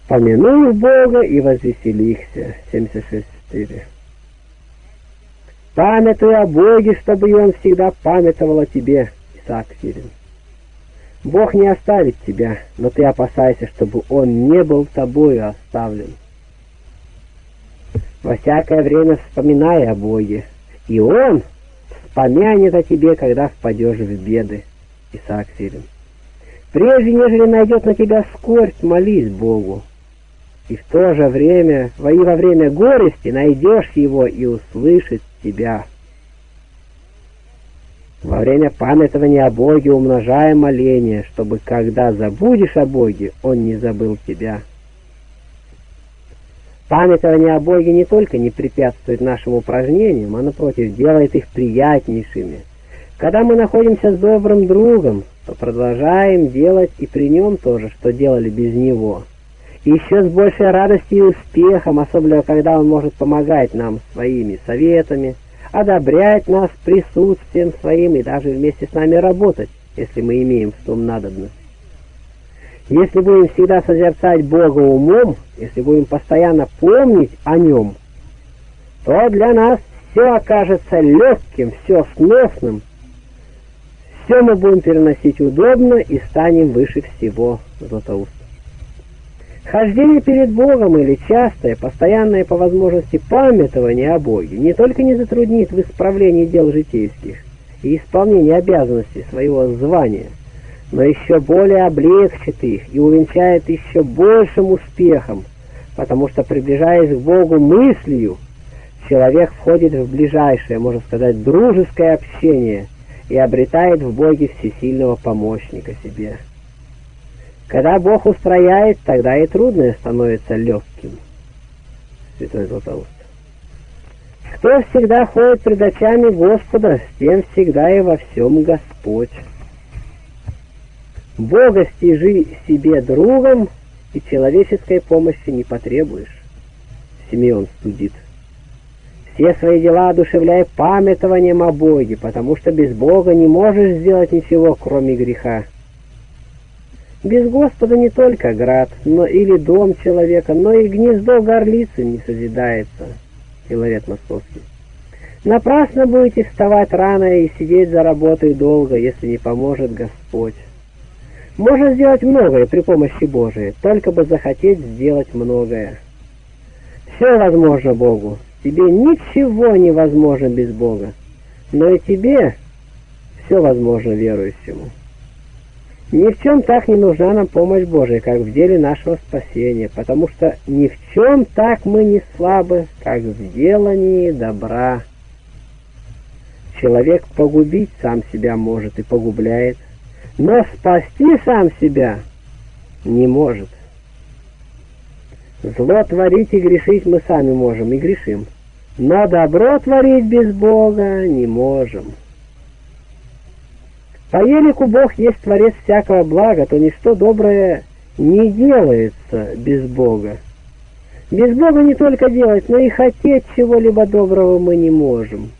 «Помянув Бога и возвеселихся» 76.4. Памятуй о Боге, чтобы Он всегда памятовал о тебе, Исаак Сирин. Бог не оставит тебя, но ты опасайся, чтобы Он не был тобою оставлен. Во всякое время вспоминай о Боге, и Он вспомянет о тебе, когда впадешь в беды. Исаак Сирин. Прежде, нежели найдет на тебя скорбь, молись Богу. И в то же время, во и во время горести найдешь его и услышит тебя. Во время памятования о Боге умножая моление, чтобы когда забудешь о Боге, Он не забыл тебя. Памятование о Боге не только не препятствует нашим упражнениям, а напротив делает их приятнейшими. Когда мы находимся с добрым другом, то продолжаем делать и при нем то же, что делали без него. И еще с большей радостью и успехом, особенно когда он может помогать нам своими советами, одобрять нас присутствием своим и даже вместе с нами работать, если мы имеем в том надобность. Если будем всегда созерцать Бога умом, если будем постоянно помнить о Нем, то для нас все окажется легким, все сносным, все мы будем переносить удобно и станем выше всего Златоуста. Хождение перед Богом или частое, постоянное по возможности памятование о Боге не только не затруднит в исправлении дел житейских и исполнении обязанностей своего звания, но еще более облегчит их и увенчает еще большим успехом, потому что, приближаясь к Богу мыслью, человек входит в ближайшее, можно сказать, дружеское общение и обретает в Боге всесильного помощника себе. Когда Бог устрояет, тогда и трудное становится легким. Святой Златоуст. Кто всегда ходит пред очами Господа, тем всегда и во всем Господь. Бога стяжи себе другом, и человеческой помощи не потребуешь. Симеон студит. Все свои дела одушевляй памятованием о Боге, потому что без Бога не можешь сделать ничего, кроме греха. Без Господа не только град, но или дом человека, но и гнездо горлицы не созидается. Филарет Московский. Напрасно будете вставать рано и сидеть за работой долго, если не поможет Господь. Можно сделать многое при помощи Божией, только бы захотеть сделать многое. Все возможно Богу. Тебе ничего невозможно без Бога. Но и тебе все возможно верующему. Ни в чем так не нужна нам помощь Божия, как в деле нашего спасения, потому что ни в чем так мы не слабы, как в делании добра. Человек погубить сам себя может и погубляет, но спасти сам себя не может. Зло творить и грешить мы сами можем и грешим, но добро творить без Бога не можем. По елику Бог есть Творец всякого блага, то ничто доброе не делается без Бога. Без Бога не только делать, но и хотеть чего-либо доброго мы не можем.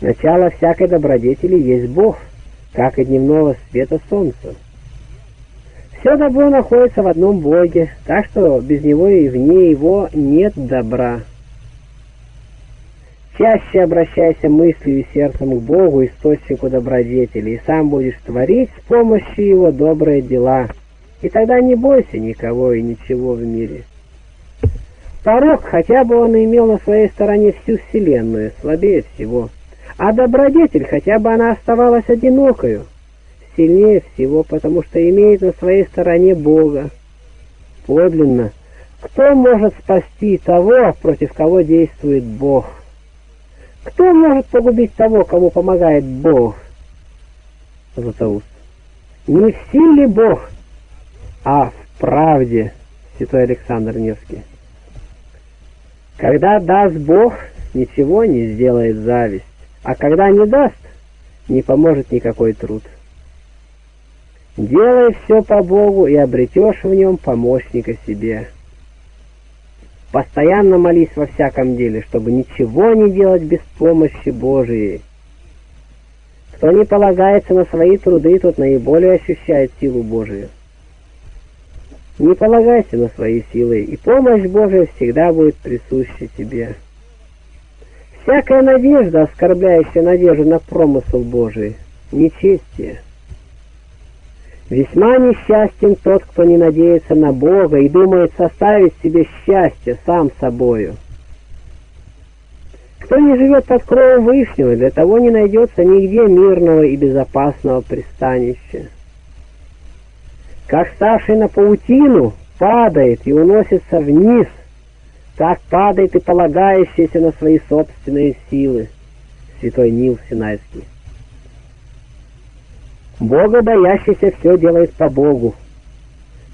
Начало всякой добродетели есть Бог, как и дневного света солнца. Все добро находится в одном Боге, так что без Него и вне Его нет добра. Чаще обращайся мыслью и сердцем к Богу, источнику добродетели, и сам будешь творить с помощью Его добрые дела. И тогда не бойся никого и ничего в мире. Порок, хотя бы он имел на своей стороне всю вселенную, слабее всего. А добродетель, хотя бы она оставалась одинокою, сильнее всего, потому что имеет на своей стороне Бога. Подлинно, кто может спасти того, против кого действует Бог? Кто может погубить того, кому помогает Бог? Златоуст. Не в силе Бог, а в правде, святой Александр Невский. Когда даст Бог, ничего не сделает зависть, а когда не даст, не поможет никакой труд. Делай все по Богу и обретешь в нем помощника себе. Постоянно молись во всяком деле, чтобы ничего не делать без помощи Божией. Кто не полагается на свои труды, тот наиболее ощущает силу Божию. Не полагайся на свои силы, и помощь Божия всегда будет присуща тебе. Всякая надежда, оскорбляющая надежду на промысл Божий, нечестие. Весьма несчастен тот, кто не надеется на Бога и думает составить себе счастье сам собою. Кто не живет под кровом Вышнего, для того не найдется нигде мирного и безопасного пристанища. Как ставший на паутину падает и уносится вниз, так падает и полагающийся на свои собственные силы. Святой Нил Синайский. Бога боящийся все делает по Богу.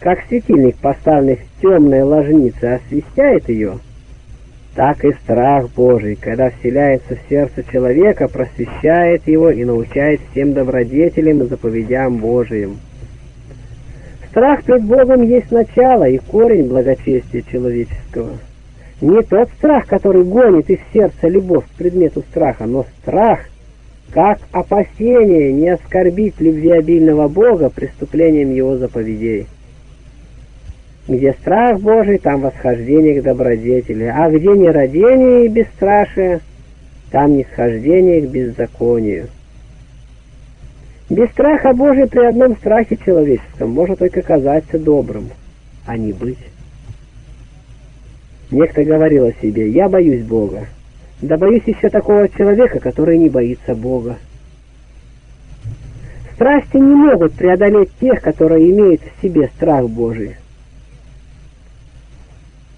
Как светильник, поставленный в темной ложнице, освещает ее, так и страх Божий, когда вселяется в сердце человека, просвещает его и научает всем добродетелям и заповедям Божиим. Страх пред Богом есть начало и корень благочестия человеческого. Не тот страх, который гонит из сердца любовь к предмету страха, но страх, как опасение не оскорбить любвеобильного Бога преступлением его заповедей. Где страх Божий, там восхождение к добродетели, а где нерадение и бесстрашие, там нисхождение к беззаконию. Без страха Божия при одном страхе человеческом может только казаться добрым, а не быть. Некто говорил о себе, я боюсь Бога. Да боюсь еще такого человека, который не боится Бога. Страсти не могут преодолеть тех, которые имеют в себе страх Божий.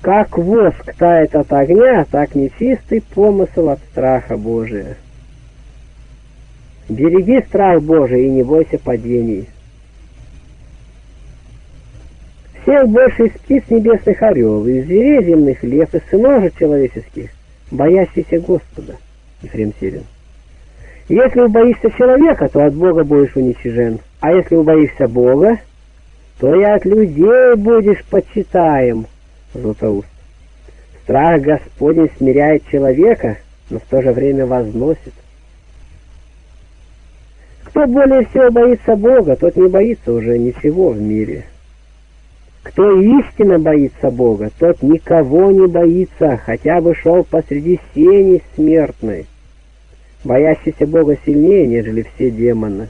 Как воск тает от огня, так нечистый помысл от страха Божия. Береги страх Божий и не бойся падений. Всех больше из птиц небесных орел, и зверей земных лев, и сынов человеческих, боящийся Господа. Ефрем Сирин. Если убоишься человека, то от Бога будешь уничижен, а если убоишься Бога, то и от людей будешь почитаем. Златоуст. Страх Господень смиряет человека, но в то же время возносит. Кто более всего боится Бога, тот не боится уже ничего в мире. Кто истинно боится Бога, тот никого не боится, хотя бы шел посреди сени смертной. Боящийся Бога сильнее, нежели все демоны.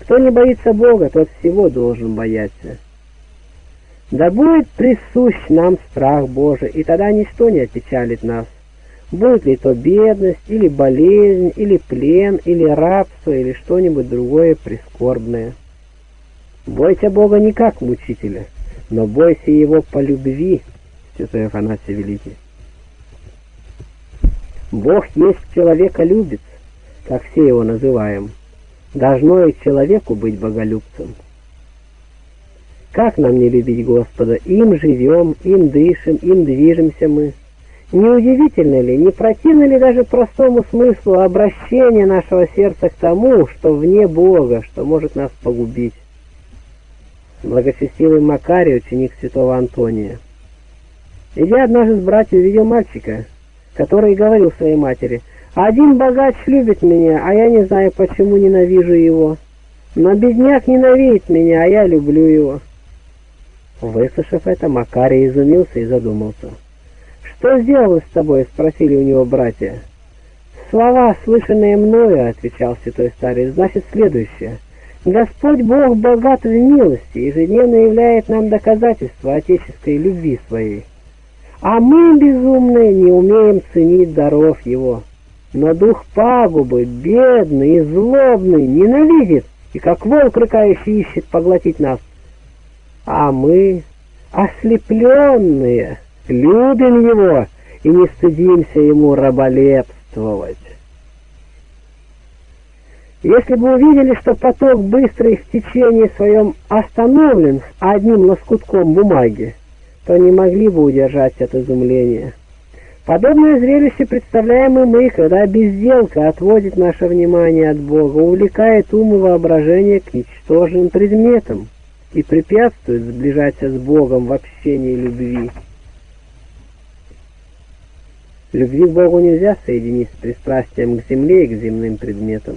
Кто не боится Бога, тот всего должен бояться. Да будет присущ нам страх Божий, и тогда ничто не опечалит нас будет ли то бедность, или болезнь, или плен, или рабство, или что-нибудь другое прискорбное. Бойся Бога не как мучителя, но бойся Его по любви, святой Афанасий Великий. Бог есть человеколюбец, как все его называем. Должно и человеку быть боголюбцем. Как нам не любить Господа? Им живем, им дышим, им движемся мы. Не удивительно ли, не противно ли даже простому смыслу обращения нашего сердца к тому, что вне Бога, что может нас погубить? Благочестивый Макарий, ученик святого Антония. Идя однажды с братьями, увидел мальчика, который говорил своей матери, «Один богач любит меня, а я не знаю, почему ненавижу его. Но бедняк ненавидит меня, а я люблю его». Выслушав это, Макарий изумился и задумался. «Что сделалось с тобой?» — спросили у него братья. «Слова, слышанные мною», — отвечал святой старец, — «значит следующее. Господь Бог богат в милости, ежедневно являет нам доказательства отеческой любви своей. А мы, безумные, не умеем ценить даров Его. Но дух пагубы, бедный и злобный, ненавидит, и как волк рыкающий ищет поглотить нас. А мы, ослепленные, любим его и не стыдимся ему раболепствовать. Если бы увидели, что поток быстрый в течение своем остановлен одним лоскутком бумаги, то не могли бы удержать от изумления. Подобное зрелище представляем и мы, когда безделка отводит наше внимание от Бога, увлекает ум и воображение к ничтожным предметам и препятствует сближаться с Богом в общении любви. Любви к Богу нельзя соединить с пристрастием к земле и к земным предметам.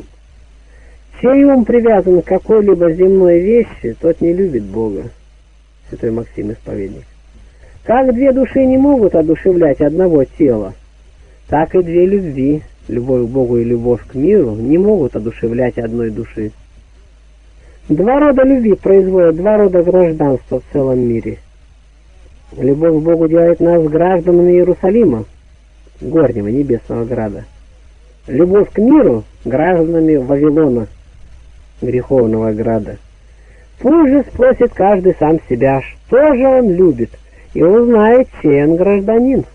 Чей ум привязан к какой-либо земной вещи, тот не любит Бога. Святой Максим Исповедник. Как две души не могут одушевлять одного тела, Так и две любви, любовь к Богу и любовь к миру, не могут одушевлять одной души. Два рода любви производят два рода гражданства в целом мире. Любовь к Богу делает нас гражданами Иерусалима, горнего небесного града. Любовь к миру — гражданами Вавилона, греховного града. Пусть же спросит каждый сам себя, что же он любит, и узнает, чей он гражданин,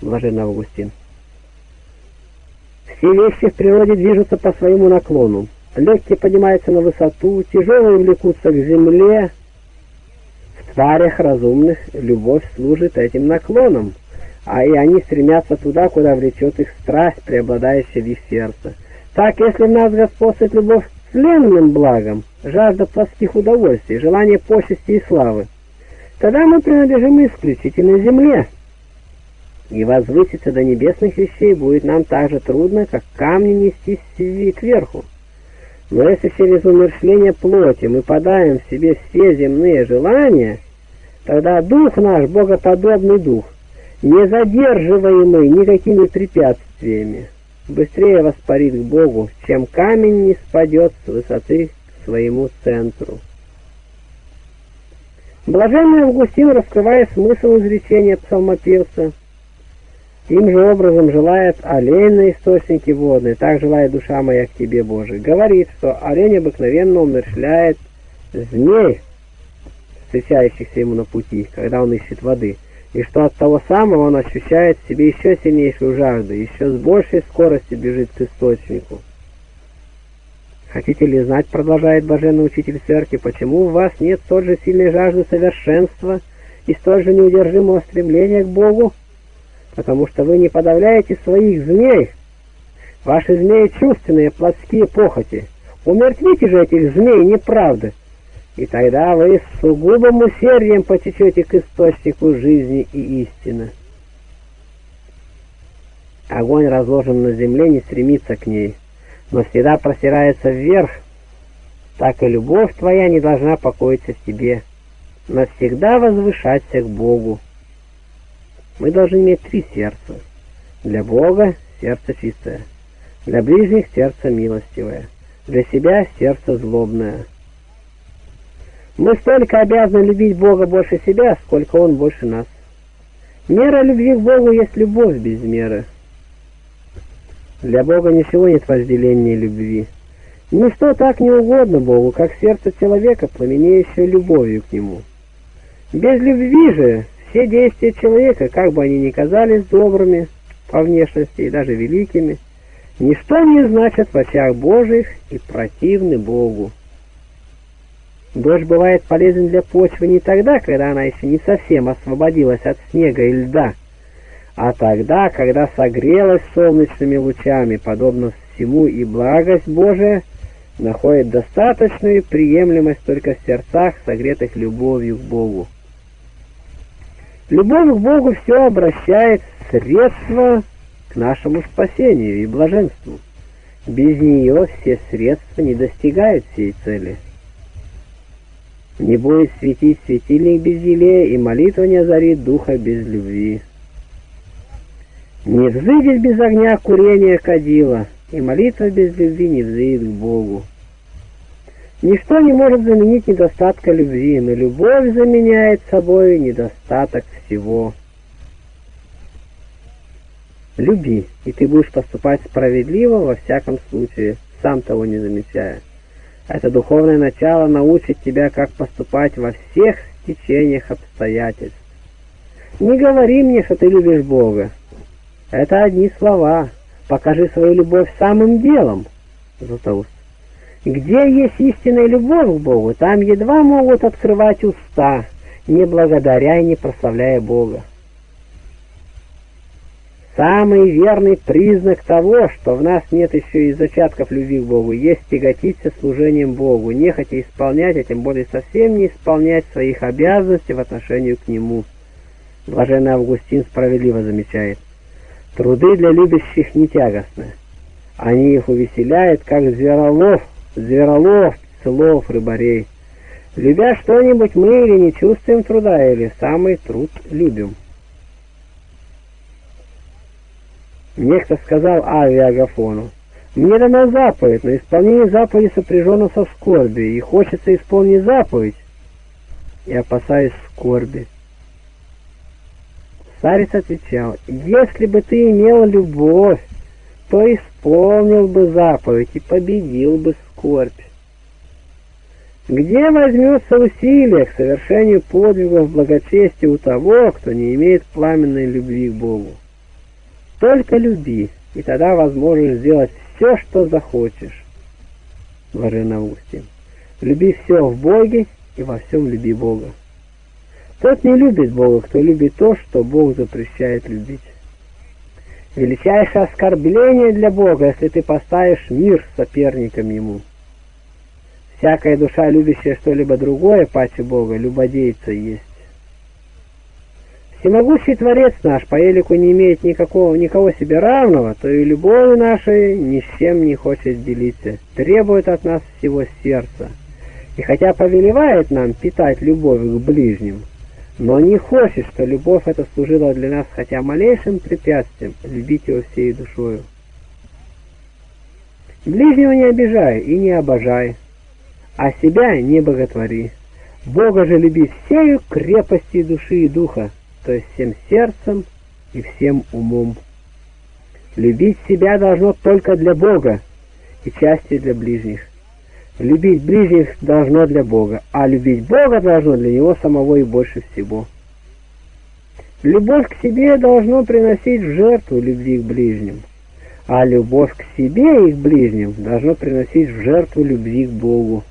блаженный Августин. Все вещи в природе движутся по своему наклону. Легкие поднимаются на высоту, тяжелые влекутся к земле. В тварях разумных любовь служит этим наклоном, а и они стремятся туда, куда влечет их страсть, преобладающая в их сердце. Так, если в нас господствует любовь к тленным благам, жажда плотских удовольствий, желание почести и славы, тогда мы принадлежим исключительно земле, и возвыситься до небесных вещей будет нам так же трудно, как камни нести кверху. Но если через умершление плоти мы подаем в себе все земные желания, тогда дух наш, богоподобный дух, не задерживаемый никакими препятствиями, быстрее воспарит к Богу, чем камень не спадет с высоты к своему центру. Блаженный Августин, раскрывая смысл изречения псалмопевца, им же образом желает олень на источнике водной, так желает душа моя к тебе, Божий. Говорит, что олень обыкновенно умершляет змей, встречающихся ему на пути, когда он ищет воды, и что от того самого он ощущает в себе еще сильнейшую жажду, еще с большей скоростью бежит к источнику. Хотите ли знать, продолжает блаженный учитель церкви, почему у вас нет столь же сильной жажды совершенства и столь же неудержимого стремления к Богу? потому что вы не подавляете своих змей. Ваши змеи чувственные, плотские похоти. Умертвите же этих змей неправды, и тогда вы с сугубым усердием потечете к источнику жизни и истины. Огонь, разложен на земле, не стремится к ней, но всегда простирается вверх. Так и любовь твоя не должна покоиться в тебе, но всегда возвышаться к Богу. Мы должны иметь три сердца. Для Бога сердце чистое, для ближних сердце милостивое, для себя сердце злобное. Мы столько обязаны любить Бога больше себя, сколько Он больше нас. Мера любви к Богу есть любовь без меры. Для Бога ничего нет вожделения любви. Ничто так не угодно Богу, как сердце человека, пламенеющее любовью к Нему. Без любви же все действия человека, как бы они ни казались добрыми по внешности и даже великими, ничто не значат в очах Божьих и противны Богу. Дождь бывает полезен для почвы не тогда, когда она еще не совсем освободилась от снега и льда, а тогда, когда согрелась солнечными лучами, подобно всему и благость Божия находит достаточную приемлемость только в сердцах, согретых любовью к Богу. Любовь к Богу все обращает в средства к нашему спасению и блаженству. Без нее все средства не достигают всей цели. Не будет светить светильник без елея, и молитва не озарит духа без любви. Не взыдет без огня курение кадила, и молитва без любви не взыдет к Богу. Ничто не может заменить недостатка любви, но любовь заменяет собой недостаток всего. Люби, и ты будешь поступать справедливо во всяком случае, сам того не замечая. Это духовное начало научит тебя, как поступать во всех течениях обстоятельств. Не говори мне, что ты любишь Бога. Это одни слова. Покажи свою любовь самым делом. Златоуст. Где есть истинная любовь к Богу, там едва могут открывать уста, не благодаря и не прославляя Бога. Самый верный признак того, что в нас нет еще и зачатков любви к Богу, есть тяготиться служением Богу, нехотя исполнять, а тем более совсем не исполнять своих обязанностей в отношении к Нему. Блаженный Августин справедливо замечает, труды для любящих не тягостны. Они их увеселяют, как зверолов, зверолов, слов, рыбарей. Любя что-нибудь, мы или не чувствуем труда, или самый труд любим. Некто сказал Аве Агафону, «Мне дана заповедь, но исполнение заповеди сопряжено со скорбью, и хочется исполнить заповедь, и опасаюсь скорби». Старец отвечал, «Если бы ты имел любовь, то исполнил бы заповедь и победил бы скорбь. Где возьмется усилие к совершению подвигов благочестия у того, кто не имеет пламенной любви к Богу? Только люби, и тогда возможно сделать все, что захочешь. Блажен Августин. Люби все в Боге и во всем люби Бога. Тот не любит Бога, кто любит то, что Бог запрещает любить. Величайшее оскорбление для Бога, если ты поставишь мир соперником Ему. Всякая душа, любящая что-либо другое, паче Бога, любодейца есть. Всемогущий Творец наш по елику не имеет никакого, никого себе равного, то и любовью нашей ни с чем не хочет делиться, требует от нас всего сердца. И хотя повелевает нам питать любовь к ближним, но не хочет, что любовь эта служила для нас хотя малейшим препятствием, любить его всей душою. Ближнего не обижай и не обожай, а себя не боготвори. Бога же люби всею крепостью души и духа, то есть всем сердцем и всем умом. Любить себя должно только для Бога и части для ближних. Любить ближних должно для Бога, а любить Бога должно для Него самого и больше всего. Любовь к себе должно приносить в жертву любви к ближним, а любовь к себе и к ближним должно приносить в жертву любви к Богу.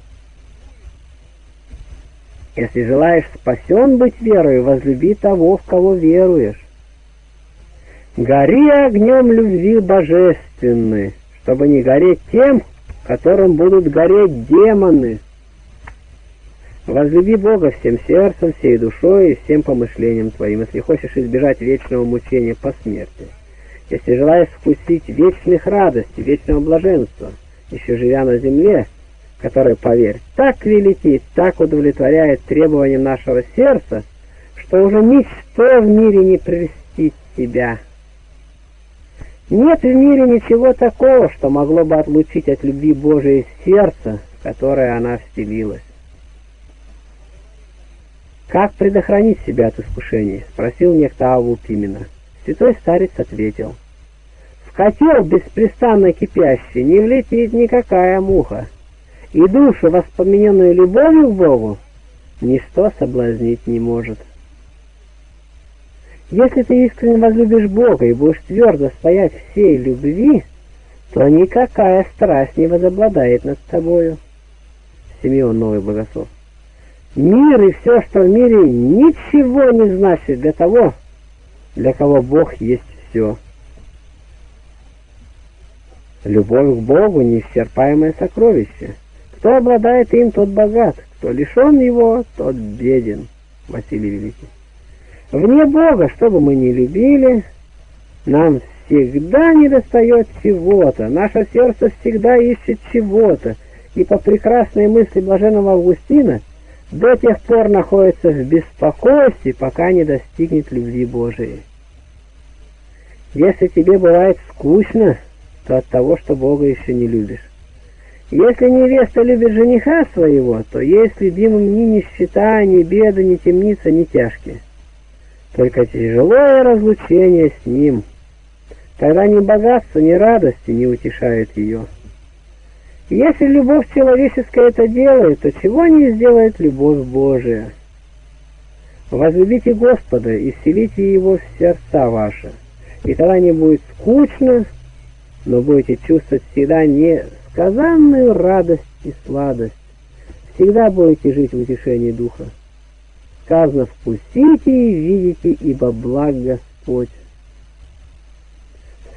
Если желаешь спасен быть верою, возлюби того, в кого веруешь. Гори огнем любви божественной, чтобы не гореть тем, которым будут гореть демоны. Возлюби Бога всем сердцем, всей душой и всем помышлением твоим, если хочешь избежать вечного мучения по смерти. Если желаешь вкусить вечных радостей, вечного блаженства, еще живя на земле, который, поверь, так велики, так удовлетворяет требованиям нашего сердца, что уже ничто в мире не прельстит тебя. Нет в мире ничего такого, что могло бы отлучить от любви Божией сердце, в которое она вселилась. «Как предохранить себя от искушений?» — спросил некто Аву Пимена. Святой старец ответил. «В котел беспрестанно кипящий не влетит никакая муха, и душу, воспоминенную любовью к Богу, ничто соблазнить не может. Если ты искренне возлюбишь Бога и будешь твердо стоять всей любви, то никакая страсть не возобладает над тобою. Симеон Новый Богослов. Мир и все, что в мире, ничего не значит для того, для кого Бог есть все. Любовь к Богу — неисчерпаемое сокровище — кто обладает им, тот богат, кто лишен его, тот беден. Василий Великий. Вне Бога, что бы мы ни любили, нам всегда недостает чего-то, наше сердце всегда ищет чего-то, и по прекрасной мысли блаженного Августина до тех пор находится в беспокойстве, пока не достигнет любви Божией. Если тебе бывает скучно, то от того, что Бога еще не любишь. Если невеста любит жениха своего, то есть любимым ни нищета, ни беда, ни темница, ни тяжкие. Только тяжелое разлучение с ним. Тогда ни богатство, ни радости не утешают ее. Если любовь человеческая это делает, то чего не сделает любовь Божия? Возлюбите Господа и вселите Его в сердца ваши, и тогда не будет скучно, но будете чувствовать всегда не несказанную радость и сладость. Всегда будете жить в утешении духа. Сказано, вкусите и видите, ибо благ Господь.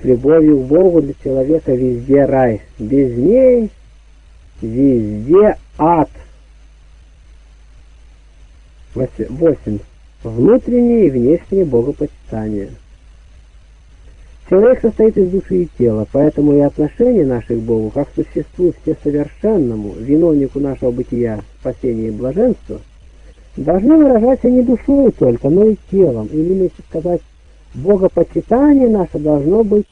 С любовью к Богу для человека везде рай, без ней везде ад. 8. Внутреннее и внешнее богопочитание. Человек состоит из души и тела, поэтому и отношения наши к Богу, как существу всесовершенному, виновнику нашего бытия, спасения и блаженства, должны выражаться не душой только, но и телом, или, иначе сказать, богопочитание наше должно быть